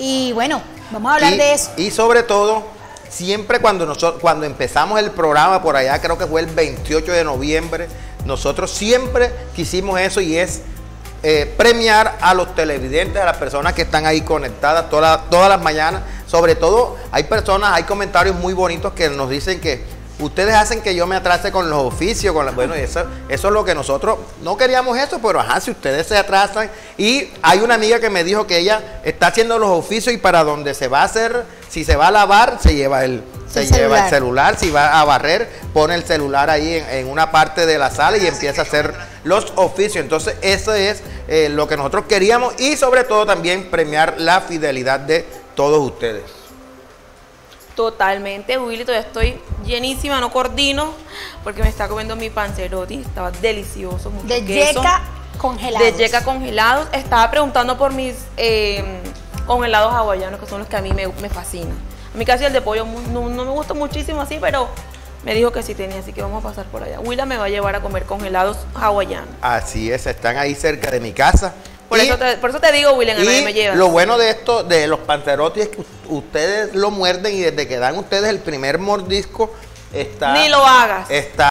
Y bueno, vamos a hablar y, de eso. Y sobre todo, siempre cuando, nosotros, cuando empezamos el programa, por allá creo que fue el 28 de noviembre, nosotros siempre quisimos eso y es eh, premiar a los televidentes, a las personas que están ahí conectadas todas, todas las mañanas. Sobre todo, hay personas, hay comentarios muy bonitos que nos dicen que ustedes hacen que yo me atrase con los oficios, con la, bueno, eso, eso es lo que nosotros no queríamos eso, pero ajá, si ustedes se atrasan y hay una amiga que me dijo que ella está haciendo los oficios y para donde se va a hacer, si se va a lavar, se lleva el se El lleva celular. el celular, si va a barrer, pone el celular ahí en, en una parte de la sala y empieza a hacer los oficios. Entonces, eso es eh, lo que nosotros queríamos y sobre todo también premiar la fidelidad de todos ustedes. Totalmente, Willy, todavía estoy llenísima, no coordino, porque me está comiendo mi panzerotti, estaba delicioso, mucho De queso. yeca congelados. De yeca congelados. Estaba preguntando por mis eh, congelados hawaianos, que son los que a mí me, me fascinan. A mí casi el de pollo no, no me gusta muchísimo así, pero me dijo que sí tenía, así que vamos a pasar por allá. Willa me va a llevar a comer congelados hawaianos. Así es, están ahí cerca de mi casa. Por, Y- eso, te, por eso te digo, William, a nadie me lleva. lo bueno de esto, de los panzerotti, es que ustedes lo muerden y desde que dan ustedes el primer mordisco, está, Ni lo hagas. está